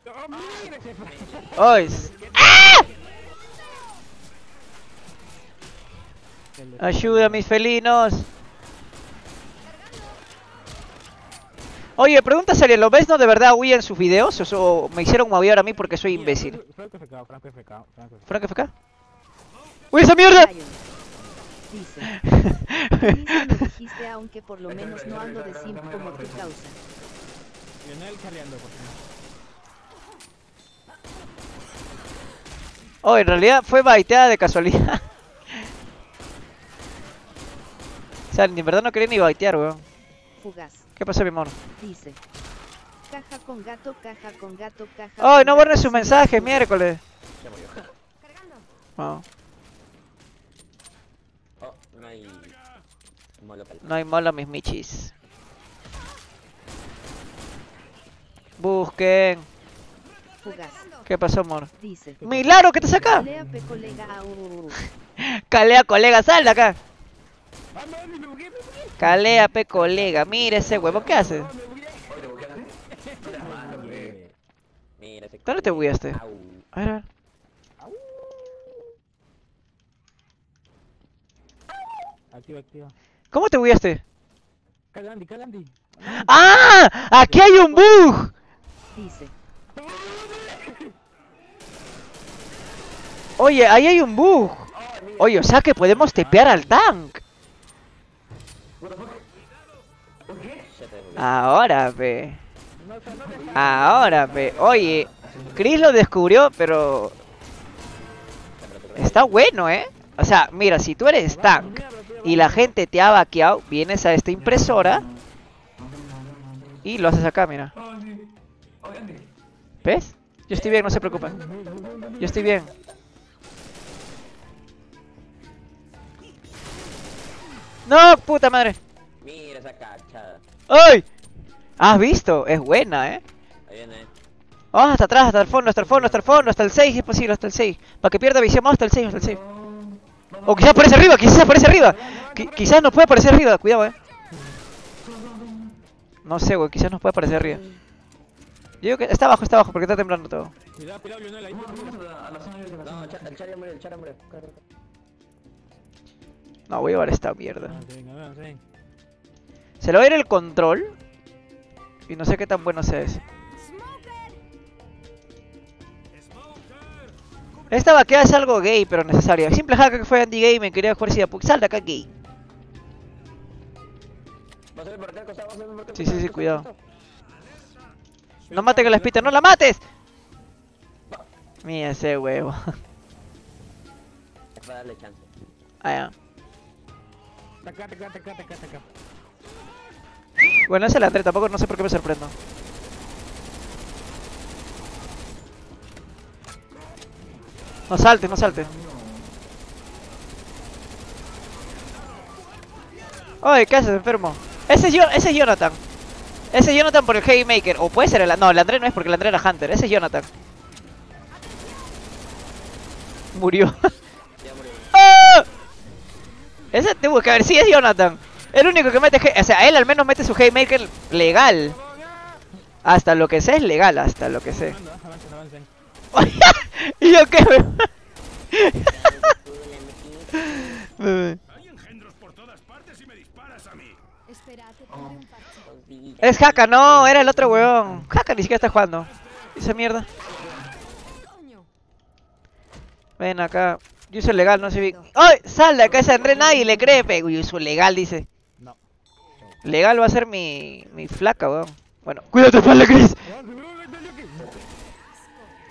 ¡Oh, mira ese flash! ¡Ay! s- El de- ¡Ayuda, mis felinos! Oye, pregunta seria, ¿los ves no de verdad huyen sus videos? ¿O so- me hicieron maullar a mí porque soy imbécil? Franco FK, Franco FK, Franco FK. ¿Frank FK? ¡Uy, esa mierda! Dice. Lo dijiste aunque por lo menos no ando de simp como tu causa. Lionel carreando, por favor. Oh, en realidad fue baiteada de casualidad. o sea, ni en verdad no quería ni baitear, weón. Fugaz. ¿Qué pasó, mi amor? Dice. Caja con gato, caja con gato, caja. ¡Ay, con no borren gato, sus mensajes, miércoles! Ya murió. No, Oh, no hay... Como local. no hay mola, mis michis. Busquen. Fugaz. ¿Qué pasó, amor? Dice. ¡Milagro que te saca! Lea pe colega. au. Calea, colega, sal de acá. ¡Vamos, me bugué, me bugué! Calea, pe, colega. Mira ese huevo, ¿qué hace? Mira ese... ¿Dónde te bugueaste? A ver, a ver. Activa, activa. ¿Cómo te bugueaste? Calandi, Calandi. ¡Ah! ¡Aquí hay un bug! Dice. Oye, ahí hay un bug. Oye, o sea que podemos tepear al tank. Ahora, ve. Ahora, ve. Oye, Chris lo descubrió, pero está bueno, ¿eh? O sea, mira, si tú eres tank y la gente te ha vaqueado, vienes a esta impresora y lo haces acá, mira. ¿Ves? Yo estoy bien, no se preocupen. Yo estoy bien. No, puta madre. Mira esa cachada. ¡Ay! ¿Has visto? Es buena, ¿eh? Ahí viene. Vamos hasta atrás, hasta el fondo, hasta el fondo, hasta el fondo, hasta el 6 si es posible, hasta el 6. Para que pierda visión, vamos hasta el 6, hasta el 6. O quizás aparece arriba, quizás aparece arriba. Qui- quizás nos puede aparecer arriba, cuidado, eh. No sé, güey, quizás nos puede aparecer arriba. Yo digo que está abajo, está abajo, porque está temblando todo. Cuidado, cuidado, Lionel, ahí. No, voy a llevar esta mierda. Avance. Se le va a ir el control. Y no sé qué tan bueno sea eso. Esta vaquea es algo gay, pero necesaria. Simple hacker que fue anti-gay y me quería jugar si Sal de acá, gay. A a Sí, sí, sí, cuidado. No mate que la espita, no la mates. Mira ese huevo. Es para darle chance. Ah, ya. Bueno, ese es el André, tampoco no sé por qué me sorprendo. No salte, no salte. Oye, ¿qué haces, enfermo? Ese es, Yo- ese es Jonathan. Ese es Jonathan por el Haymaker. O puede ser el... No, el André no es porque el André era Hunter. Ese es Jonathan. Murió. ¡Ah! Ese tuvo que haber, sí es Jonathan. El único que mete, o sea, él al menos mete su Haymaker legal. Hasta lo que sé es legal, hasta lo que sé. Anda, Avancen, avancen. ¿Y yo qué? Metiste Hay engendros por todas partes y me disparas a mí. dos días. es Haka, no, era el otro weón. Haka ni siquiera está jugando. Esa mierda. Ven acá. Yo uso legal, no sé bien. ¡Ay! Sal de acá ese André, nadie le cree, pe. Uy, uso legal, dice. No. Legal va a ser mi, mi flaca, weón. Bueno, cuídate, espalda, Chris. Avance, bro, dale, dale, ok.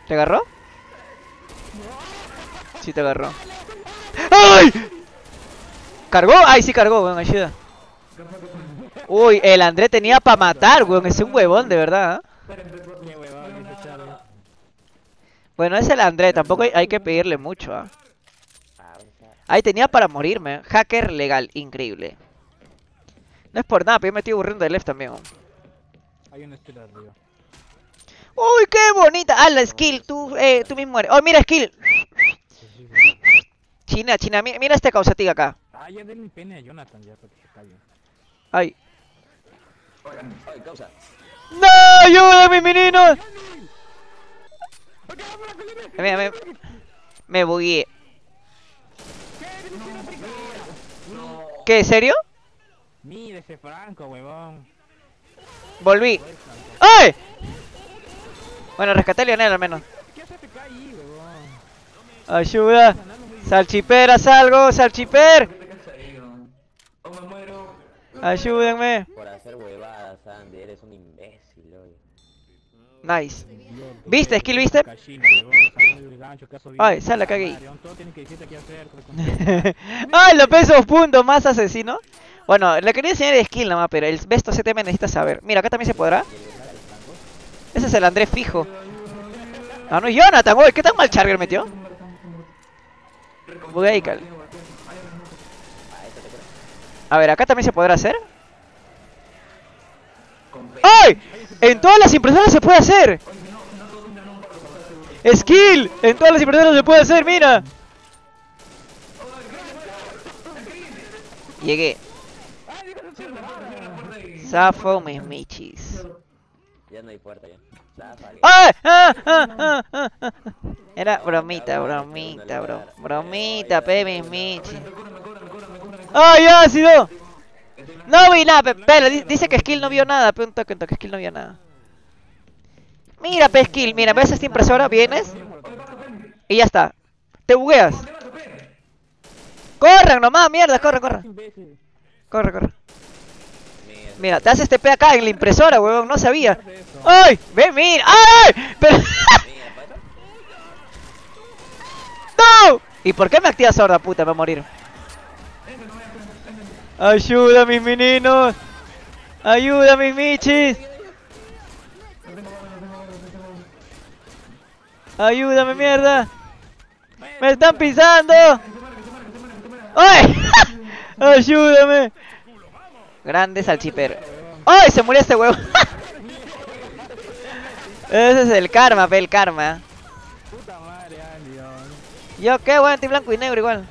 ¿Te agarró? Sí te agarró. ¡Ay! ¿Cargó? Ay, sí cargó, weón, ayuda. Uy, el André tenía para matar, weón. Es un huevón, de verdad. chavo. Bueno, es el André, tampoco hay, hay que pedirle mucho, ¿ah? Ahí tenía para morirme. Hacker legal, increíble. No es por nada, pero yo me estoy aburriendo de left también. Hay una estela arriba. Uy, qué bonita. Ah, la skill, tú, eh, tú mismo eres. Oh, mira, skill. China, China, mira, mira este causatiga acá. Ah, ya denle pene a Jonathan ya para que se calle. Ay. Ay, causa. ¡No! ¡Ayúdame, menino! Mira, me, me bugueé. ¿Qué? ¿Serio? Mira ese Franco, huevón. Volví. ¡Ay! Bueno, rescaté a Lionel al menos. Ayuda. Salchiper, haz algo, salchiper. Ayúdenme. Por hacer huevadas, Andy, eres un imbécil, oye. Nice. ¿Viste, skill, viste? Ay, sal, la cagué. ¡Ay, lo pesos puntos más asesino! Bueno, le quería enseñar el skill nomás, pero el Besto CTM necesita saber. Mira, acá también se podrá. Ese es el Andrés fijo. No es Jonathan, uy, ¿qué tan mal Charger metió? Bugaical. A ver, acá también se podrá hacer. ¡Ay! En todas las impresoras se puede hacer. Skill, en todas las impresoras se puede hacer, mira. Llegué. Zafo mis michis. Ya no hay puerta ya. ¡Ah! ¡Ah! ¡Ah! ¡Ah! Era bromita, bromita, bro. Bromita, pe, mis michis. ¡Ay, ácido! No vi nada, pe- pero di- dice que Skill no vio nada. Pe, un toque, un toque, Skill no vio nada. Mira, pe, Skill, mira, ves esta impresora, vienes y ya está. Te bugueas. Corran nomás, mierda, corre, corre. Corre, corre. Mira, te haces TP acá en la impresora, huevón, no sabía. ¡Ay! ¡Ve, mira! ¡Ay! Pero... ¡No! ¿Y por qué me activas sorda, puta? Me voy a morir. Ayuda, mis meninos. Ayuda, mis michis. Ayúdame, mierda. Me están pisando. ¡Ay! Ayúdame. Grande salchipero. ¡Ay! Se murió este huevo. Ese es el karma, pe, el karma. Puta madre, oh. Yo qué bueno, estoy blanco y negro igual.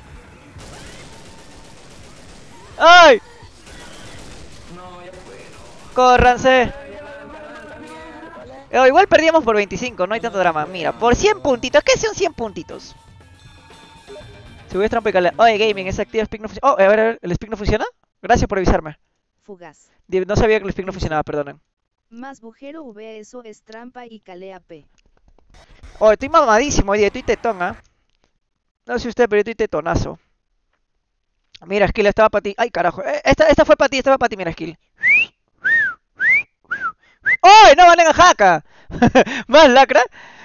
¡Ay! ¡Córranse! Eh, igual perdíamos por 25, no hay tanto drama. Mira, por 100 puntitos. ¿Qué son 100 puntitos? Si hubiera trampa y calidad. Oye, gaming, ese activo speak no funciona. Oh, a ver, a ver, ¿el speak no funciona? Gracias por avisarme. Fugaz. No sabía que el speak no funcionaba, perdonen. Más bujero V eso es trampa y calea P. Oh, estoy mamadísimo hoy día, estoy tetón, ¿ah? No sé usted, pero estoy tetonazo. Mira, Skill, estaba para ti. Ay, carajo. eh, Esta, esta fue para ti, esta fue para ti, mira, Skill. ¡Ay, no valen a jaca! Más lacra.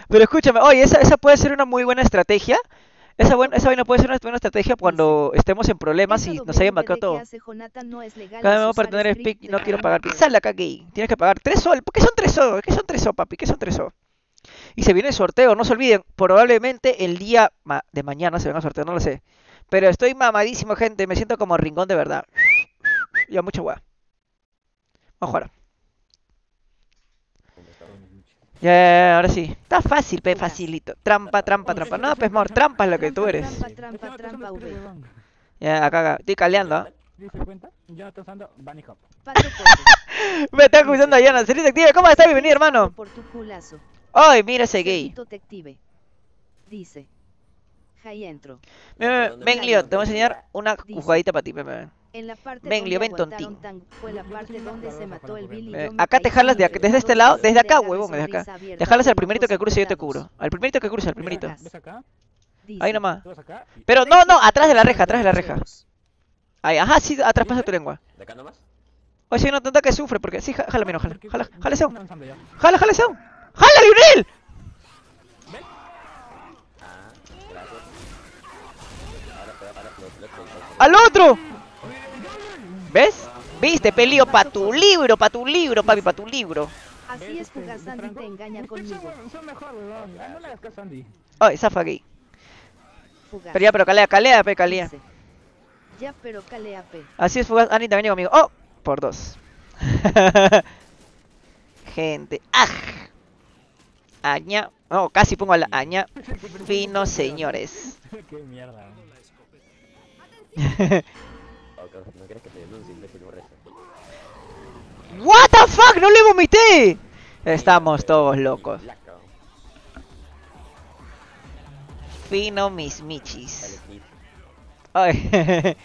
Pero escúchame, oye, esa, esa puede ser una muy buena estrategia. Esa, buena, esa vaina puede ser una buena estrategia cuando estemos en problemas y nos hayan vacado todo. Cada vez vamos para tener y no quiero pagar. Sal acá, gay. Tienes que pagar 3 sol. ¿Por qué son 3 sol? ¿Qué son 3 sol, papi? ¿Qué son 3 sol? Y se viene el sorteo, no se olviden. Probablemente el día ma- de mañana se venga a sorteo, no lo sé. Pero estoy mamadísimo, gente. Me siento como ringón de verdad. Ya, mucha weá. Vamos a jugar. Ya, ya, ya, ahora sí. Está fácil, pe, facilito. Trampa, trampa, trampa. No, pues, mor, trampa es lo que tú eres. Trampa, trampa, trampa. Ya, acá, acá. Estoy caleando, ¿ah? ¿Dice cuenta? Ya está usando Bunny Hop. Pato pollo. Me está acusando a Yana. Series active. ¿Cómo estás? Bienvenido, hermano. Por tu culazo. Ay, mira ese gay. Cerdito Tective. Dice. Jai entro. Ven, Leo, te voy a enseñar una jugadita para ti. ven, ven. En la parte Benlio, eh, acá te jalas este de acá, desde este lado, desde acá, huevón, desde acá. Te jalas al primerito que cruce y yo te cubro. Al primerito que cruce, al primerito. Ahí nomás. Pero no, no, atrás de la reja, atrás de la reja. Ahí, ajá, sí, atrás pasa tu lengua. ¿De acá nomás? Oye, sea, no tanta que sufre porque sí, jala menos, jala, jala, jala Seon. Jala, jala Seon. ¡Jala, Lionel! ¡Al otro! ¿Ves? ¿Viste, pelío? Pa' tu libro, pa' tu libro, papi, pa' tu libro. Así es Fugaz Andy te engaña conmigo. Son, mejor, No le hagas caso a Andy. Ay, zafa. Fugaz. Pero ya, pero calea, calea, pe, calea. Ya pero calea P. Así es, fugaz. Ani también conmigo. ¡Oh! Por dos. Gente. ¡Ah! Aña. No, casi pongo la aña. Fino, señores. Qué mierda. No quieres que te denuncie, imbécil, borra eso. ¿What the fuck? ¡No le vomité! Estamos todos locos. Fino, mis michis. Ay.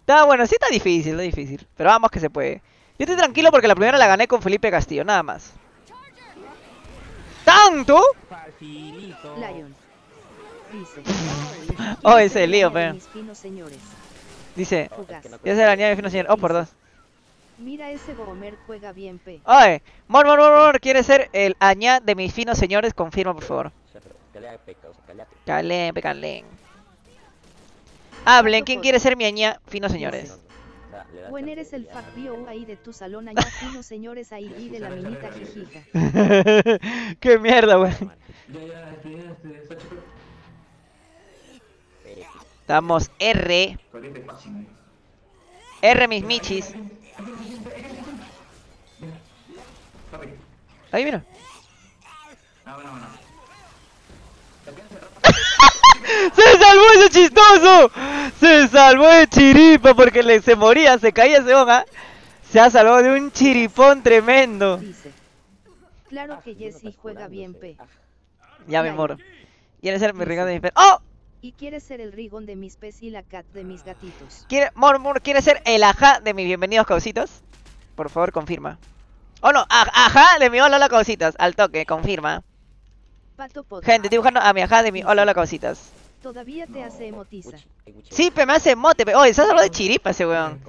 Está bueno, sí está difícil, está difícil. Pero vamos que se puede. Yo estoy tranquilo porque la primera la gané con Felipe Castillo, nada más. ¿Tanto? Facilito. Lion. Dice. Oh, ese lío, pero. Dice. Ya se la añade fino señor. Oh, por dos. Mira ese Gomer juega bien P. Oye, Mor, Mor, Mor, Mor, ¿quiere ser el añad de mis finos señores? Confirma, por favor. Calen, pecalen. Hablen, ¿quién quiere ser mi añad? Finos señores. Buen eres el ya- fuck bio ahí de tu salón allá finos señores ahí y de la minita jijija. Qué mierda, wey. Estamos R. R, mis michis. Ahí, mira. ¡Se salvó ese chistoso! ¡Se salvó de chiripa porque le, se moría, se caía ese hoja. Se ha salvado de un chiripón tremendo. Dice. Claro que estás juega bien. P. Ya me moro. ¿Quiere ser mi regalo de mi ¡Oh! Y quiere ser el rigón de mis pes y la cat de mis gatitos. ¿Quiere, Mor, Mor, ¿quiere ser el ajá de mis bienvenidos causitos? Por favor, confirma. Oh no, aj- ajá de mi hola hola causitas. Al toque, confirma. Pato. Gente, estoy buscando a mi ajá de mi hola hola causitas. Todavía te hace emotiza. Sí, pe, me hace mote, pe. Oye, salvado de chiripa ese weón.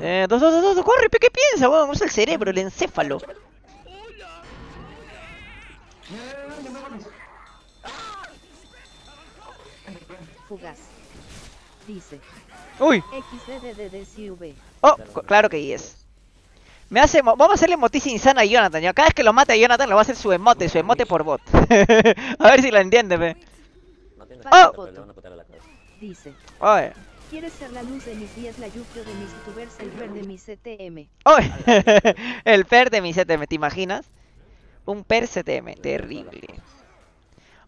Eh, dos, dos, dos, dos, corre, ¿qué piensa, weón? Usa el cerebro, el encéfalo. Fugaz. Dice. Uy, XDDDDCV. oh, claro que yes. Me hace, mo- vamos a hacerle motiza insana a Jonathan. ya. Cada vez que lo mate a Jonathan, le va a hacer su emote, su emote por bot. a ver si lo entiende, tiene Oh. Dice. Oye, ¿Quieres ser la luz de mis días, la lluvia de mis youtubers, el ver de mi CTM? oye. el per de mi CTM, ¿te imaginas? Un per CTM, terrible.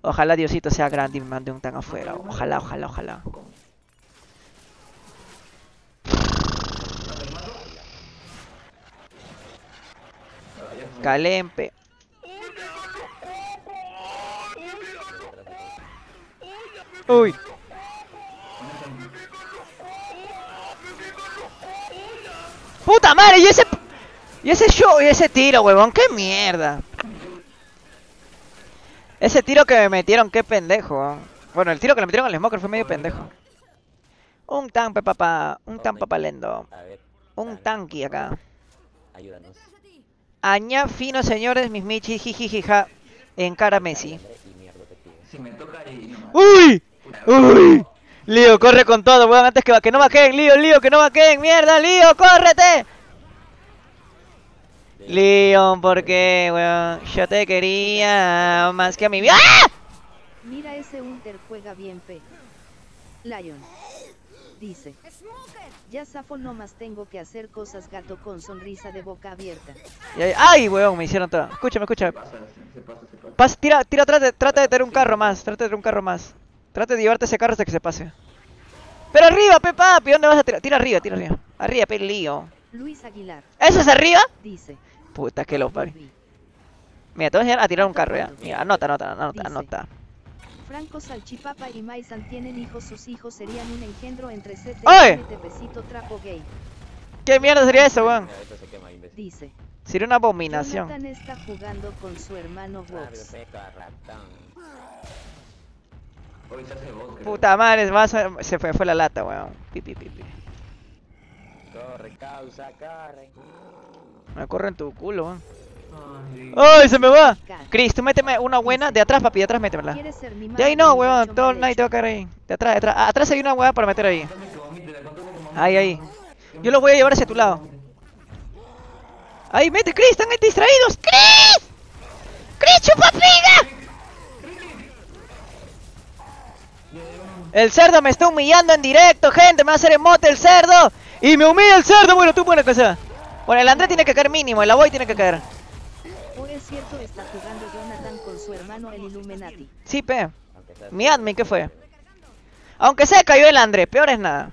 Ojalá Diosito sea grande y me mande un tan afuera. Ojalá, ojalá, ojalá. Calempe. Uy. ¡Puta madre! ¿Y ese, y ese show, y ese tiro, huevón? ¡Qué mierda! Ese tiro que me metieron, qué pendejo. huevón. Bueno, el tiro que le metieron al Smoker fue medio pendejo. Un tan papá, un tan papalendo. A Un tanqui acá. ayúdanos. Aña fino, señores, mis michis, jijijija. En cara Messi. ¡Uy! ¡Uy! Lío, corre con todo, weón, antes que, que no vaqueen, Lío, Lío, que no vaqueen, mierda, Lío, córrete. Leon, ¿por qué, weón? Yo te quería más que a mi vida. ¡Ah! Mira ese Hunter juega bien P. Lion. Dice. Ya zafo nomás tengo que hacer cosas gato con sonrisa de boca abierta. ¡Ay, weón! Me hicieron todo. Escúchame, escúchame. Pasa, se pasa, se pasa. Pas, tira, tira, trata, trata de tener un carro más. Trata de tener un carro más. Trata de llevarte ese carro hasta que se pase. Pero arriba, pe papi, ¿dónde vas a tirar? Tira arriba, tira arriba. Arriba, pe lío. Luis Aguilar. ¿Eso es arriba? Dice. Puta, que lo pari. Ruby. Mira, te voy a enseñar a tirar un carro ya. Mira, anota, anota, anota, anota. Franco Salchipapa y Maisan tienen hijos, sus hijos serían un engendro entre CT y Tepecito Trapo Gay. ¿Qué mierda sería eso, weón? Dice. Sería una abominación. Jonathan está jugando con su hermano Vox. Puta madre, a- se fue, fue la lata, weón. Pi, pi, pi, pi. Corre, causa, corre. Me corre en tu culo, weón. No, Ay, ¡Ay, se me va! Chris, tú méteme una buena. De atrás, papi, de atrás métemela. ¿Quieres ser mi De ahí no, weón. Todo mal nadie te va a caer ahí. De atrás, de atrás. Atrás hay una hueá para meter ahí. Ahí, ahí. Yo los voy a llevar hacia tu lado. Ahí, mete, Chris, están distraídos. ¡Chris! ¡Chris, chupapiga! El cerdo me está humillando en directo, gente. Me va a hacer emote el cerdo. Y me humilla el cerdo. Bueno, tú buena cosa. Bueno, el André tiene que caer mínimo. El Aboy tiene que caer. ¿O es cierto está jugando Jonathan con su hermano el Illuminati? Sí, pe. Mi admin, ¿qué fue? Aunque se cayó el André, peor es nada.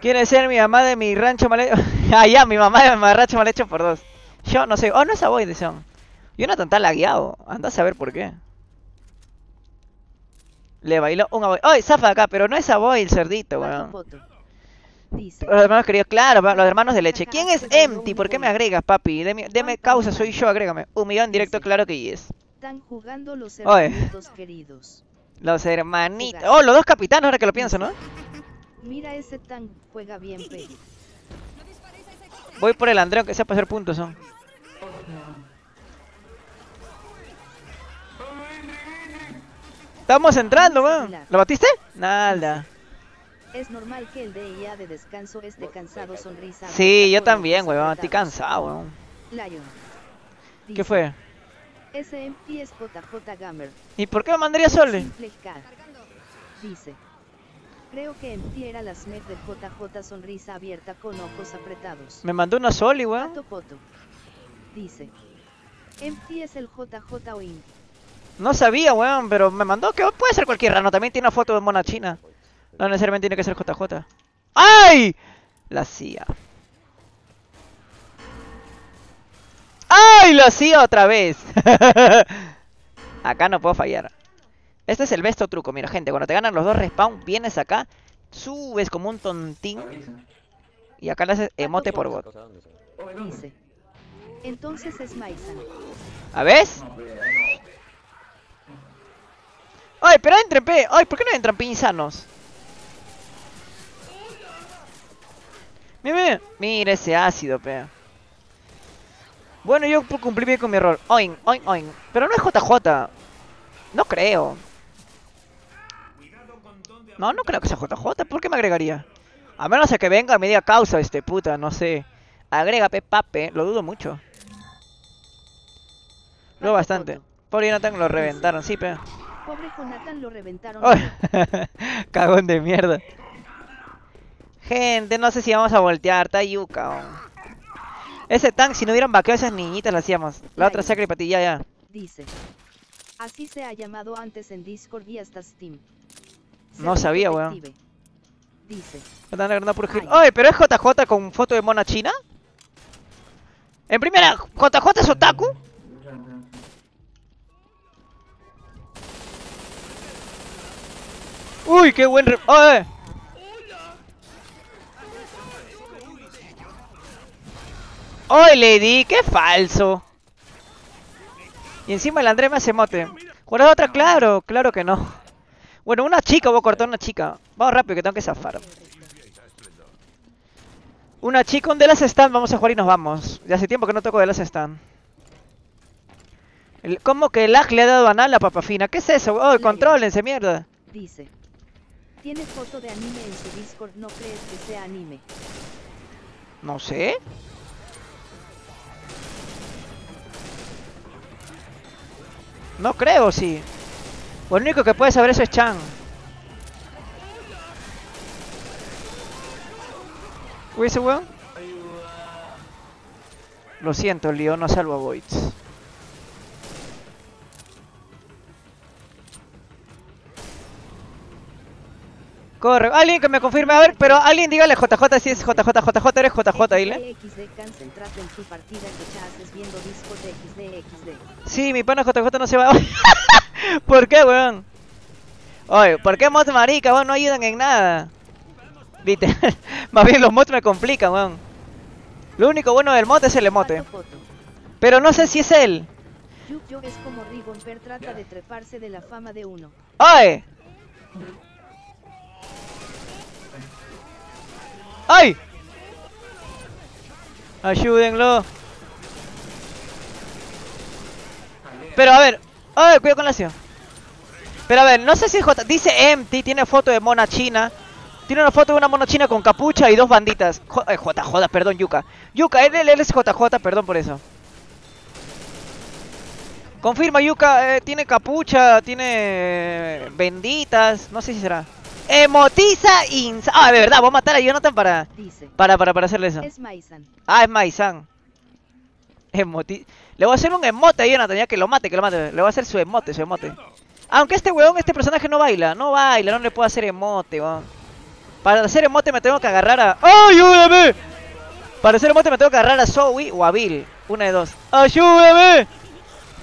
Quiere ser mi mamá de mi rancho mal hecho. ah, ya, mi mamá de mi rancho mal hecho por dos. Yo no sé. Oh, no es Aboy, dicen. Jonathan está lagueado. Anda a saber por qué. Le bailó un Aboy. ¡Ay, zafa acá! Pero no es Aboy el cerdito, weón. Poto. Dice. Los hermanos queridos, claro, los hermanos de leche. ¿Quién es Empty? ¿Por qué me agregas, papi? Deme, deme causa, soy yo, agrégame. Un millón directo, claro que yes. Están jugando los hermanitos queridos. Los hermanitos. Oh, los dos capitanes, ahora que lo pienso, ¿no? Mira ese tan juega bien pe. Voy por el André, aunque sea para hacer puntos, son. Estamos entrando, weón. ¿Lo batiste? Nada. Es normal que el día de descanso esté cansado sonrisa. Sí, yo también, weón. Estoy cansado, weón. Lion. ¿Qué fue? SMP es JJ Gamer. ¿Y por qué me mandaría Sole? Dice. Creo que Empty era la SMEC del JJ sonrisa abierta con ojos apretados. Me mandó una Soli, weón. Pato Poto. Dice. Empty es el JJ Win. No sabía, weón, pero me mandó que puede ser cualquier rano. También tiene una foto de mona china. No necesariamente tiene que ser JJ. ¡Ay! La CIA. ¡Ay! La CIA otra vez. acá no puedo fallar. Este es el besto truco. Mira, gente, cuando te ganan los dos respawn, vienes acá, subes como un tontín y acá le haces emote por bot. Entonces es Maisan. ¿A ves? ¡Ay, pero entren, pe! ¡Ay, ¿por qué no entran pinzanos? Mira, mira, mira ese ácido, pe. Bueno, yo cumplí bien con mi error. Oin, oin, oin. Pero no es JJ. No creo. No, no creo que sea JJ. ¿Por qué me agregaría? A menos a que venga a media causa este puta, no sé. Agrega, pe, pape. Lo dudo mucho. Lo bastante. Pobre Jonathan lo reventaron, sí, pe. Pobre Jonathan lo reventaron. Cagón de mierda. Gente, no sé si vamos a voltear. Está yuca. oh. Ese tank, si no hubieran vaqueado esas niñitas, lo hacíamos. La otra sacra y patilla ya. Dice. Así se ha llamado antes en Discord y hasta Steam. No sabía, weón. Dice. Ay. Ay, pero es JJ con foto de mona china. En primera, JJ es otaku. Uy, qué buen re... ¡Ay! ¡Ay, le di! ¡Qué falso! Y encima el André me hace mote. ¿Juegas otra? Claro, claro que no. Bueno, una chica, voy a cortar una chica. Vamos rápido que tengo que zafar. Una chica, un de las stand, vamos a jugar y nos vamos. Ya hace tiempo que no toco de las stand. El- ¿Cómo que el lag le ha dado a la papafina? ¿Qué es eso? Oh, contrólense, mierda. Dice. Tiene foto de anime en su Discord, ¿no crees que sea anime? No sé. No creo, sí. O el único que puede saber eso es Chan. Ese weón. Lo siento, Leo, no salvo a Voids. Corre, alguien que me confirme, a ver, pero alguien dígale JJ si es JJ, JJ, eres JJ, dile. XD, XD. Sí, mi pana JJ no se va. ¿Por qué, weón? Oye, ¿por qué mods marica, weón? No ayudan en nada. Literal. Más bien los mods me complican, weón. Lo único bueno del mod es el emote. Pero no sé si es él. Yu-Gi-Oh es como Per trata de treparse de la fama de uno. ¡Ay! ¡Ay! Ayúdenlo. Pero a ver. ¡Ay! Cuidado con la acción. Pero a ver, no sé si es J. Dice empty, tiene foto de mona china. Tiene una foto de una mona china con capucha y dos banditas. Eh, J, JJ, perdón, Yuka. Yuka, él, él, es JJ, perdón por eso. Confirma, Yuka, eh, tiene capucha, tiene eh, benditas, no sé si será. Emotiza ins... Ah, de verdad, voy a matar a Jonathan para... Dice. Para, para, para hacerle eso. Es Maisan. Ah, es Maisan. Emoti... Le voy a hacer un emote a Jonathan, ya que lo mate, que lo mate. Le voy a hacer su emote, su emote. Aunque este weón, este personaje no baila. No baila, no le puedo hacer emote, weón. Para hacer emote me tengo que agarrar a... ¡Ayúdame! Para hacer emote me tengo que agarrar a Zoe o a Bill. Una de dos. ¡Ayúdame!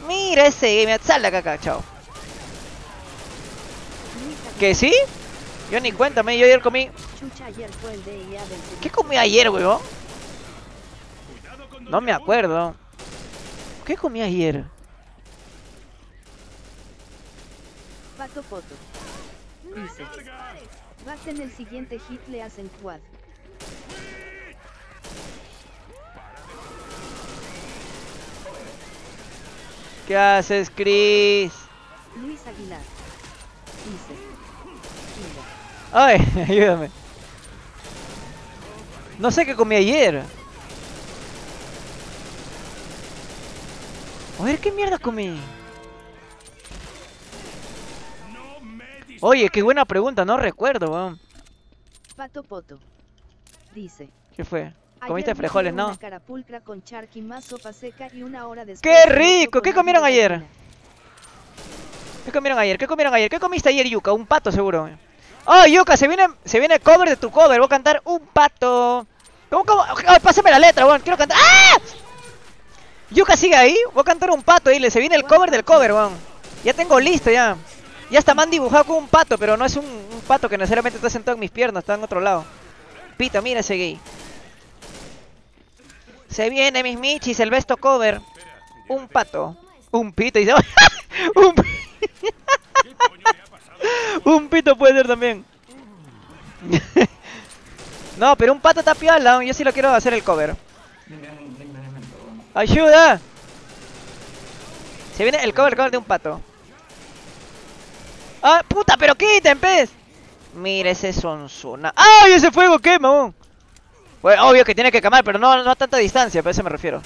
Mira ese game, sal de acá, chao. ¿Que sí? Yo ni cuéntame, yo ayer comí... Chucha ayer fue el día del ¿Qué comí ayer, weón? No me acuerdo. ¿Qué comí ayer? Pato Poto. Dice. Vas en el siguiente hit le hacen quad. ¿Qué haces, Chris? Luis Aguilar. Dice. Ay, ayúdame. No sé qué comí ayer. A ver, ¿qué mierda comí? Oye, qué buena pregunta, no recuerdo, weón. Pato Poto. Dice. ¿Qué fue? Comiste frijoles, ¿no? Una carapulcra con charqui más sopa seca y una hora después. ¡Qué rico! ¿Qué comieron ayer? ¿Qué comieron ayer? ¿Qué comieron ayer? ¿Qué comiste ayer, Yuka? Un pato, seguro. ¡Oh, Yuka! Se viene, se viene cover de tu cover. Voy a cantar un pato. ¿Cómo, cómo? Ay, pásame la letra, weón. Quiero cantar. ¡Ah! Yuka sigue ahí. Voy a cantar un pato, dile. Se viene el cover del cover, weón. Ya tengo listo, ya. Ya está man dibujado con un pato, pero no es un, pato que necesariamente está sentado en mis piernas, está en otro lado. Pito, mira ese gay. Se viene, mis michis, el besto cover. Un pato. Un pito. Y dice, un, pi- un pito puede ser también. no, pero un pato está piola. Yo sí lo quiero hacer el cover. ¡Ayuda! Se viene el cover, cover de un pato. ¡Ah, puta! ¡Pero quiten, pez! Mira ese sonzona. ¡Ay, ese fuego quema! obvio que tiene que quemar, pero no, no a tanta distancia, a eso me refiero.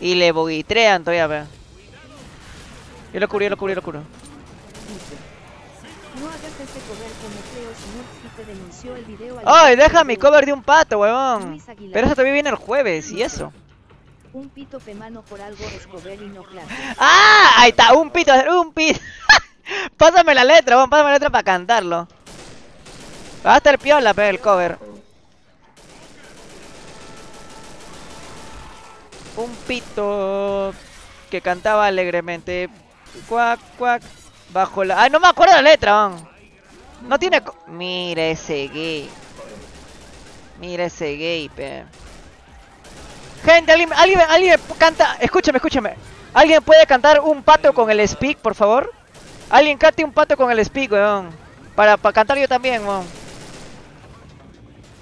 Y le boguitrean todavía, ve. Yo lo cubrí, yo lo cubrí, yo lo. Dice. No hagas ese cover que me creo si te denunció el video al ¡Ay, deja mi cover de un pato, huevón! Pero eso todavía viene el jueves, y eso. Un pito pemano por algo es cover y no. ¡Ah! Ahí está, un pito, un pito. pásame la letra, weón, pásame la letra para cantarlo. Va a estar piola, pe, el cover. Un pito que cantaba alegremente. Cuac, cuac. Bajo la. ¡Ay, no me acuerdo la letra, weón! No tiene. Mira ese gay. Mira ese gay, pe. Gente, alguien, alguien, alguien canta. Escúchame, escúchame. ¿Alguien puede cantar un pato con el speak, por favor? Alguien cante un pato con el speak, weón. Para, para cantar yo también, weón.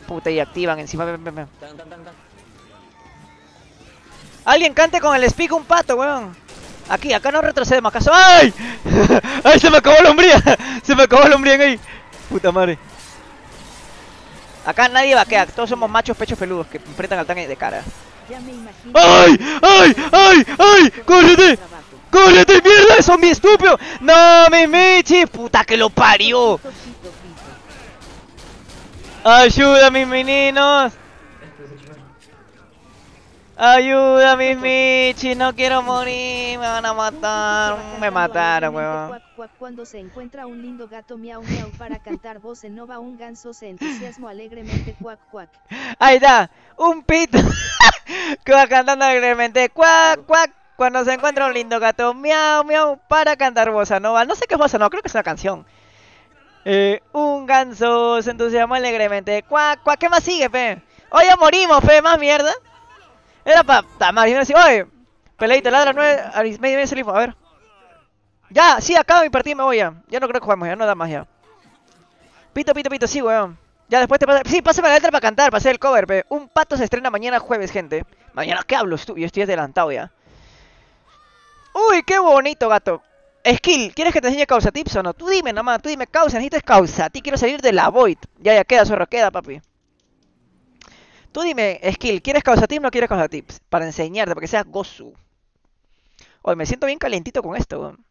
Puta, y activan encima. ven, ven, ven. Alguien cante con el speak un pato, weón. Aquí, acá no retrocedemos, acaso. ¡Ay! ¡Ay, se me acabó la hombría! Se me acabó la hombría ahí. Puta madre. Acá nadie vaquea, todos somos machos pechos peludos que enfrentan al tanque de cara. Me. ¡Ay! ¡Ay! ¡Ay! ¡Ay! ¡Córrete! ¡Córrete, mierda! ¡Son mi estúpido! ¡No, mi Michi! ¡Puta que lo parió! ¡Ayuda, mis meninos! ¡Ayuda, mis Michi! ¡No quiero morir! ¡Me van a matar! ¡Me mataron, weón! Cuac, cuac, Cuando se encuentra un lindo gato miau miau para cantar voz en nova, un ganso se entusiasmo alegremente cuac cuac. ¡Ahí está! ¡Un pito! que va cantando alegremente ¡Cuac, cuac! Cuando se encuentra un lindo gato ¡Miau, miau! Para cantar bossa nova. No sé qué es bossa nova, creo que es una canción. Eh, un ganso se entusiasma alegremente ¡Cuac, cuac! ¿Qué más sigue? ¡Hoy ya morimos, pe! ¿Más mierda? Era pa... Tamar, y me decía, oye, peleito, ladra nueve, aris- medio medio salifo, a ver. Ya, sí, acabo mi partido y me voy ya. Ya no creo que juguemos, ya no da más ya. Pito, pito, pito, sí, weón. Ya después te pasa. Sí, pásame la letra para cantar, para hacer el cover, pe. Un pato se estrena mañana jueves, gente. Mañana, ¿qué hablo? Yo estoy adelantado ya. Uy, qué bonito, gato. Skill, ¿quieres que te enseñe causa tips o no? Tú dime nomás, tú dime causa, necesitas causa. A ti quiero salir de la void. Ya, ya, queda, zorro, queda, papi. Tú dime, Skill, ¿quieres causa tips o no quieres causa tips? Para enseñarte, para que seas Gozu. Hoy me siento bien calentito con esto, weón.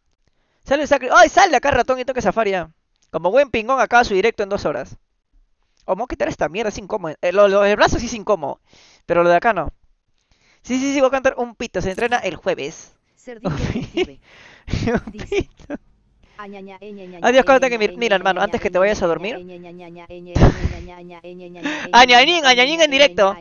Sale el sacre. ¡Ay, sale acá ratón y toque safari ya! Como buen pingón acaba su directo en dos horas. O vamos a quitar esta mierda, es incómodo. Eh, lo, lo brazo sí es incómodo. Pero lo de acá no. Sí, sí, sí, voy a cantar un pito. Se entrena el jueves. Cerdito detective. Dice. Adiós, Adiós, cosas que mir- mira, hermano, antes que te vayas a dormir. Añañín, añañín en directo.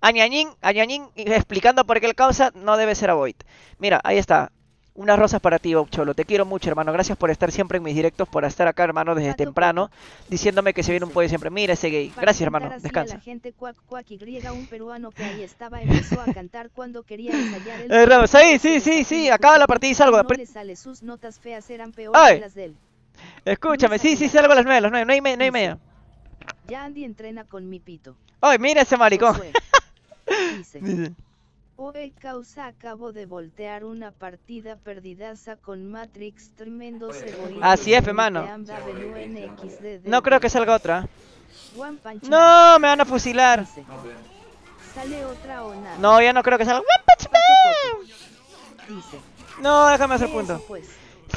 Añañín, Añañín explicando por qué el causa no debe ser avoid. Mira, ahí está. Unas rosas para ti, Cholo. Te quiero mucho, hermano. Gracias por estar siempre en mis directos, por estar acá, hermano, desde temprano, diciéndome que se viene un pollo siempre. Mira ese gay. Gracias, hermano. Descansa. La gente cuac cuac y griega, un peruano que ahí estaba empezó a cantar cuando quería ensayar el Eh, sí, sí, sí, sí, acaba la partida y salgo. No Apre- le sale sus notas feas eran peores ¡Ay! que las de él. Escúchame, sí, sí, salgo a las nueve, a las nueve. No hay, me- no hay media. Ya Andy entrena con mi pito. Ay, mira ese maricón. Dice. Oe causa acabo de voltear una partida perdidaza con Matrix tremendo. Así es, fe, mano. No creo que salga otra. No, me van a fusilar. Dice. Sale otra o nada. No, ya no creo que salga. One Punch Man. Dice. No, déjame hacer "¿Qué punto. pues?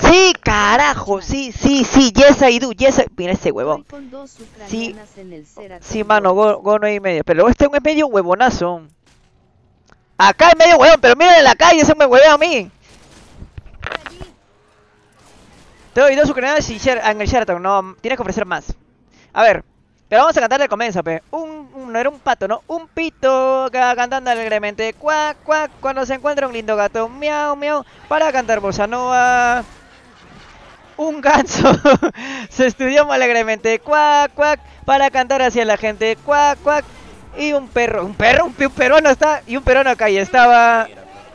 Sí, carajo, sí, sí, sí, yes I do, yes I... Mira ese huevón. Ceratón Sí, mano, go, go no hay medio. Pero este es medio huevonazo. Acá es medio huevón, pero mira en la calle, ese me huevea a mí. Te doy dos ucranianas y en el Sheraton. No, tienes que ofrecer más. A ver, pero vamos a cantar de comienzo, pe. Un, no era un pato, ¿no? Un pito que va cantando alegremente. Cuac, cuac, cuando se encuentra un lindo gato. Miau, miau, para cantar bossa nova. Un ganso se estudió alegremente. Cuac, cuac, para cantar hacia la gente. Cuac, cuac. Y un perro, un perro, un, un peruano está. Y un peruano acá y estaba.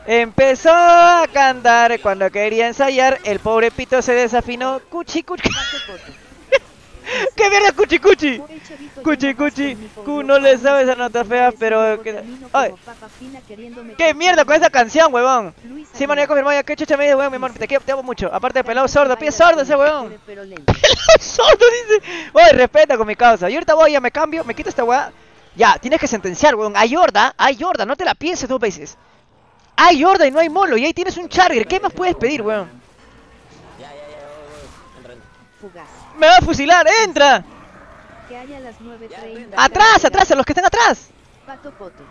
Empezó a cantar cuando quería ensayar. El pobre pito se desafinó. Cuchi, cuchi. ¿Qué mierda, cuchi, cuchi? Cuchi, cuchi, cu, no le sabes a nota papá, fea, ese pero ay. ¿Qué mierda con esa canción, huevón? Sí, mano, ya confirmó ya. ¿Qué chucha me dice, huevón, mi amor? Te quiero, te amo mucho. Aparte pelado sordo, pie sordo ese huevón. lento. sordo dice. Oye, respeta con mi causa. Yo ahorita voy, ya me cambio, me quito esta weá. Ya, tienes que sentenciar, weón. Hay horda, hay horda, no te la pienses dos veces. Hay horda y no hay molo, y ahí tienes un charger. ¿Qué más puedes pedir, weón? Ya, ya, ya. Fugaz. Me va a fusilar, entra. Que haya las 9.30. Atrás, atrás, a los que están atrás. Pato Poto.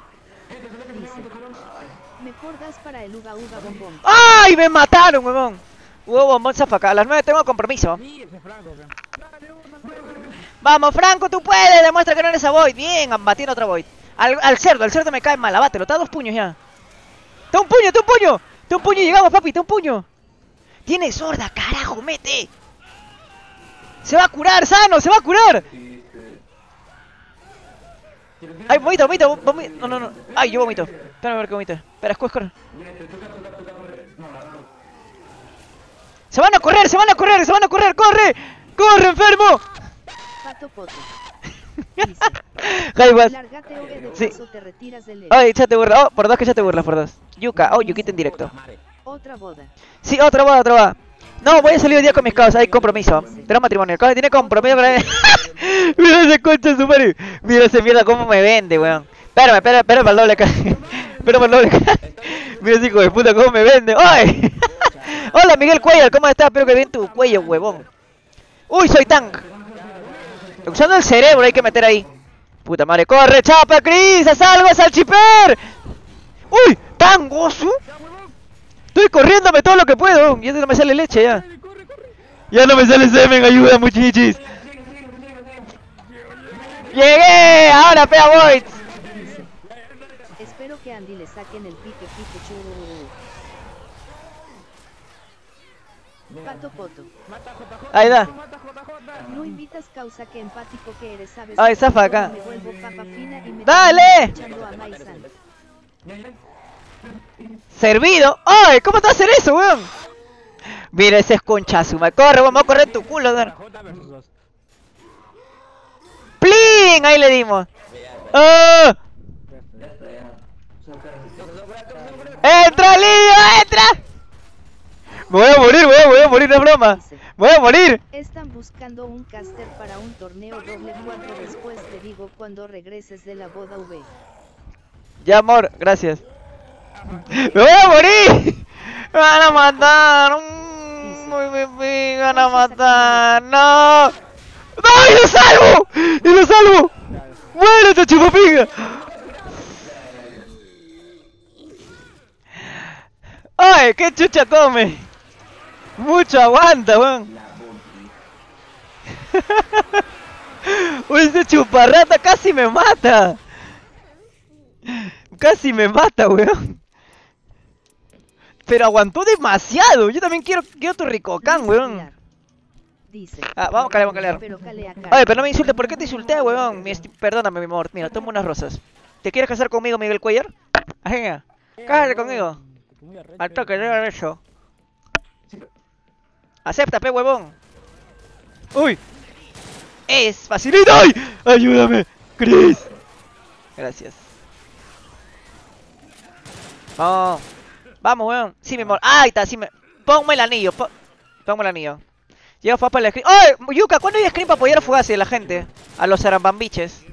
Mejor das para el uga uga bombón. ¡Ay, me mataron, huevón! Huevo, bombón zafaca. A las 9 tengo compromiso. Mira ese Franco, weón. Vamos, Franco, tú puedes. Demuestra que no eres a Void. Bien, batiendo otra Void. Al, cerdo, al cerdo me cae mal. Abátelo, te da dos puños ya. ¡Te da un puño, da un puño! ¡Te da un puño! Llegamos, papi, da un puño. Tiene sorda, carajo, mete. Se va a curar, sano, se va a curar. Ay, vomita, vomita, vom- vomita. No, no, no. Ay, yo vomito. Espera a ver que vomita. Espera, escu- escu- Se van a correr, se van a correr, se van a correr, corre. Corre, enfermo. Pato Poto. Dice. Oe de Sí. paso te retiras del Ay, ya te. Oh, por dos que ya te burlas, por dos. Yuka, oh, Yukita en directo. Otra boda. Sí, otra va, otra va. No, voy a salir hoy día con mis causas, hay compromiso. Tenemos matrimonio. Causa tiene compromiso para... Mira ese concha su madre. Mira ese mierda cómo me vende, weón. Espérame, espérame, espérame para el doble acá. Espérame para el doble acá. Mira ese hijo de puta cómo me vende. ¡Ay! Hola Miguel Cuellar, ¿cómo estás? Espero que bien tu cuello, huevón. Uy, soy tank. Usando el cerebro hay que meter ahí. Puta madre, corre, chapa, Cris, haz algo, salchiper. Uy, tan gozo. Estoy corriéndome todo lo que puedo. Ya no me sale leche ya. Ya no me sale semen, ayuda muchichis. Llegué, ahora pea voy. Espero que Andy le saquen el pique pique churro. Pato Poto. Ahí da. No invitas causa que empático que eres, sabes. Ay, zafa acá. Me vuelvo papa fina y me ¡Dale! a. Servido. ¡Ay! ¿Cómo te va a hacer eso, weón? Mira ese es conchazo. Me corre, vamos a correr tu culo. Dan. J versus dos. ¡Pli! ¡Chin! Ahí le dimos. ¡Ah! ¡Entra, Lidio! ¡Entra! Me voy a morir, me voy a, me voy a morir, no es broma. Me voy a morir. Están buscando un caster para un torneo doble 4 después te digo cuando regreses de la boda V. Ya, amor, gracias. ¡Me voy a morir! ¡Me van a matar! Mm, ¡Me, me, me van a matar! ¡No! ¡No! ¡Y lo salvo! ¡Y lo salvo! ¡Muérete, chupapinga! ¡Ay! ¡Qué chucha tome! Mucho aguanta, weón. Uy, ese chuparrata casi me mata. Casi me mata, weón. Pero aguantó demasiado. Yo también quiero, quiero tu ricocán, Luis weón. Dice. Ah, vamos a calear, vamos a calear. Oye, pero no me insultes. ¿Por qué te insulté, weón? Mi Perdóname, mi amor. Mira, toma unas rosas. ¿Te quieres casar conmigo, Miguel Cuellar? Venga, cásate conmigo. Al toque, le eso. Acepta, pe huevón. Uy. Es facilito. ¡Ay! Ayúdame, Chris. Gracias. Vamos. Vamos, weón. Sí, mi amor. Ahí está, sí me. Ponme el anillo. po- Ponme el anillo. Llega Fapa el screen. ¡Ay! Yuka, ¿cuándo hay screen para apoyar a Fugazi a la gente? A los arambambiches.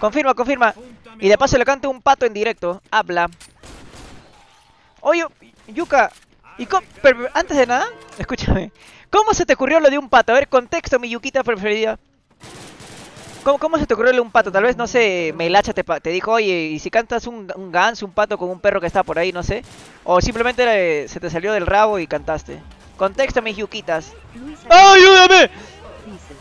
Confirma, confirma. Y de paso le canto un pato en directo. Habla. Oye, Yuka, y co- pero antes de nada, escúchame. ¿Cómo se te ocurrió lo de un pato? A ver, contexto, mi Yukita preferida. ¿Cómo, cómo se te ocurrió lo de un pato? Tal vez, no sé, Melacha te, te dijo, oye, ¿y si cantas un, un ganso, un pato con un perro que está por ahí, no sé? O simplemente eh, se te salió del rabo y cantaste. Contexto, mis Aguilar ¡Ayúdame! dice.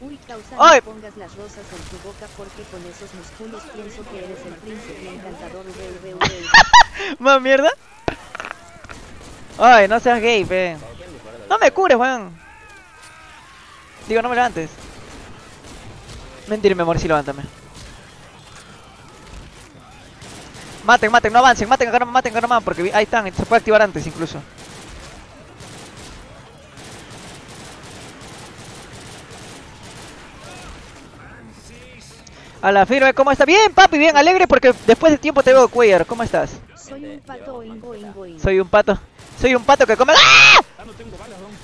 Uy, causa, Ay. pongas las rosas en tu boca porque con esos músculos pienso que eres el príncipe encantador. ¿Más mierda? Ay, no seas gay, pe. No me cures, weón. Digo, no me levantes. Mentira, mi amor, sí levántame. Maten, maten, no avancen, maten acá, no maten acá nomás, porque vi- ahí están, se puede activar antes incluso. A la firme, ¿cómo está? Bien, papi, bien, alegre porque después de tiempo te veo, Cuellar, ¿cómo estás? Soy un pato. Soy un pato. Soy un pato que come. ¡Ah!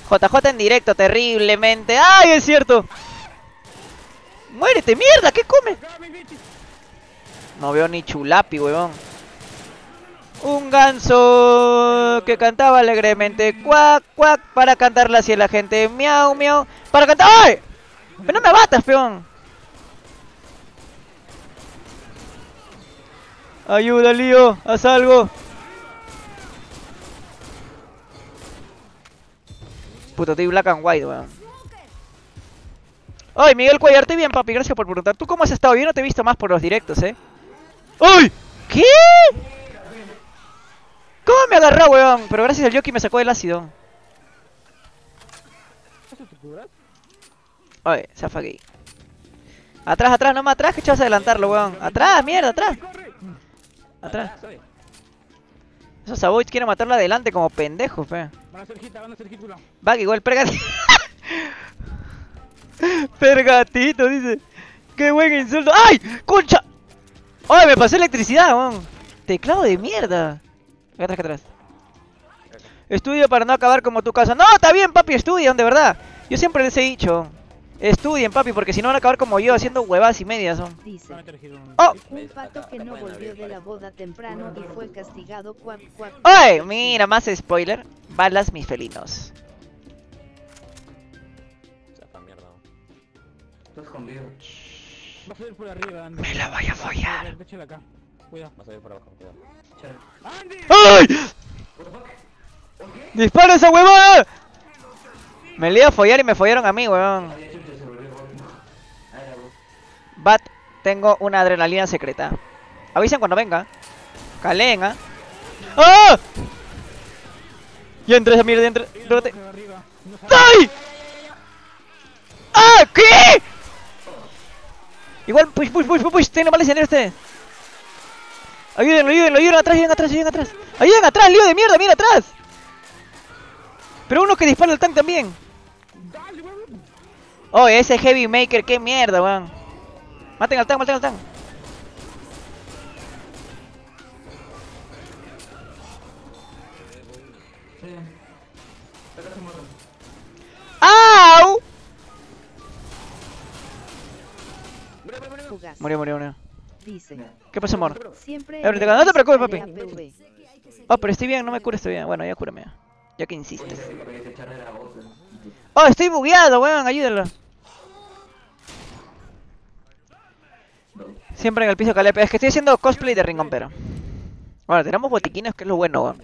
JJ en directo, terriblemente. ¡Ay, es cierto! ¡Muérete, mierda! ¿Qué come? No veo ni chulapi, huevón. Un ganso que cantaba alegremente. Cuac, cuac, para cantarla hacia la gente. Miau, miau. Para cantar. ¡Ay! Pero no me batas, peón. Ayuda, Lío. Haz algo. Puta, estoy black and white, weón. Ay, Miguel Cuellar, estoy bien, papi. Gracias por preguntar. ¿Tú cómo has estado? Yo no te he visto más por los directos, ¿eh? ¡Ay! ¿Qué? ¿Cómo me agarró, weón? Pero gracias al Yoki me sacó del ácido. Ay, zafa gay. Atrás, atrás, no más atrás, que echabas a adelantarlo, weón. Atrás, mierda, atrás. Atrás. Esos Savoy quieren matarlo adelante como pendejos, fe. Van a hacer hit, van a hacer hit, culo. Va, que igual pergatito. pergatito, dice. Qué buen insulto. ¡Ay! ¡Concha! ¡Ay! Me pasó electricidad, weón. Teclado de mierda. Acá atrás, acá atrás. Estudio para no acabar como tu casa. No, está bien, papi, estudian, de verdad. Yo siempre les he dicho. Estudien, papi, porque si no van a acabar como yo, haciendo huevadas y medias. son. Dice. ¡Oh! Un pato que no volvió de la boda temprano y fue castigado. Cuac, cuac. ¡Ay! Mira, más spoiler. Balas mis felinos. Está escondido. Va a salir por arriba, Andy. Me la voy a follar. Échale acá. Cuidado. Va a salir por abajo, cuidado. ¡Andy! ¡Ay! ¡Dispara esa huevada! Me le iba a follar y me follaron a mí, weón. Bat, tengo una adrenalina secreta. Avisen cuando venga. Caleen, ¿ah? ¡Ah! Rótate. De arriba. No sabe. ¡Ay! ¡Ah! ¿Qué? Igual, push, push, push, push, push. Tiene males en este. Ayúdenlo, ayúdenlo, ayúdenlo. Atrás, ayuden atrás, ayuden atrás. Ayuden atrás, lío de mierda, mira atrás. Pero uno que dispara el tanque también. Dale, weón. Oh, ese Heavy Maker, qué mierda, weón. Maten al tank, maten al mueren. ¡Au! Fugaz. Murió, murió, murió. Dice. ¿Qué pasó, amor? Siempre. Eh, no te preocupes, papi. Oh, pero estoy bien, no me cures, estoy bien. Bueno, ya cúrame. Ya que insistes. Oh, estoy bugueado, weón, ayúdalo. Siempre en el piso calepe. Es que estoy haciendo cosplay de Ringompero. Bueno, tenemos botiquines, que es lo bueno, weón.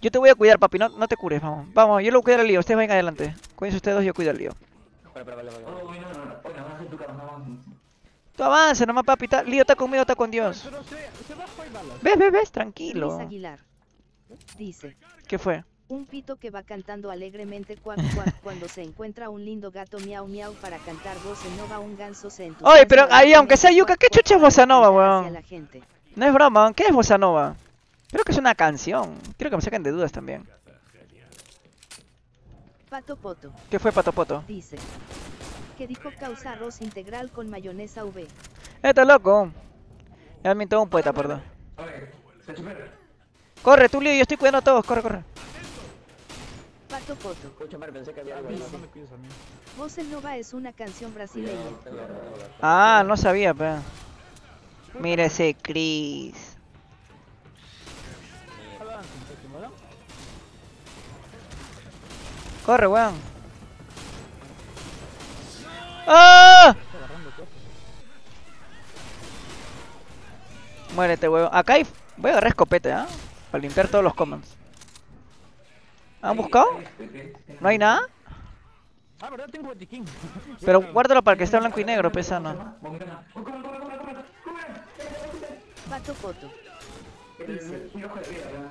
Yo te voy a cuidar, papi, no, no te cures, vamos. Vamos, yo lo voy a cuidar al lío, ustedes vayan adelante. Cuídense ustedes dos, yo cuido al lío. Espera, espera, vale, vale, vale. Oye, no, no, no. Oye, no, no, tu cara, no, no. Tú avanza nomás, papi. ta- lío está conmigo, está con Dios. Pero. Ves, ves, ves, tranquilo. Dice. ¿Qué fue? Un pito que va cantando alegremente cuac cuac cuando se encuentra un lindo gato miau miau para cantar bossa nova un ganso se entusiasma Oye, pero ahí, aunque sea yuca, ¿qué chucha es bossa nova, weón? hacia la gente. No es broma. ¿qué es Bossa Nova? Creo que es una canción. Quiero que me saquen de dudas también. Pato Poto. ¿Qué fue, Pato Poto? Dice. Que dijo causa arroz integral con mayonesa V. Está loco. Ya me un poeta, perdón. Corre, tú, lío, yo estoy cuidando a todos. Corre, corre. Pato Poto. Escucha, Mar, pensé que había algo ahí. No me cuides a mí. Bossa Nova es una canción brasileña. Ah, no sabía, pe. Mira ese Chris. Corre, weón. ¡Ah! Muérete, weón. Acá hay... Voy a agarrar escopeta, ¿ah? Para limpiar todos los commons. ¿Han buscado? ¿No hay nada? Pero guárdalo para que esté blanco y negro, pesano. Vomita. Come, come, come, come, come. Pato Poto. Dice.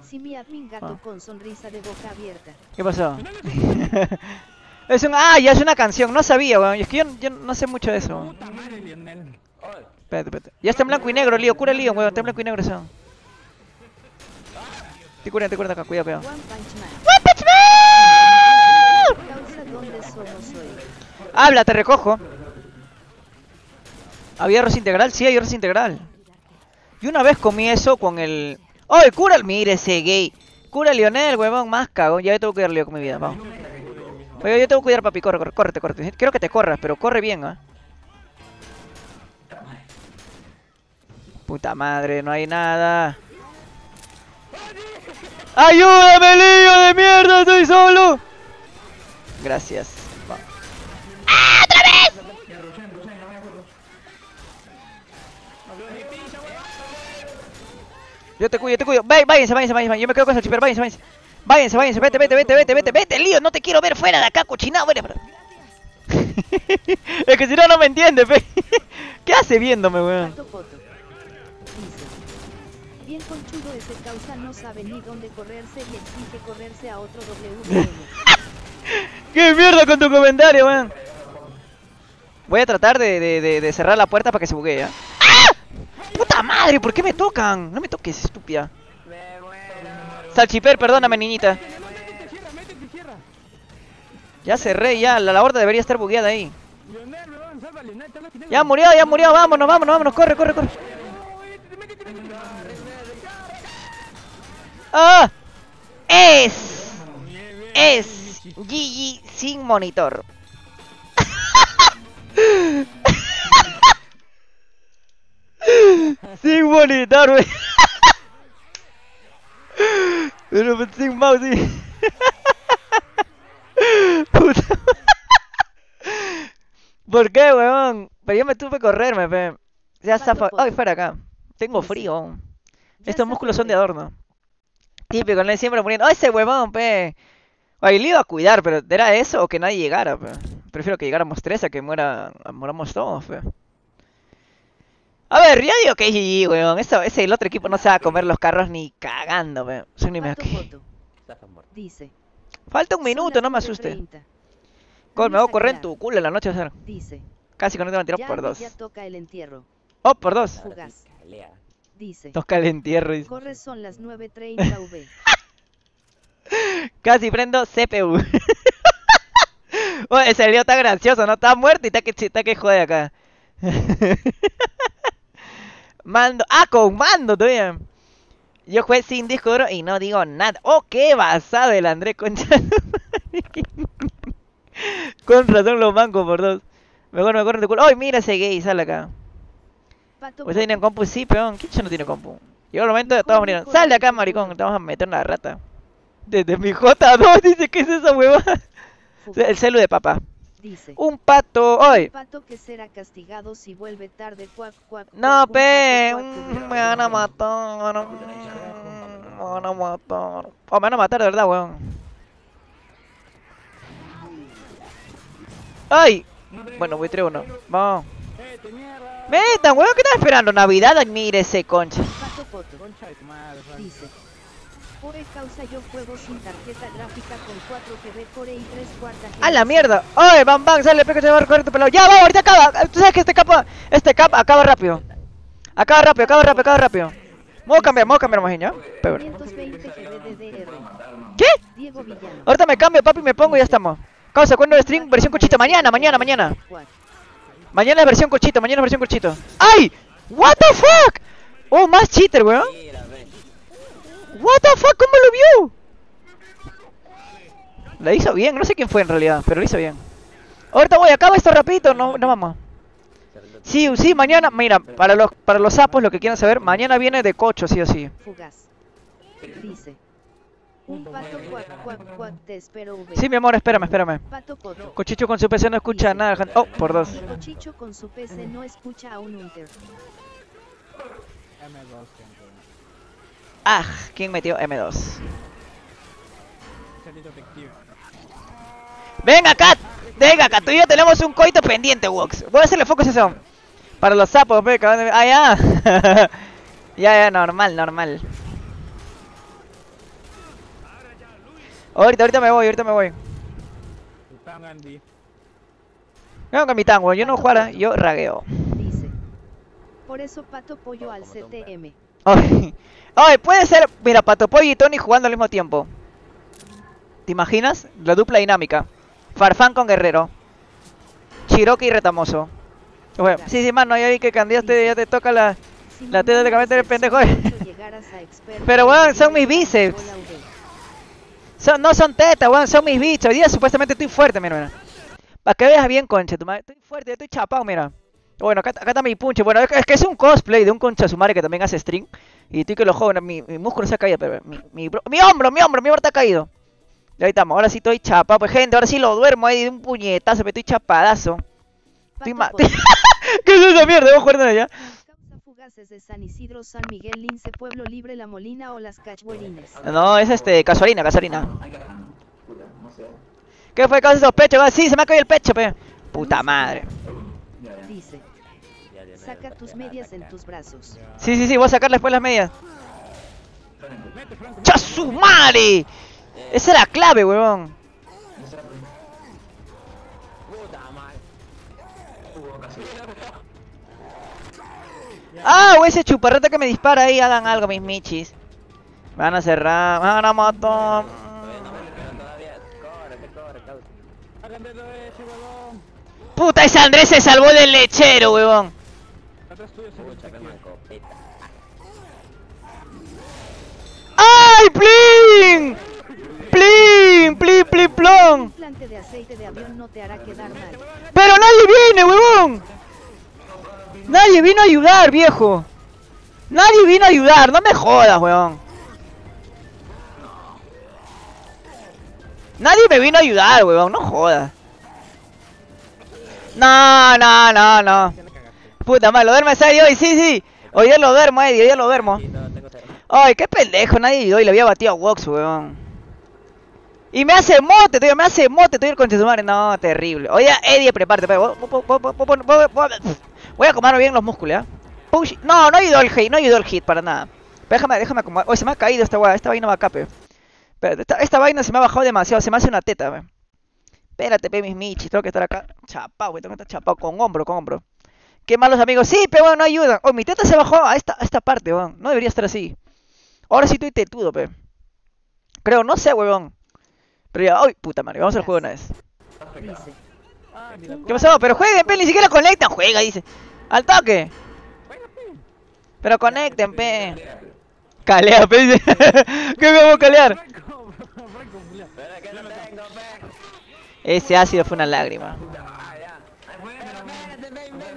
Si mi admin gato Ah. con sonrisa de boca abierta. ¿Qué pasó? es un... Ah, ya es una canción. No sabía, weón. Es que yo, yo no sé mucho de eso. weón. Espérate, espérate. Ya está en blanco y negro, lío. Cura lío, weón. Está en blanco y negro eso. Te cura, te cura acá. Cuidado, cuidado. One Punch Man. ¡One Punch Man! Habla, te recojo. ¿Había arroz integral? Sí, hay arroz integral. Y una vez comí eso con el... ¡Oye, cura! Mire ese gay. Cura Lionel, huevón, más cagón. Ya yo tengo que cuidar con mi vida, vamos. Oye, yo tengo que cuidar, papi. Corre, corre, córrete, córrete. Quiero que te corras, pero corre bien, ¿ah? Puta madre, no hay nada. ¡Ayúdame, lío de mierda! ¡Estoy solo! Gracias. No me acuerdo. Yo te cuido, yo te cuido. Váyanse, váyanse, váyanse. Yo me quedo con esa chipper. Váyanse, váyanse. Váyanse, váyanse. Vete, vete, vete, vete, vete, vete, lío. No te quiero ver fuera de acá, cochinado. Vete, es que si no, no me entiende, pe. ¿Qué hace viéndome, weón? Bien conchudo ese causa no sabe ni dónde correrse y exige correrse a otro WM. ¿Qué mierda con tu comentario, weón? Voy a tratar de, de, de, cerrar la puerta para que se buguee, ¿ah? ¡Ah! ¡Puta madre! ¿Por qué me tocan? No me toques, estúpida. Salchiper, perdóname, niñita. Ya cerré, ya. La, la debería estar bugueada ahí. Ya murió, ya murió. Vámonos, vámonos, vámonos. Corre, corre, corre. ¡Ah! Es. Es. Gigi sin monitor. Sin monitor, wey. Pero pues, sin mouse, sí. Puta. ¿Por qué, weón? Pero yo me tuve que correrme, pe. Ya. Poto. Ay, fuera acá. Tengo frío. Estos músculos son de adorno. Típico, no siempre muriendo. ¡Oh, ese huevón, pe! Oye, le iba a cuidar, pero ¿era eso o que nadie llegara, pe? Prefiero que llegáramos tres a que muera, a- moramos todos, pe. A ver, yo digo que es GG, weón. Eso, ese, el otro equipo no se va a comer los carros ni cagando. Son ni me... Dice. Falta un "Son minuto, no me asuste. 9:30". Col, me voy a correr en tu culo en la noche, sea. Dice. Casi con no te van a tirar Ya, por dos. ya toca el entierro. Oh, por dos. Fugaz. Dice. Toca el entierro. dice. Corre son las 9.30 V. Casi prendo CPU. Oye, ese lío está gracioso, ¿no? Está muerto y está que, está que jode acá. mando. Ah, con mando todavía. Yo jugué sin disco duro y no digo nada. Oh, qué basado el André Concha. Con razón los bancos por dos. Mejor me corren de culo. ¡Ay, mira ese gay! Sale acá. ¿Ustedes tienen compu? Sí, peón. ¿Quién no tiene compu? Llegó el momento de todos morir. ¡Sal de acá, maricón! Te vamos a meter una rata. Desde mi J2 dice que es esa hueva. El celu de papá. Dice. Un pato. ¡Ay! Pato que será castigado si vuelve tarde. Cuac, cuac, No, cuac, pe. cuac, mm, cuac. Me van a matar. Me van a matar. Oh, me van a matar de verdad, weón. ¡Ay! Bueno, voy 3-1. Vamos. Metan, weón, ¿qué estás esperando? Navidad, mire ese concha. Dice. Por causa yo juego sin tarjeta gráfica con 4 GB Core y 3 cuartas. ¡A la mierda! ¡Oye, bam bam! Sale, peca, se va a recorrer tu pelado. ¡Ya, vamos! Ahorita acaba. Tú sabes que este capa. Este cap acaba rápido. Acaba rápido, acaba rápido, acaba rápido. Me voy a cambiar, me voy a cambiar, majiña. Pero. 520 GB DDR. ¿Qué? Diego. Ahorita me cambio, papi, me pongo y ya estamos. Causa, ¿cuándo el stream? Versión cochito. Mañana, mañana, mañana. Mañana es versión cochito, mañana es versión cochito. ¡Ay! ¿What the fuck? Oh, más cheater, weón. What the fuck, ¿cómo lo vio? La hizo bien, no sé quién fue en realidad, pero lo hizo bien. Ahorita voy, acaba esto rapidito, no, no vamos. Sí, sí, mañana, mira, para los, para los sapos, lo que quieran saber, mañana viene de cocho, sí o sí. Fugaz. Dice. Un pato cuac, cuac, cuac, te espero V. Sí, mi amor, espérame, espérame. Pato Coto. Cochicho con su PC no escucha nada. gente. Oh, por dos. Cochicho con su PC no escucha a un Hunter. M2, gente. Ah, ¿quién metió M2? Ese detective. Venga acá, venga acá, tú y yo tenemos un coito pendiente, Wox. Voy a hacerle foco ese son. Para los sapos, ve, acaban de- Ah, ya. ya, ya, normal, normal. Ahorita, ahorita me voy, ahorita me voy. Con mi tango, yo no jugara, yo ragueo. Dice. Por eso pato pollo al CTM. Ay, puede ser, mira, Pato Pollo y Tony jugando al mismo tiempo. ¿Te imaginas? La dupla dinámica. Farfán con Guerrero. Chiroque y Retamoso. Bueno, sí, sí, mano, ya vi que cambiaste, ya te toca la... La teta de cabeza del pendejo, Pero, weón, son mis bíceps. Son, no son tetas, weón, son mis bichos. Hoy día supuestamente estoy fuerte, mira, mira. Para que veas bien, concha, tu madre. Estoy fuerte, estoy chapado, mira. Bueno, acá, acá está mi punche. Bueno, es que, es un cosplay de un concha su madre que también hace stream. Y estoy que lo joven, mi, mi músculo se ha caído, pero mi, mi, mi hombro, mi hombro, mi hombro está caído. Y ahí estamos, ahora sí estoy chapado, pues gente, ahora sí lo duermo ahí de un puñetazo, me estoy chapadazo. Estoy ma-. ¿Qué es esa mierda? Vamos a jugar allá. Fugaces de San Isidro, San Miguel, Lince, Pueblo Libre, La Molina o Las Cachuelines. No, es este, gasolina, gasolina. ¿Qué fue causa esos pechos? Ah, Sí, se me ha caído el pecho, pe. Puta madre. Dice. Saca tus medias en tus brazos. Sí, sí, sí, voy a sacarle después las medias. Mete, Franco. ¡Ya su madre! Esa era la clave, madre. Ah, o ese chuparrete que me dispara ahí, hagan algo, mis michis. Van a cerrar, van a matar. Huevón. Puta, ese Andrés se salvó del lechero, weón. Atrás tuyo se. ¡Ay, plin! ¡Plin! ¡Plin, plin, plon! ¡Pero nadie viene, huevón! Nadie vino a ayudar, viejo. Nadie vino a ayudar, no me jodas, weón. Nadie me vino a ayudar, weón, no jodas. No, no, no, no. Puta madre, lo duerme Eddie hoy, sí, sí. Hoy día lo duermo, Eddie, hoy día lo duermo. Sí, no, tengo cero. Ay, qué pendejo, nadie ayudó y le había batido a Wox, weón. Y me hace mote, tío, me hace mote, tío, el madre. No, terrible. Oye, Eddie, prepárate, pe. Voy- a acomodarme bien los músculos, ¿ya? Push. No, no ayudó el hit, no ayudó el hit para nada. Pero déjame, déjame acomodar. Oye, se me ha caído esta weá, esta vaina va acá, pe. Pero esta, esta vaina se me ha bajado demasiado, se me hace una teta, pe. Espérate, pe, mis michis, tengo que estar acá. Chapao, güey, tengo que estar chapao, con hombro, con hombro. Qué malos amigos. Sí, pero bueno, no ayudan. Oh, mi teta se bajó a esta, a esta parte, weón. No debería estar así. Ahora sí estoy tetudo, pe. Creo, no sé, weón. Pero ya, uy, puta madre, vamos al juego una vez. ¿Qué pasó? Pero jueguen, pe, ni siquiera conectan. Juega, dice. Al toque. Pero conecten, pe. Calea, pe, dice. ¿Qué vamos a calear? Ese ácido fue una lágrima.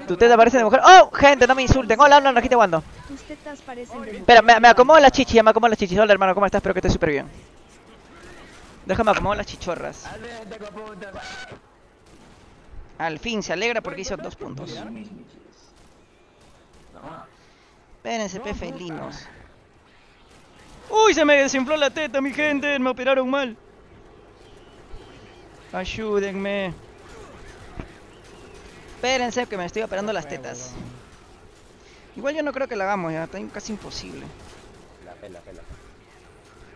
Tu teta parece de mujer. ¡Oh! Gente, no me insulten. Hola, hola, Rajita Wando. Tus tetas parecen de Espera, me, me acomodo las chichis, ya me acomodo las chichis. Hola, hermano, ¿cómo estás? Espero que estés súper bien. Déjame acomodar las chichorras. Al fin se alegra porque hizo dos puntos. Espérense, pe felinos. ¡Uy! Se me desinfló la teta, mi gente. Me operaron mal. Ayúdenme. Espérense que me estoy operando las tetas. Igual yo no creo que la hagamos ya, está casi imposible. La pela, pela.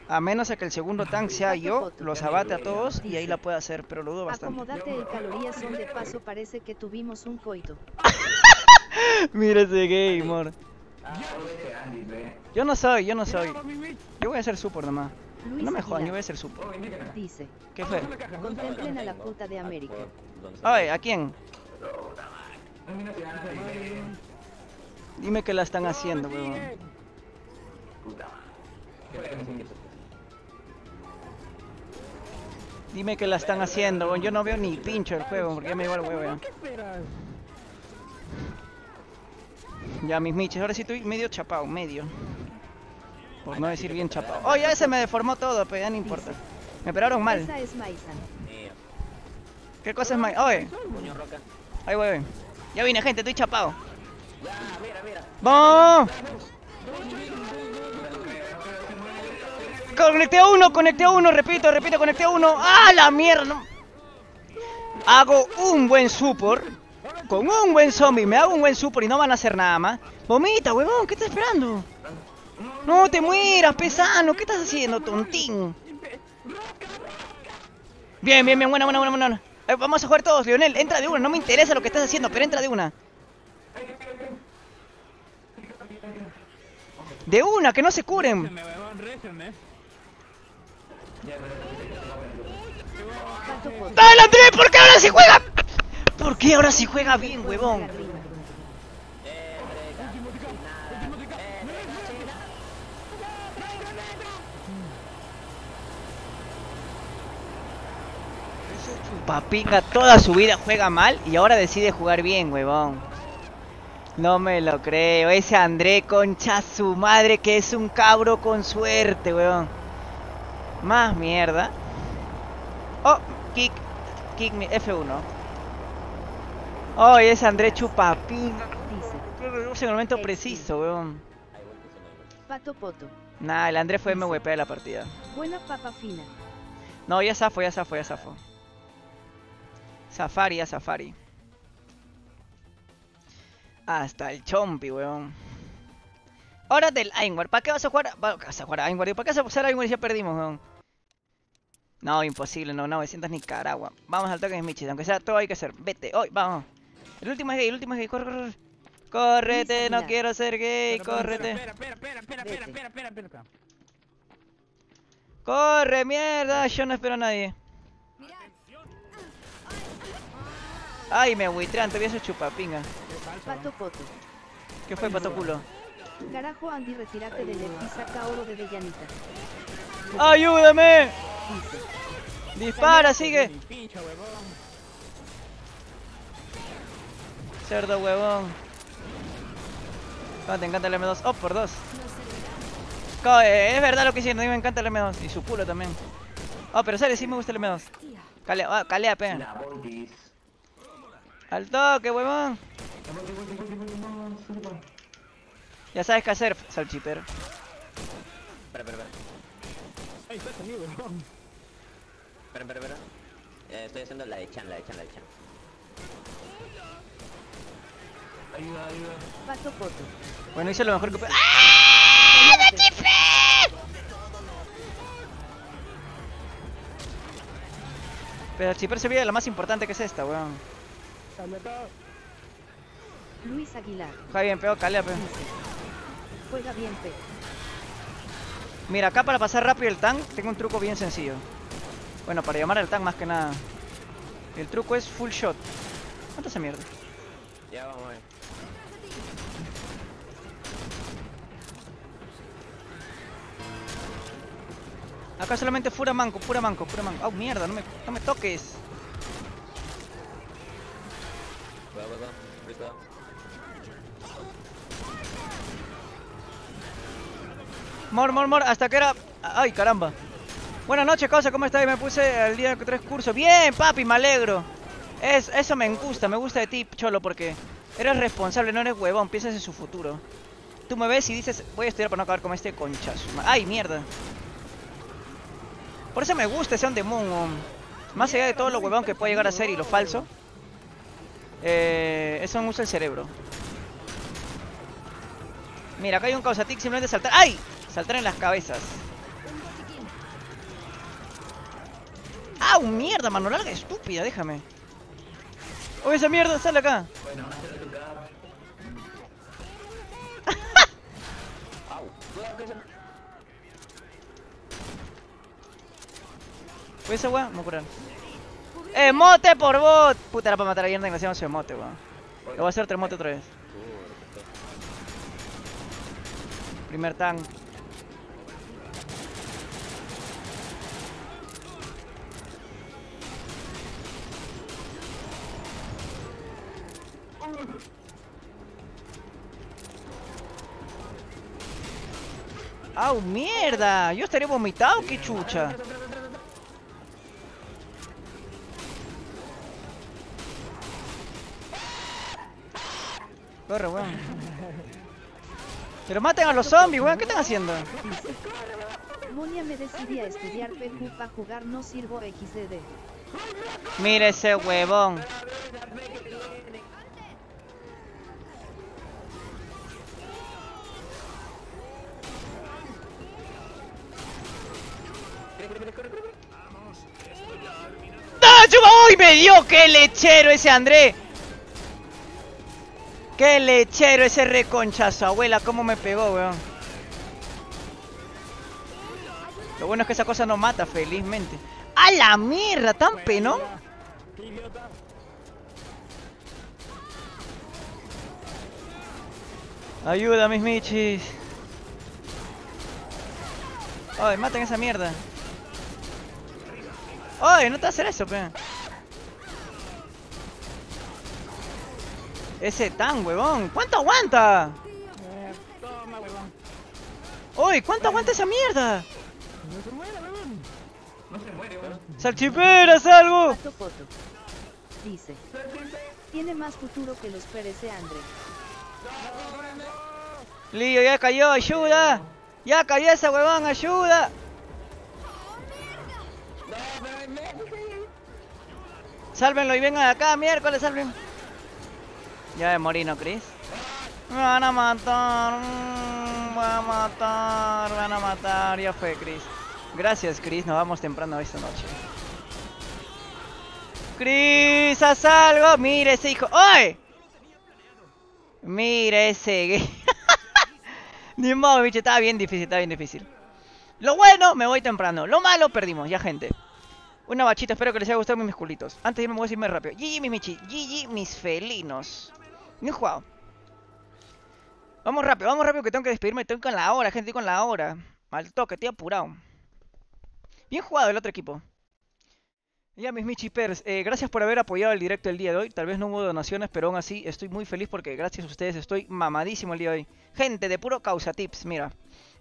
A menos a que el segundo tank sea yo, los abate a todos y ahí la pueda hacer, pero lo dudo bastante. Acomodate el calorías son de paso parece que tuvimos un coito. Mira ese gamer. Yo no soy, yo no soy. Yo voy a ser support nomás. Luis No me jodan, yo voy a ser support. dice, ¿Qué fue? contemplen a la puta de América. ¿Dónde Ay, ¿a quién? Dime que la están haciendo, weón. Dime que la están haciendo, weón. Yo no veo ni pincho el juego, porque ya me igual huevo ya. Mis miches, ahora sí estoy medio chapado, medio. Por no decir bien chapado. Oh, ya se me deformó todo, pero ya no importa. Me operaron mal. Maisan. ¿Qué cosa es mal? Oye. Ahí voy, voy. Ya vine, gente, estoy chapado. Ya, mira, mira. ¡Vamos! Conecté a uno, conecté a uno, repito, repito, conecté a uno. ¡Ah, la mierda! no! Hago un buen support. Con un buen zombie, me hago un buen support y no van a hacer nada más. Vomita, huevón, ¿qué estás esperando? No te mueras, pesano, ¿qué estás haciendo, tontín? Bien, bien, bien, buena, buena, buena, buena. Eh, vamos a jugar todos, Lionel, entra de una, no me interesa lo que estás haciendo, pero entra de una. De una, que no se curen. ¡Dale, Andrés! ¿Por qué ahora sí juega? ¿Por qué ahora sí juega bien, huevón? Papinga toda su vida juega mal y ahora decide jugar bien, huevón. No me lo creo. Ese André, concha su madre, que es un cabro con suerte, huevón. Más mierda. Oh, kick. Kick mi F1. Oh, ese André chupapinga. Dice, En el momento preciso, weón. Pato Poto. Nah, el André fue MVP de la partida. Buena papa fina. No, ya zafo, ya zafo, ya zafo. Safari a Safari. Hasta el chompi, weón. Hora del Ainwar. ¿Para qué vas a jugar? ¿Vas a jugar a Ainwar? ¿Para qué vas a usar a Ainwar? Ya perdimos, weón. No, imposible, no, 900 Nicaragua. Vamos al toque de Michis, aunque sea todo hay que hacer. Vete, hoy, vamos. El último es gay, el último es gay, corre, corre. Córrete, no quiero ser gay, córrete. Espera, espera, espera, espera, espera, espera, espera, espera. Corre, mierda, yo no espero a nadie. Ay, me buitrean, todavía soy chupapinga. Pato Poto. ¿Qué fue, pato culo? Carajo Andy, retírate del y saca oro de Bellanita. ¡Ayúdame! ¡Dispara, sigue! Cerdo huevón. ¿Cómo te encanta el M2? Oh, por dos. Eh, es verdad lo que diciendo, a mí me encanta el M2. Y su culo también. Oh, pero sale, sí me gusta el M2. Calea, ah, calea, pe. Al toque, huevón. Ya sabes qué hacer, salchipero. Espera, espera, espera. Ahí está salido, huevón. Espera, espera, espera. Eh, estoy haciendo la de Chan, la de Chan, la de Chan. Pato Poto. Bueno, hice lo mejor que pude. Pero el chipper se olvida de la más importante que es esta, weón. Luis Aguilar. Juega bien, peo, calea, pe. Dice, juega bien P. Mira, acá para pasar rápido el tank, tengo un truco bien sencillo. Bueno, para llamar al tank más que nada. El truco es full shot. ¿Cuánto esa mierda? Ya vamos a ver. Acá solamente pura manco, pura manco, pura manco. ¡Ah, mierda! No me, no me toques. Cuidado, cuidado. Cuidado. Mor, mor, mor, hasta que era... ¡Ay, caramba! Buenas noches, causa, ¿cómo estás? Me puse al día que tres cursos. ¡Bien, papi! Me alegro. Es, eso me gusta, me gusta de ti, Cholo, porque eres responsable, no eres huevón, piensas en su futuro. Tú me ves y dices, voy a estudiar para no acabar como este conchazo. ¡Ay, mierda! Por eso me gusta ese On The Moon. Más allá de todo lo huevón que puede llegar a ser y lo falso. Eh, eso me usa el cerebro. Mira, acá hay un causatic simplemente saltar. ¡Ay! Saltar en las cabezas. ¡Ah, mierda, mano larga estúpida! Déjame. ¡Oye, esa mierda! ¡Sale acá! Se... Oye, esa weá, me voy a curar. ¡Emote por bot! Puta, era para matar a alguien desgraciado su emote, weón. Le voy a hacer otro emote otra vez. Primer tank. ¡Au, mierda! Yo estaría vomitado, qué chucha. Corre, weón. Pero maten a los zombies, weón. ¿Qué están haciendo? Monia me decidí a estudiar PQ para jugar no sirvo XDD. Mira ese huevón. ¡Uy, me dio! ¡Qué lechero ese André! ¡Qué lechero ese reconchazo, abuela! ¿Cómo me pegó, weón? Lo bueno es que esa cosa no mata, felizmente. ¡A la mierda! ¿Tan penón? Ayuda, mis michis. Ay, maten esa mierda. Ay, no te va a hacer eso, pe. Ese tan, huevón. ¿Cuánto aguanta? Eh, toma, huevón. Uy, ¿cuánto aguanta esa mierda? No se muere, huevón. ¡Salchipera, salvo! Pato Poto. Dice. Tiene más futuro que los Pérez de Andre. Lío, ya cayó, ayuda. Ya cayó esa huevón, ayuda. Sálvenlo y vengan acá, miércoles, salven. Ya de morir, ¿no, Chris? Me van a matar, mm, van a matar, van a matar. Ya fue, Chris. Gracias, Chris. Nos vamos temprano esta noche. Chris, haz algo. Mire ese hijo. ¡Ay! Mira ese. Ni modo, bicho, estaba bien difícil, estaba bien difícil. Lo bueno, me voy temprano. Lo malo, perdimos, ya gente. Una bachita, espero que les haya gustado mis culitos. Antes de irme voy a decirme rápido. GG, mis michi. GG, mis felinos. Bien jugado. Vamos rápido, vamos rápido que tengo que despedirme. Estoy con la hora, gente, con la hora. Al toque, estoy apurado. Bien jugado el otro equipo. Ya, mis Michi Pers, eh, gracias por haber apoyado el directo el día de hoy. Tal vez no hubo donaciones, pero aún así estoy muy feliz porque gracias a ustedes estoy mamadísimo el día de hoy. Gente, de puro causa tips, mira.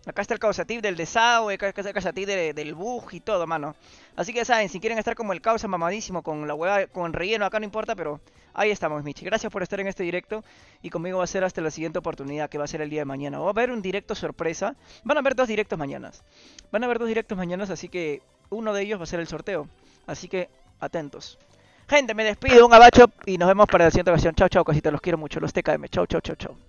Acá está el causa tip del desagüe, acá está el causa tip de- del bug y todo, mano. Así que ya saben, si quieren estar como el causa mamadísimo con la hueá, con relleno, acá no importa, pero ahí estamos, Michi. Gracias por estar en este directo y conmigo va a ser hasta la siguiente oportunidad, que va a ser el día de mañana. Va a haber un directo sorpresa. Van a haber dos directos mañanas. Van a haber dos directos mañanas, así que uno de ellos va a ser el sorteo. Así que atentos. Gente, me despido, un abacho y nos vemos para la siguiente ocasión. Chao, chao, cositas, los quiero mucho, los TKM. Chao, chao, chao, chao.